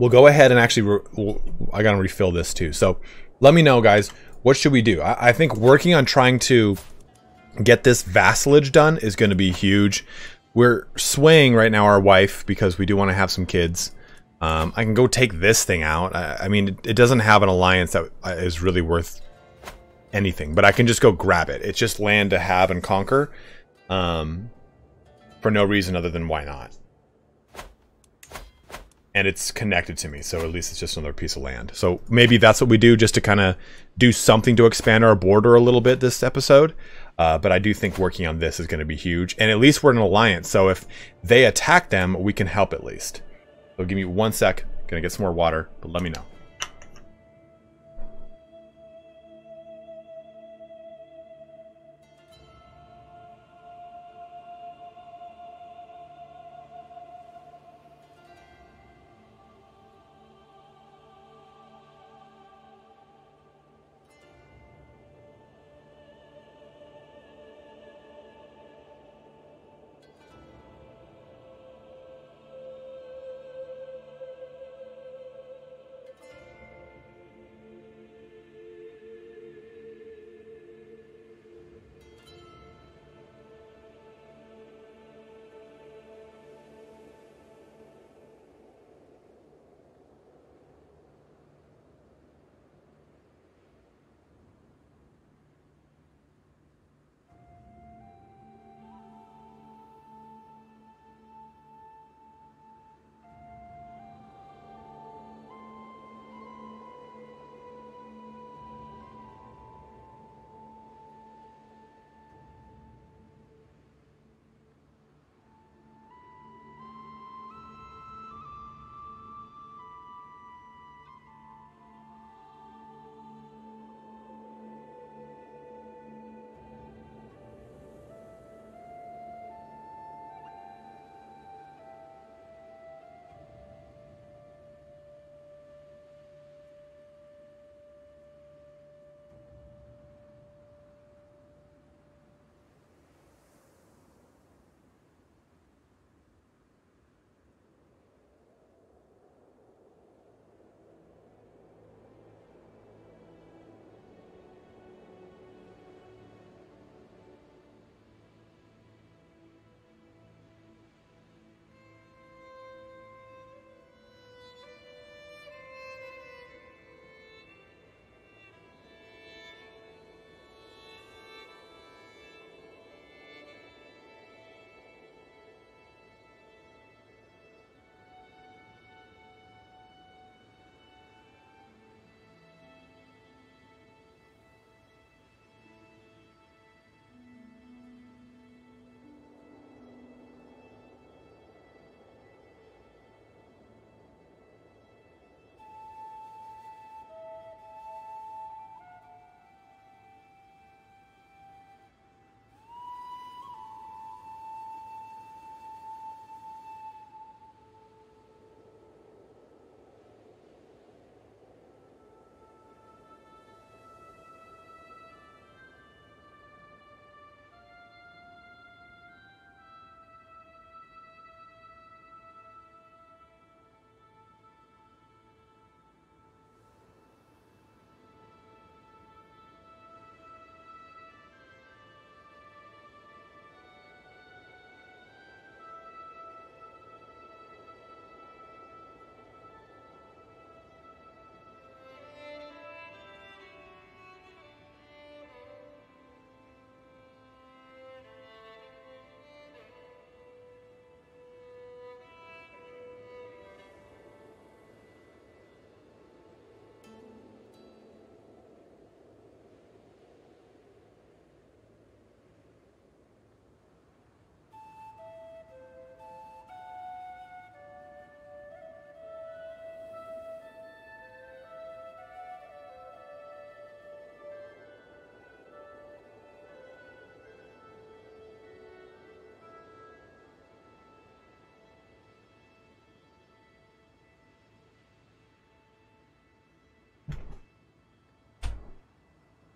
We'll go ahead and actually, I gotta refill this too. So let me know, guys, what should we do? I, I think working on trying to get this vassalage done is going to be huge. We're swaying right now our wife because we do want to have some kids. Um, I can go take this thing out. I, I mean, it, it, doesn't have an alliance that uh, really worth anything, but I can just go grab it. It's just land to have and conquer um, for no reason other than why not. And it's connected to me, so at least it's just another piece of land. So maybe that's what we do just to kind of do something to expand our border a little bit this episode. Uh, but I do think working on this is going to be huge. And at least we're an alliance, so if they attack them, we can help at least. So give me one sec. Gonna get some more water, but let me know.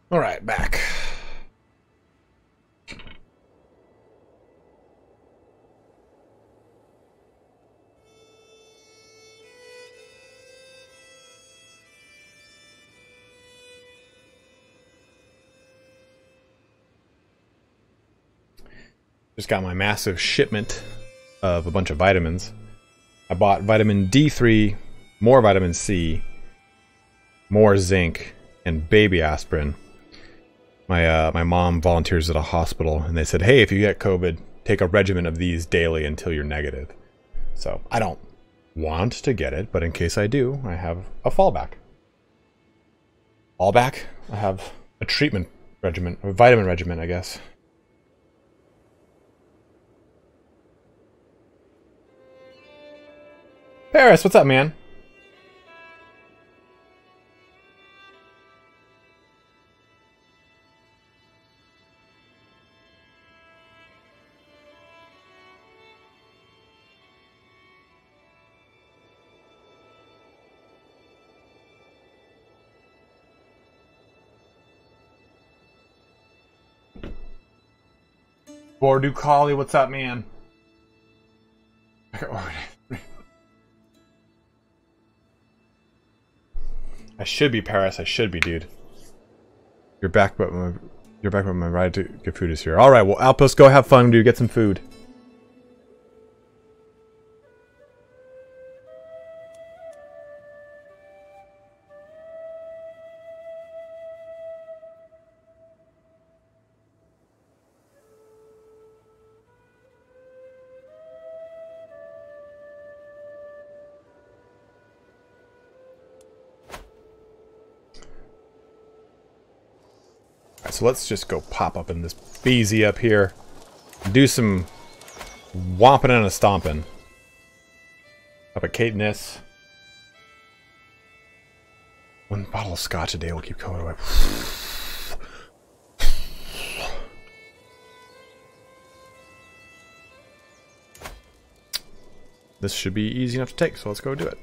All right, back. Just got my massive shipment of a bunch of vitamins. I bought vitamin D3, more vitamin C, more zinc, and baby aspirin. My uh, my mom volunteers at a hospital, and they said, "Hey, if you get COVID, take a regimen of these daily until you're negative." So I don't want to get it, but in case I do, I have a fallback. Fallback? I have a treatment regimen, a vitamin regimen, I guess. Paris, what's up, man? Bordu Kali, what's up, man? I should be Paris. I should be, dude. You're back, but my you're back, but my ride to get food is here. All right, well, Outpost, go have fun, dude. Get some food. So let's just go pop up in this beezy up here. Do some whomping and a stomping. Up at Caithness. One bottle of scotch a day will keep going away. This should be easy enough to take, so let's go do it.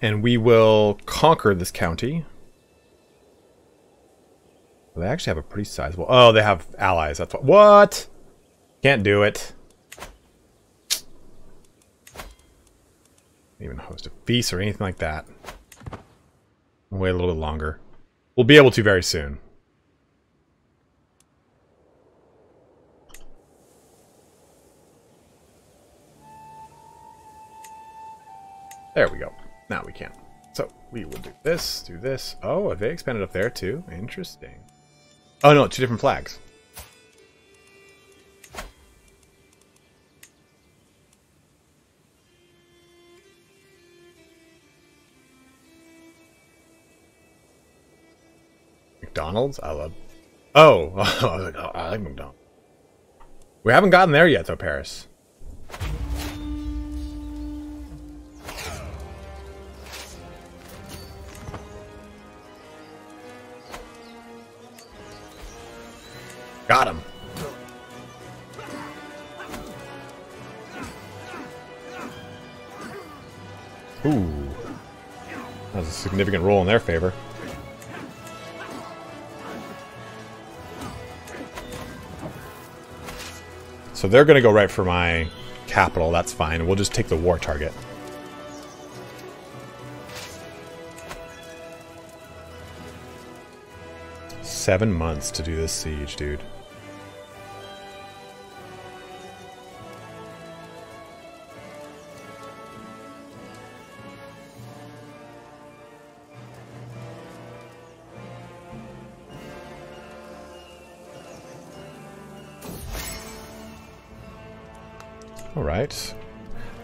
And we will conquer this county. They actually have a pretty sizable... Oh, they have allies. That's what... What? Can't do it. Even host a feast or anything like that. I'll wait a little bit longer. We'll be able to very soon. There we go. Now we can't. So we will do this, do this. Oh, have they expanded up there too? Interesting. Oh no, two different flags. McDonald's? I love. Oh, I like McDonald's. We haven't gotten there yet, though, Paris. Got him. Ooh. That's a significant roll in their favor. So they're going to go right for my capital. That's fine. We'll just take the war target. Seven months to do this siege, dude.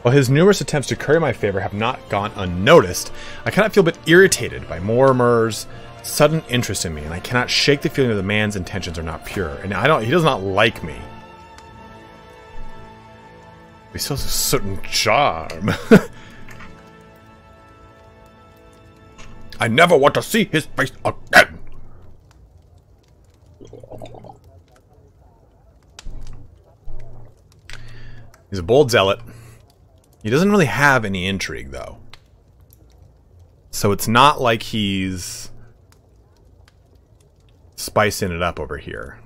While his numerous attempts to curry my favor have not gone unnoticed, I cannot feel but irritated by Mortimer's sudden interest in me, and I cannot shake the feeling that the man's intentions are not pure. And I don't he does not like me. He still has a certain charm. I never want to see his face again. He's a bold zealot. He doesn't really have any intrigue, though. So it's not like he's spicing it up over here.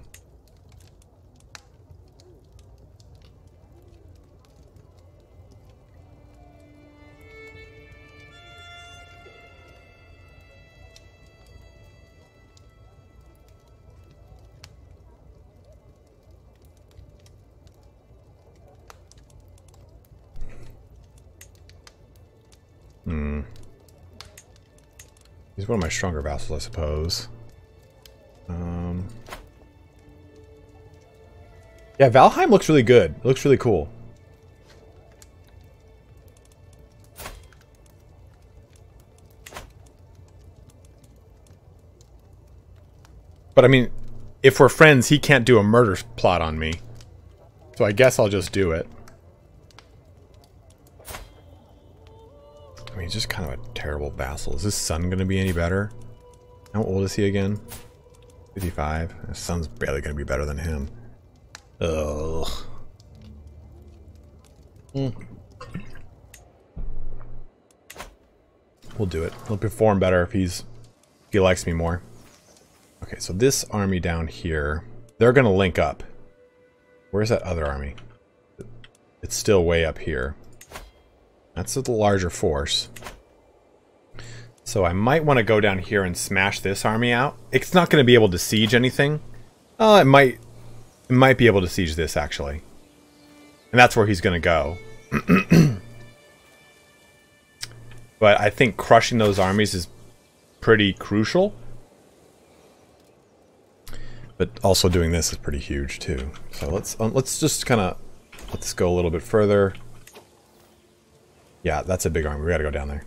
Hmm. He's one of my stronger vassals, I suppose. Um, yeah, Valheim looks really good. It looks really cool. But I mean, if we're friends, he can't do a murder plot on me. So I guess I'll just do it. He's just kind of a terrible vassal. Is his son going to be any better? How old is he again? 55. His son's barely going to be better than him. Ugh. Mm. We'll do it. He'll perform better if he's if he likes me more. Okay, so this army down here, they're going to link up. Where's that other army? It's still way up here. That's the larger force. So I might want to go down here and smash this army out. It's not going to be able to siege anything. Uh, it might, it might be able to siege this, actually. And that's where he's going to go. but I think crushing those armies is pretty crucial. But also doing this is pretty huge, too. So let's, um, let's just kind of, let's go a little bit further. Yeah, that's a big army. We gotta go down there.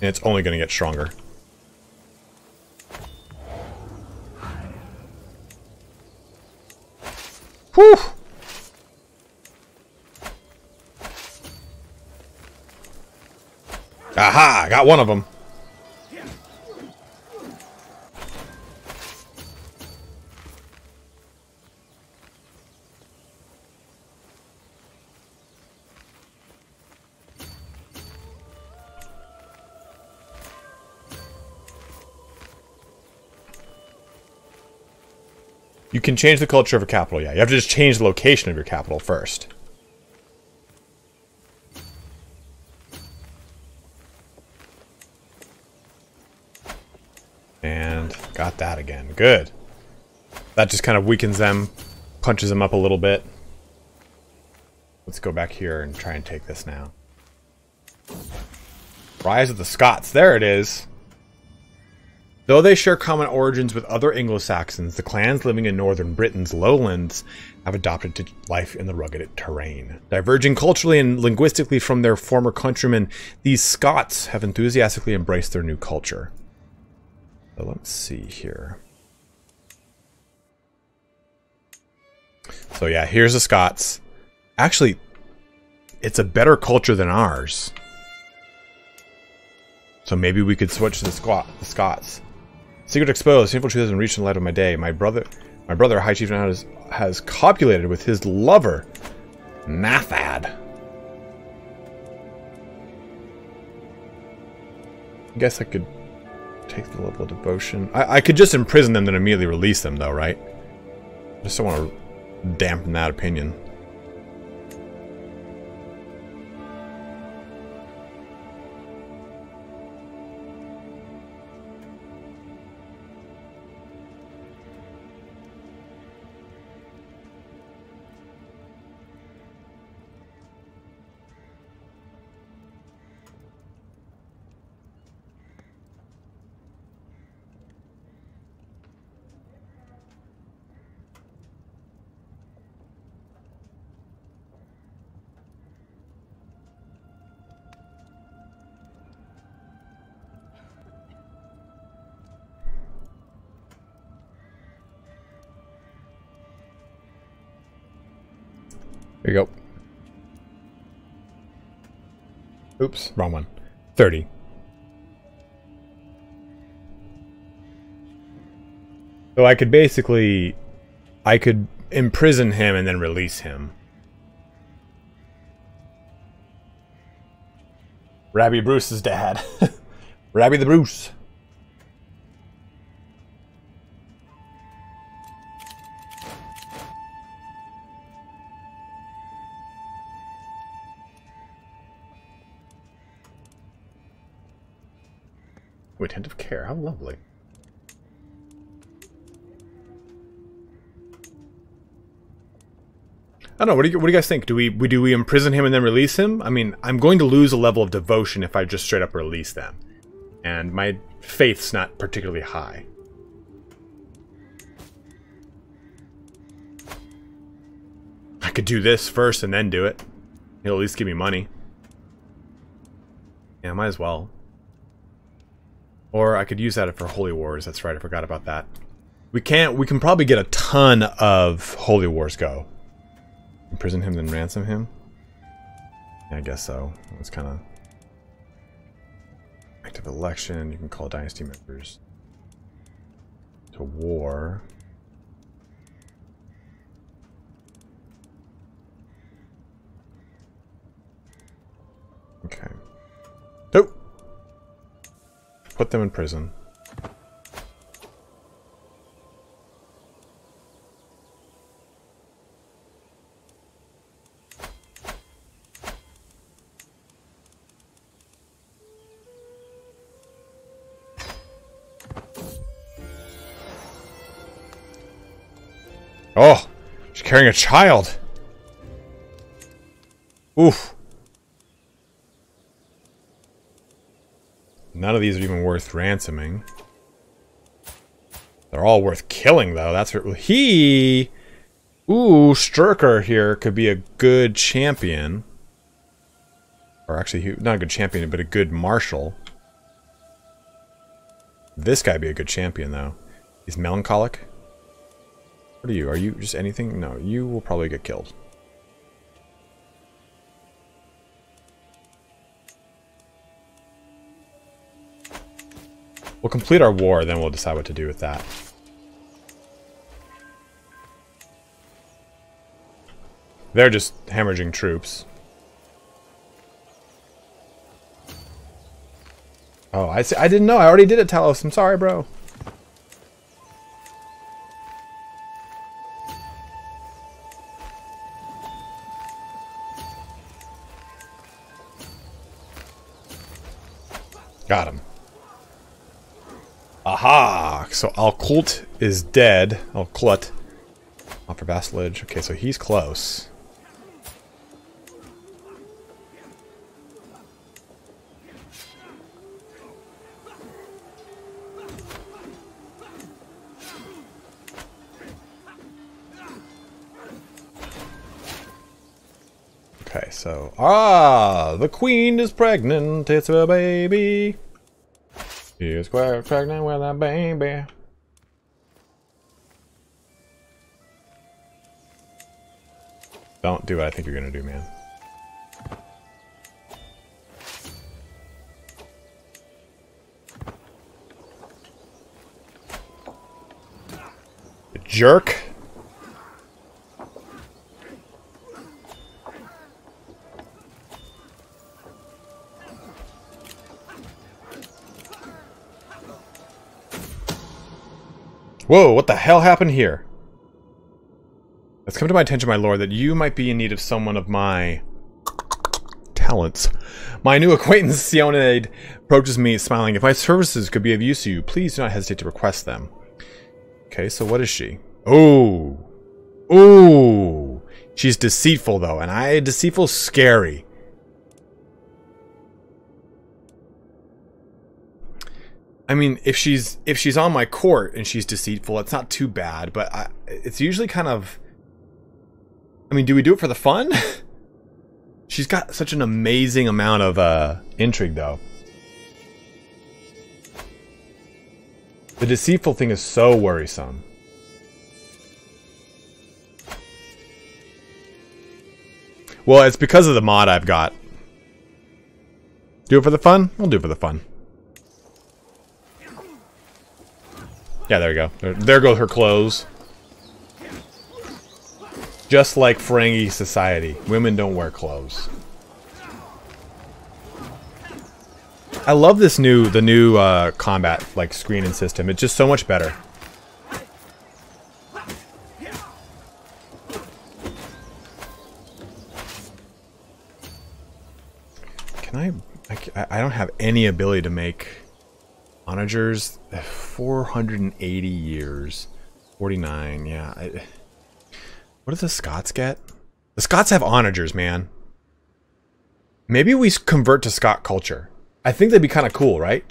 And it's only to get stronger. Whew! Aha! Got one of them. You can change the culture of a capital, yeah. You have to just change the location of your capital first. And got that again. Good. That just kind of weakens them, punches them up a little bit. Let's go back here and try and take this now. Rise of the Scots. There it is. Though they share common origins with other Anglo-Saxons, the clans living in northern Britain's lowlands have adopted to life in the rugged terrain. Diverging culturally and linguistically from their former countrymen, these Scots have enthusiastically embraced their new culture. So let's see here. So yeah, here's the Scots. Actually, it's a better culture than ours. So maybe we could switch to the, Scot the Scots. Secret exposed. Sinful truth hasn't reached the light of my day. My brother, my brother, High Chief, now has, has copulated with his lover, Nathad. I guess I could take the level of devotion. I, I could just imprison them, then immediately release them, though, right? I just don't want to dampen that opinion. Here you go. Oops, wrong one. 30. So I could basically... I could imprison him and then release him. Rabbi Bruce's dad. Rabbi the Bruce. How lovely. I don't know. What do you What do you guys think? Do we, we do we imprison him and then release him? I mean, I'm going to lose a level of devotion if I just straight up release them, and my faith's not particularly high. I could do this first and then do it. He'll at least give me money. Yeah, might as well. Or I could use that for Holy Wars. That's right, I forgot about that. We can't. We can probably get a ton of Holy Wars go. Imprison him, then ransom him? Yeah, I guess so. It's kind of... Active election, you can call dynasty members to war. Okay. Put them in prison. Oh, she's carrying a child. Oof. None of these are even worth ransoming. They're all worth killing, though. That's what he. Ooh, Sturker here could be a good champion. Or actually, not a good champion, but a good marshal. This guy be a good champion, though. He's melancholic. What are you? Are you just anything? No, you will probably get killed. We'll complete our war, then we'll decide what to do with that. They're just hemorrhaging troops. Oh, I see. I didn't know. I already did it, Talos. I'm sorry, bro. Got him. Aha! So Al-Kult is dead. Al-Klut. Offer vassalage. Okay, so he's close. Okay, so... Ah! The queen is pregnant. It's a baby. She's quite pregnant with a baby. Don't do what I think you're gonna do, man. jerk. Whoa, what the hell happened here? It's come to my attention, my lord, that you might be in need of someone of my talents. My new acquaintance, Sionade, approaches me smiling. If my services could be of use to you, please do not hesitate to request them. Okay, so what is she? Oh. Ooh. She's deceitful, though, and I deceitful scary. I mean, if she's if she's on my court and she's deceitful, it's not too bad. But I, it's usually kind of. I mean, do we do it for the fun? she's got such an amazing amount of uh, intrigue, though. The deceitful thing is so worrisome. Well, it's because of the mod I've got. Do it for the fun? We'll do it for the fun. Yeah, there you go. There, there go her clothes. Just like Ferengi society, women don't wear clothes. I love this new the new uh, combat like screen and system. It's just so much better. Can I, I? I don't have any ability to make onagers. 480 years, 49. Yeah. I, what do the Scots get? The Scots have onagers, man. Maybe we convert to Scott culture. I think that'd be kind of cool, right?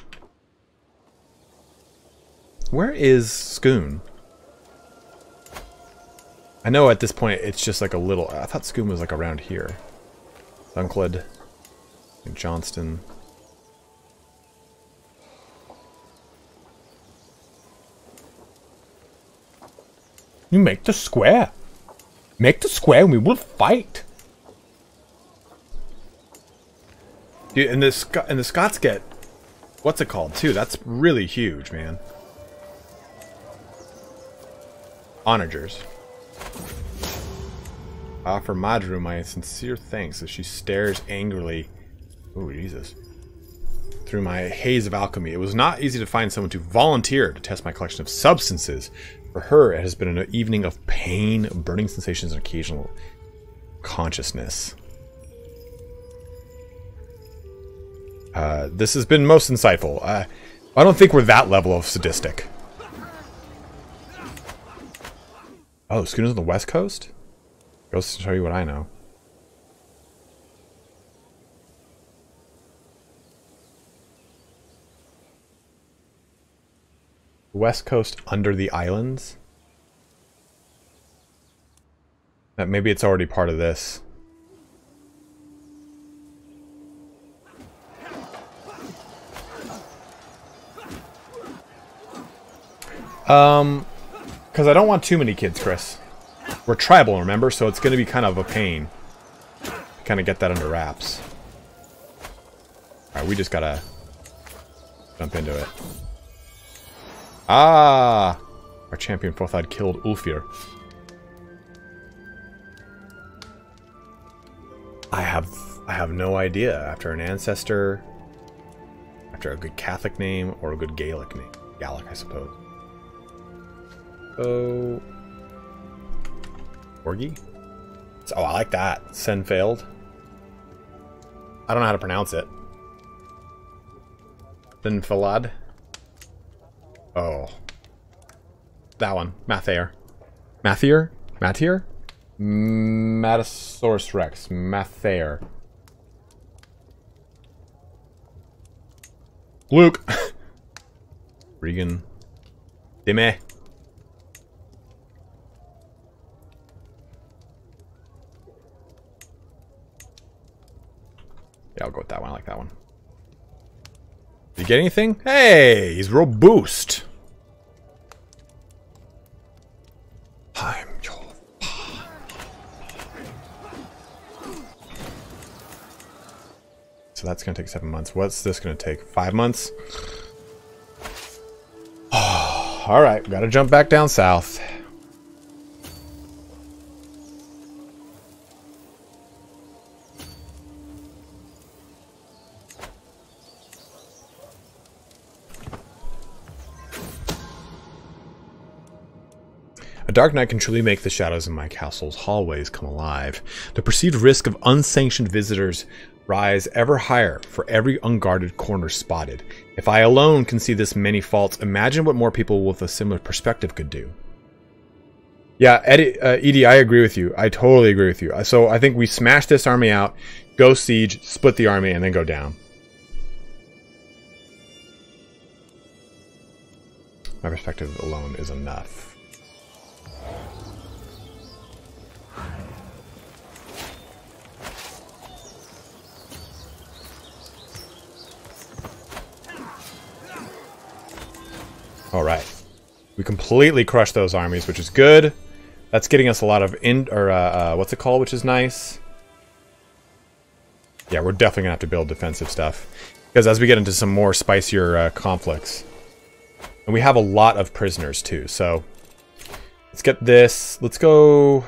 Where is Scone? I know at this point it's just like a little. I thought Scone was like around here. Dunkeld. and Johnston. You make the square. Make the square and we will fight. Dude, and the and the Scots get what's it called too? That's really huge, man. Onagers. Offer Madru my sincere thanks as she stares angrily. Oh Jesus. Through my haze of alchemy. It was not easy to find someone to volunteer to test my collection of substances. For her, it has been an evening of pain, burning sensations, and occasional consciousness. Uh, this has been most insightful. Uh, I don't think we're that level of sadistic. Oh, Schooner's on the west coast? Goes to show you what I know. West coast under the islands? That maybe it's already part of this. Um, because I don't want too many kids, Chris. We're tribal, remember? So it's going to be kind of a pain. Kind of get that under wraps. Alright, we just gotta jump into it. Ah! Our champion Fothad killed Ulfir. I have I have no idea. After an ancestor, after a good Catholic name or a good Gaelic name, Gaelic, I suppose. Oh, Orgy. Oh, I like that. Sen failed. I don't know how to pronounce it. Then Falad. Oh. That one. Mathair. Mathier? Mathier? Matasaurus Rex. Mathair. Luke. Regan. Dime. Yeah, I'll go with that one. I like that one. Did you get anything? Hey, he's robust. So that's going to take seven months. What's this going to take? Five months? All right, got to jump back down south. A dark night can truly make the shadows in my castle's hallways come alive. The perceived risk of unsanctioned visitors rise ever higher for every unguarded corner spotted. If I alone can see this many faults, imagine what more people with a similar perspective could do. Yeah, Eddie, uh, Edie, I agree with you. I totally agree with you. Uh, So I think we smash this army out, go siege, split the army, and then go down. My perspective alone is enough. All right. We completely crushed those armies, which is good. That's getting us a lot of in or uh, uh, what's it called, which is nice. Yeah, we're definitely gonna have to build defensive stuff because as we get into some more spicier uh, conflicts, and we have a lot of prisoners too. So let's get this. Let's go.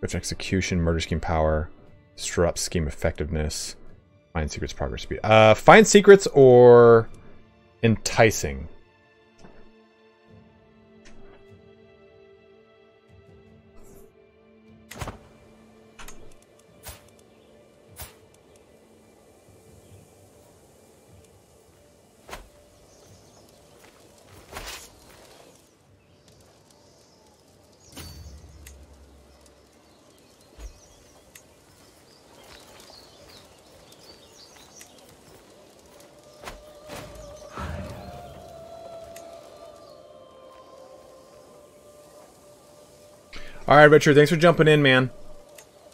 Which execution, murder scheme power. Up scheme effectiveness. Find secrets, progress speed. Uh, find secrets or enticing. All right, Richard. Thanks for jumping in, man.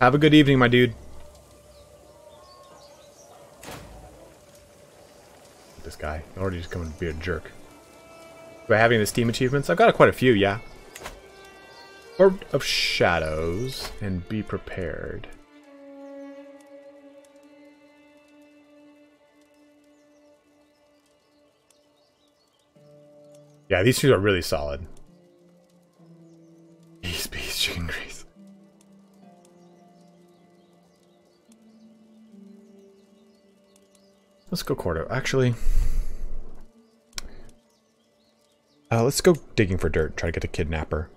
Have a good evening, my dude. This guy already just coming to be a jerk. Do having the Steam achievements? I've got quite a few, yeah. Orb of Shadows and Be Prepared. Yeah, these two are really solid. Beast, chicken grease. Let's go Cordo. Actually, uh, let's go digging for dirt. Try to get a kidnapper.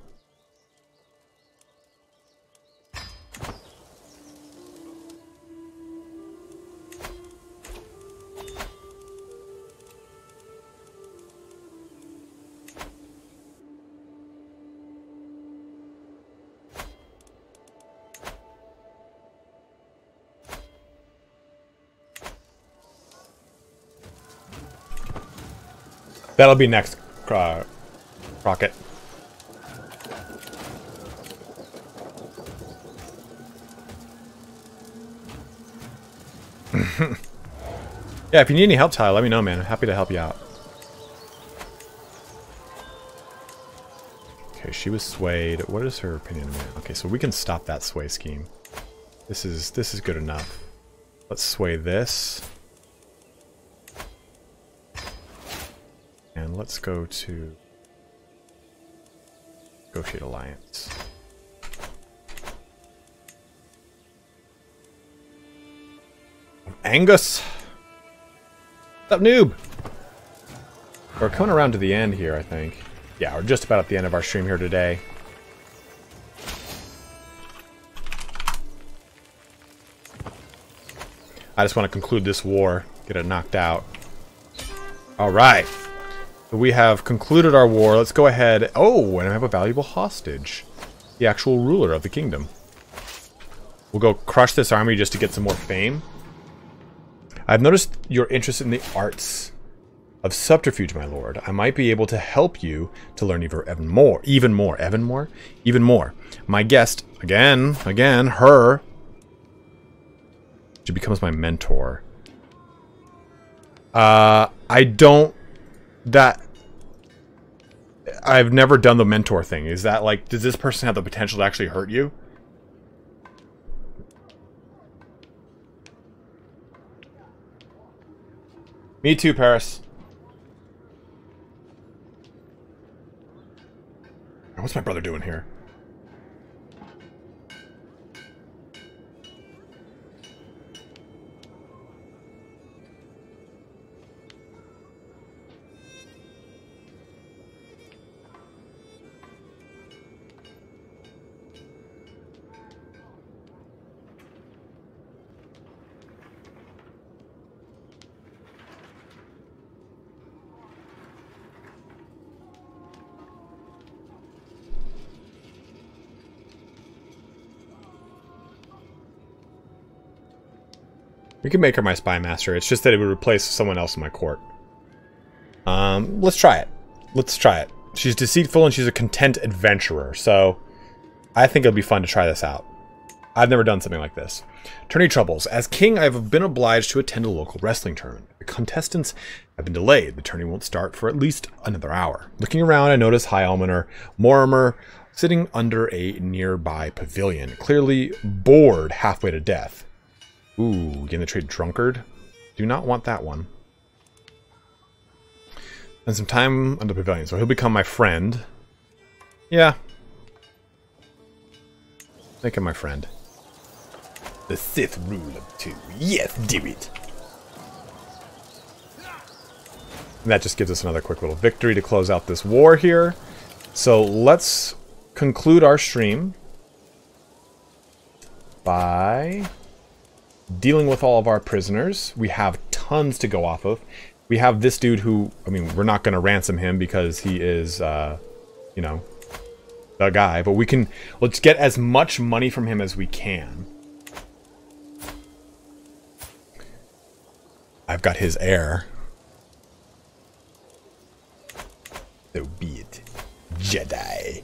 That'll be next, uh, Rocket. yeah, if you need any help, Tyler, let me know, man. I'm happy to help you out. Okay, she was swayed. What is her opinion? Okay, so we can stop that sway scheme. This is this is good enough. Let's sway this. And let's go to negotiate alliance. Angus! What's up, noob? We're coming around to the end here, I think. Yeah, we're just about at the end of our stream here today. I just want to conclude this war, get it knocked out. Alright. We have concluded our war. Let's go ahead. Oh, and I have a valuable hostage. The actual ruler of the kingdom. We'll go crush this army just to get some more fame. I've noticed your interest in the arts of subterfuge, my lord. I might be able to help you to learn even more. Even more. Even more? Even more. My guest, again, again, her. She becomes my mentor. Uh, I don't that I've never done the mentor thing. Is that like, does this person have the potential to actually hurt you? Me too, Paris. What's my brother doing here? We can make her my spy master. It's just that it would replace someone else in my court. Um, let's try it. Let's try it. She's deceitful and she's a content adventurer, so I think it'll be fun to try this out. I've never done something like this. Tourney troubles. As king, I have been obliged to attend a local wrestling tournament. The contestants have been delayed. The tourney won't start for at least another hour. Looking around, I notice High Almoner Morimer sitting under a nearby pavilion, clearly bored halfway to death. Ooh, getting the trait Drunkard. Do not want that one. And some time the pavilion, so he'll become my friend. Yeah. Make him my friend. The Sith rule of two. Yes, do it. And that just gives us another quick little victory to close out this war here. So let's conclude our stream by dealing with all of our prisoners. We have tons to go off of. We have this dude who, I mean, we're not going to ransom him because he is, uh, you know, the guy. But we can, let's get as much money from him as we can. I've got his heir. So be it. Jedi.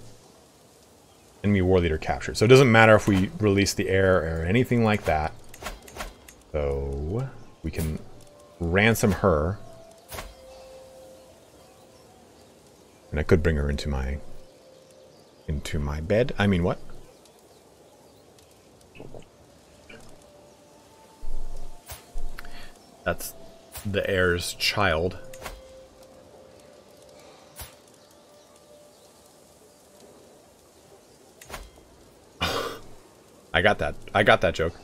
Enemy war leader captured. So it doesn't matter if we release the heir or anything like that. So we can ransom her. And I could bring her into my into my bed. I mean what? That's the heir's child. I got that. I got that joke.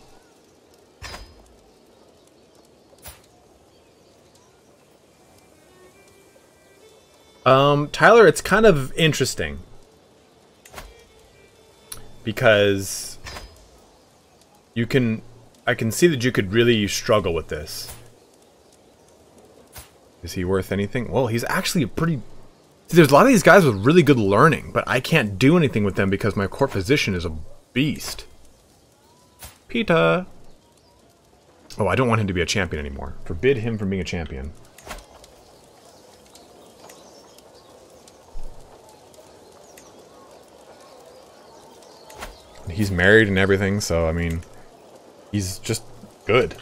Um, Tyler, it's kind of interesting. Because you can I can see that you could really struggle with this. Is he worth anything? Well, he's actually a pretty See, there's a lot of these guys with really good learning, but I can't do anything with them because my court position is a beast. Peter. Oh, I don't want him to be a champion anymore. Forbid him from being a champion. He's married and everything, so I mean, he's just good.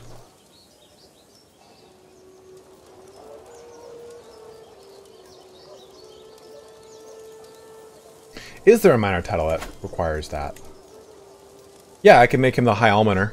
Is there a minor title that requires that? Yeah, I can make him the High Almoner.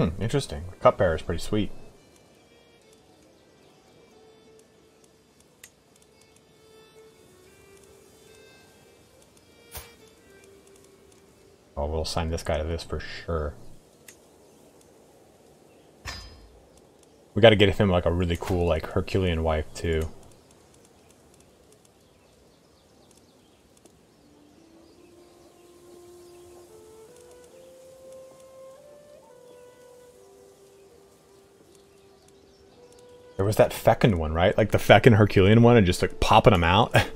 Hmm, interesting. Cupbearer is pretty sweet. Oh, we'll assign this guy to this for sure. We gotta get him like a really cool, like, Herculean wife, too. Was that fecund one, right? Like the fecund Herculean one and just like popping them out.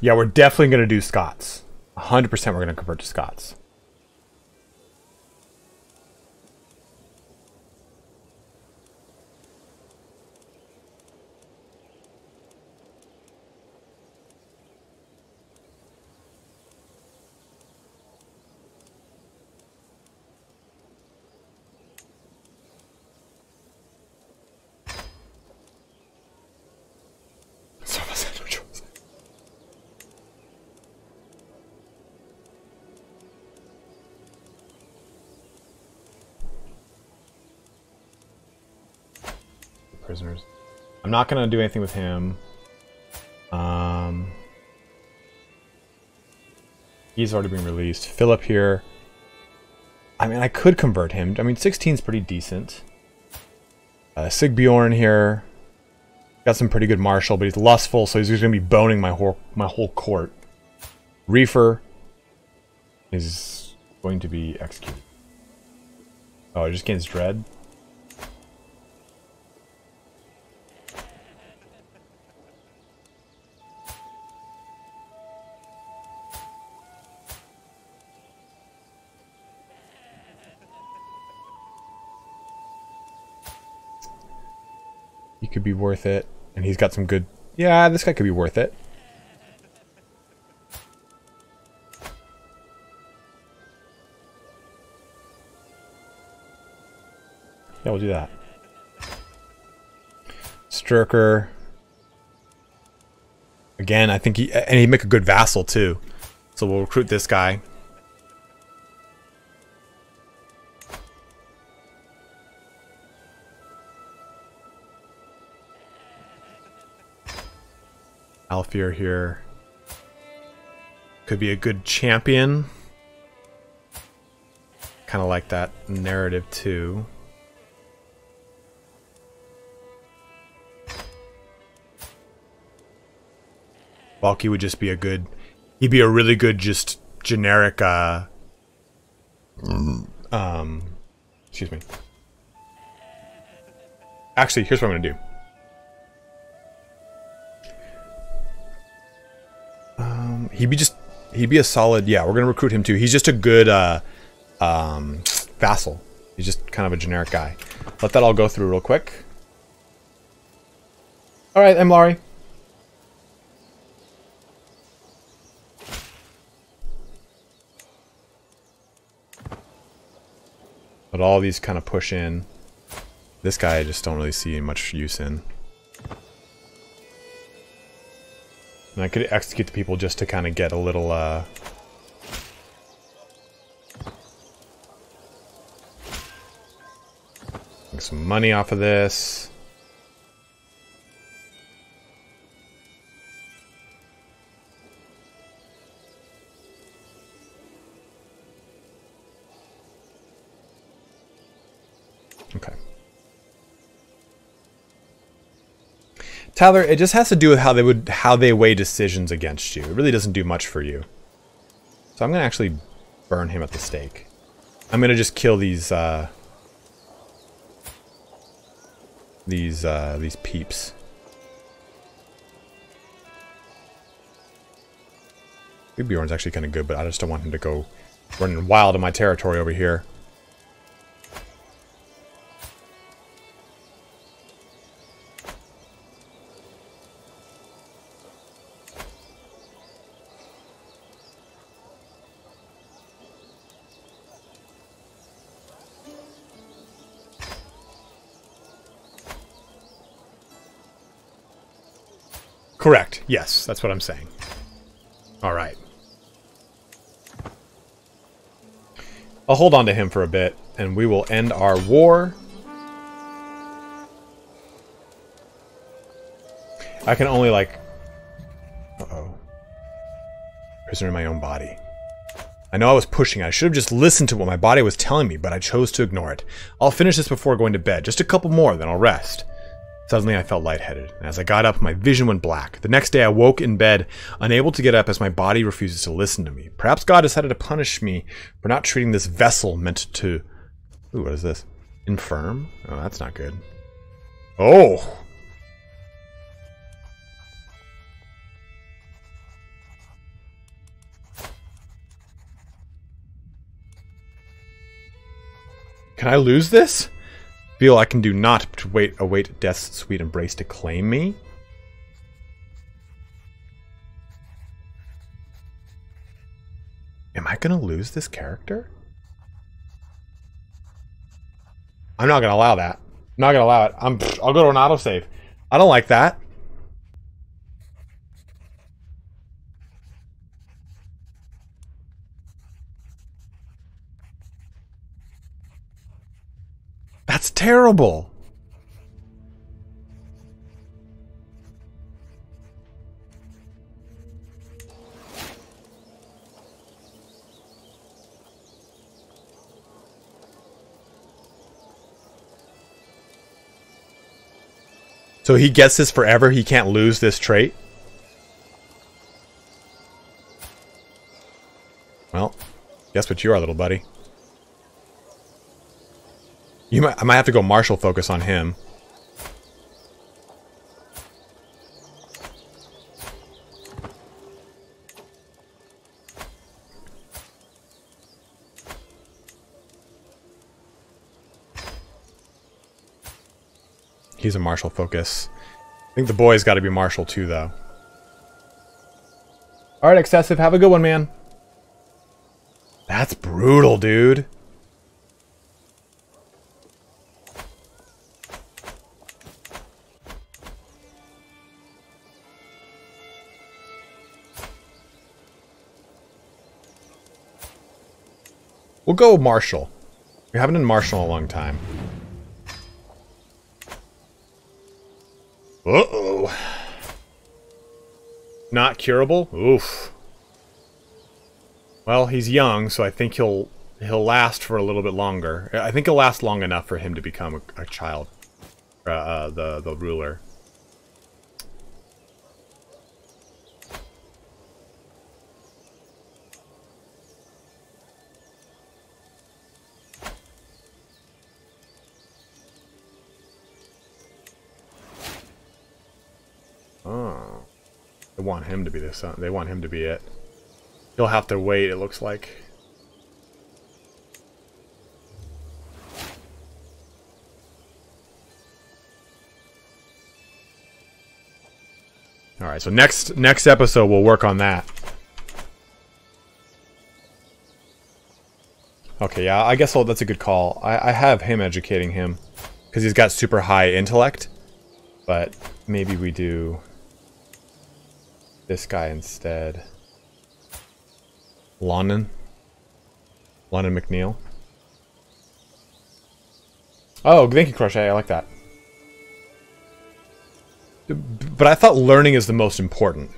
yeah, we're definitely going to do Scots. 100% we're going to convert to Scots. Not to do anything with him. Um, he's already been released. Philip here. I mean, I could convert him. I mean, 16 is pretty decent. Uh, Sigbjorn here. Got some pretty good martial, but he's lustful, so he's just to be boning my whole, my whole court. Reefer is going to be executed. Oh, I just gains dread. Could be worth it. And he's got some good... Yeah, this guy could be worth it. Yeah, we'll do that. Sturker. Again, I think he... And he'd make a good vassal, too. So we'll recruit this guy. Alfir here. Could be a good champion. Kind of like that narrative too. Valky would just be a good... He'd be a really good just generic... Uh, um, excuse me. Actually, here's what I'm going to do. He'd be just he'd be a solid yeah we're gonna recruit him too. He's just a good uh um vassal. He's just kind of a generic guy. Let that all go through real quick. All right i'm laurie but all these kind of push in this guy i just don't really see much use in And I could execute the people just to kind of get a little, uh... Make some money off of this. Tyler, it just has to do with how they would how they weigh decisions against you. It really doesn't do much for you. So I'm gonna actually burn him at the stake. I'm gonna just kill these uh, these uh, these peeps. Bjorn's actually kind of good, but I just don't want him to go running wild in my territory over here. Correct. Yes, that's what I'm saying. All right. I'll hold on to him for a bit, and we will end our war. I can only, like... Uh-oh. Prisoner in my own body. I know I was pushing. I should have just listened to what my body was telling me, but I chose to ignore it. I'll finish this before going to bed. Just a couple more, then I'll rest. Suddenly I felt lightheaded, and as I got up, my vision went black. The next day I woke in bed, unable to get up as my body refuses to listen to me. Perhaps God decided to punish me for not treating this vessel meant to... Ooh, what is this? Infirm? Oh, that's not good. Oh! Can I lose this? Feel I can do not to wait await death's sweet embrace to claim me? Am I gonna lose this character? I'm not gonna allow that. I'm not gonna allow it. I'm I'll go to an autosave. I don't like that. That's terrible. So he gets this forever? He can't lose this trait? Well, guess what you are, little buddy. You might, I might have to go martial focus on him. He's a martial focus. I think the boy's got to be martial too, though. All right, excessive. Have a good one, man. That's brutal, dude. We'll go martial. We haven't done martial in a long time. Uh-oh. Not curable? Oof. Well, he's young, so I think he'll he'll last for a little bit longer. I think he'll last long enough for him to become a, a child. Uh, uh, the, the ruler. Want him to be the son. They want him to be it. He'll have to wait, it looks like. Alright, so next next episode we'll work on that. Okay, yeah, I guess I'll, that's a good call. I, I have him educating him. Because he's got super high intellect. But maybe we do this guy instead. London. London McNeil. Oh, thank you, Crochet. I like that. But I thought learning is the most important.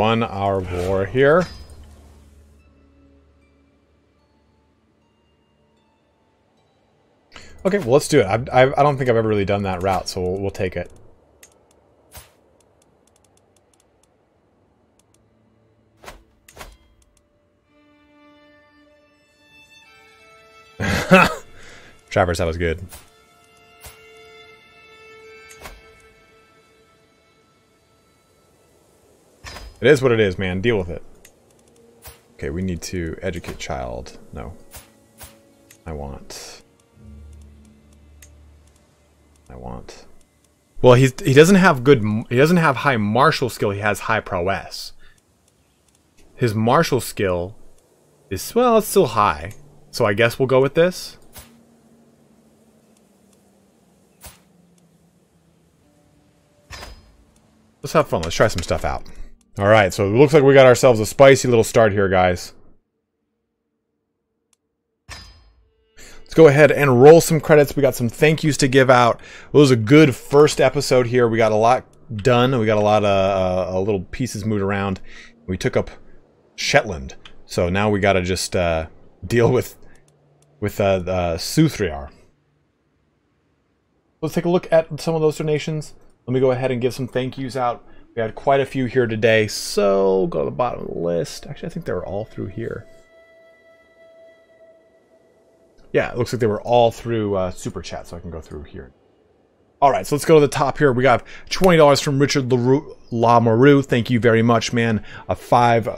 One hour war here. Okay, well, let's do it. I, I, I, don't think I've ever really done that route, so we'll, we'll take it. Travers, that was good. It is what it is, man. Deal with it. Okay, we need to educate child. No. I want... I want... Well, he's, he doesn't have good... He doesn't have high martial skill. He has high prowess. His martial skill is... Well, it's still high. So I guess we'll go with this. Let's have fun. Let's try some stuff out. Alright, so it looks like we got ourselves a spicy little start here, guys. Let's go ahead and roll some credits. We got some thank yous to give out. It was a good first episode here. We got a lot done. We got a lot of uh, uh, little pieces moved around. We took up Shetland. So now we got to just uh, deal with with uh, uh, Suthriar. Let's take a look at some of those donations. Let me go ahead and give some thank yous out. We had quite a few here today, so go to the bottom of the list. Actually, I think they were all through here. Yeah, it looks like they were all through uh, Super Chat, so I can go through here. All right, so let's go to the top here. We got $20 from Richard LaMaru. Thank you very much, man. A five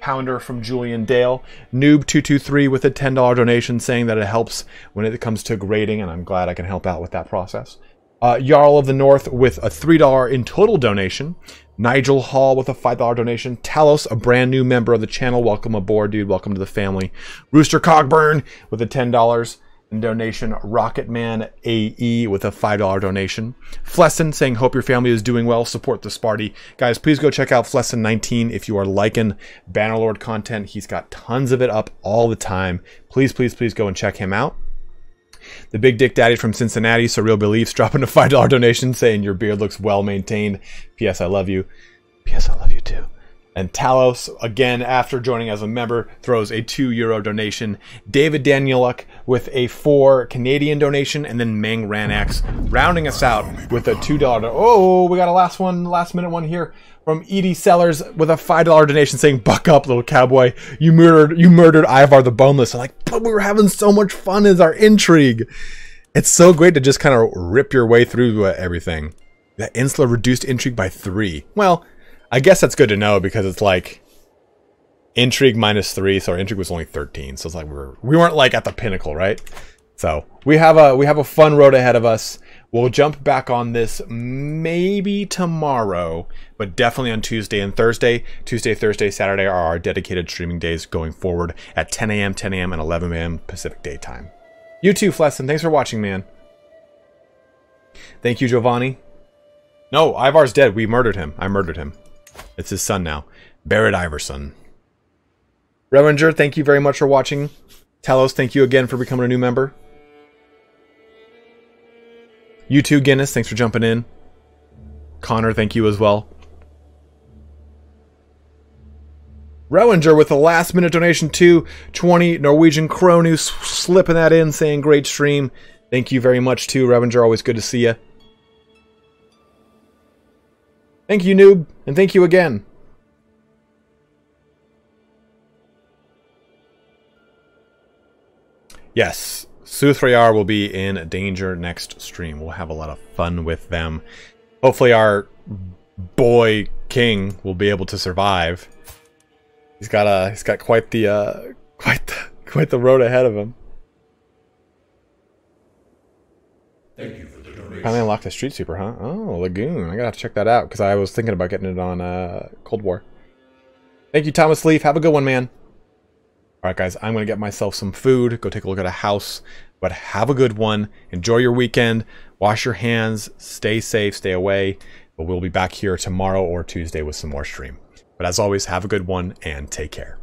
pounder from Julian Dale. Noob223 with a $10 donation saying that it helps when it comes to grading, and I'm glad I can help out with that process. Uh, Jarl of the North with a $3 in total donation. Nigel Hall with a $5 donation. Talos, a brand new member of the channel. Welcome aboard, dude. Welcome to the family. Rooster Cogburn with a $10 in donation. Rocketman AE with a $5 donation. Flesson saying, Hope your family is doing well. Support the Sparty. Guys, please go check out Flesson19 if you are liking Bannerlord content. He's got tons of it up all the time. Please, please, please go and check him out. The Big Dick Daddy from Cincinnati, Surreal Beliefs, dropping a $5 donation saying your beard looks well maintained. P.S. I love you. P.S. I love you too. And Talos, again, after joining as a member, throws a two euro donation. David Danieluk with a four Canadian donation, and then Meng Ranex rounding us out with a two dollar. Oh, we got a last one, last minute one here from Edie Sellers with a five dollar donation saying, "Buck up, little cowboy! You murdered, you murdered Ivar the Boneless." I'm like, but we were having so much fun as our intrigue. It's so great to just kind of rip your way through uh, everything. That Insula reduced intrigue by three. Well, I guess that's good to know because it's like intrigue minus three, so our intrigue was only thirteen. So it's like we were we weren't like at the pinnacle, right? So we have a we have a fun road ahead of us. We'll jump back on this maybe tomorrow, but definitely on Tuesday and Thursday. Tuesday, Thursday, Saturday are our dedicated streaming days going forward at 10 a.m., 10 a.m., and 11 a.m. Pacific Daytime. You too, Flesson. Thanks for watching, man. Thank you, Giovanni. No, Ivar's dead. We murdered him. I murdered him. It's his son now. Barrett Iverson. Revenger, thank you very much for watching. Talos, thank you again for becoming a new member. You too, Guinness, thanks for jumping in. Connor, thank you as well. Rowinger with a last minute donation to 20 Norwegian Kronu, slipping that in, saying great stream. Thank you very much too, Revenger. Always good to see you. Thank you, noob, and thank you again. Yes, Suthrayar will be in danger next stream. We'll have a lot of fun with them. Hopefully our boy king will be able to survive. He's got a he's got quite the uh quite the, quite the road ahead of him. Thank you for the donation. Finally unlocked the Street Super, huh? Oh, Lagoon. I gotta have to check that out because I was thinking about getting it on uh, Cold War. Thank you, Thomas Leaf. Have a good one, man. All right, guys, I'm going to get myself some food, go take a look at a house, but have a good one. Enjoy your weekend. Wash your hands. Stay safe. Stay away. But we'll be back here tomorrow or Tuesday with some more stream. But as always, have a good one and take care.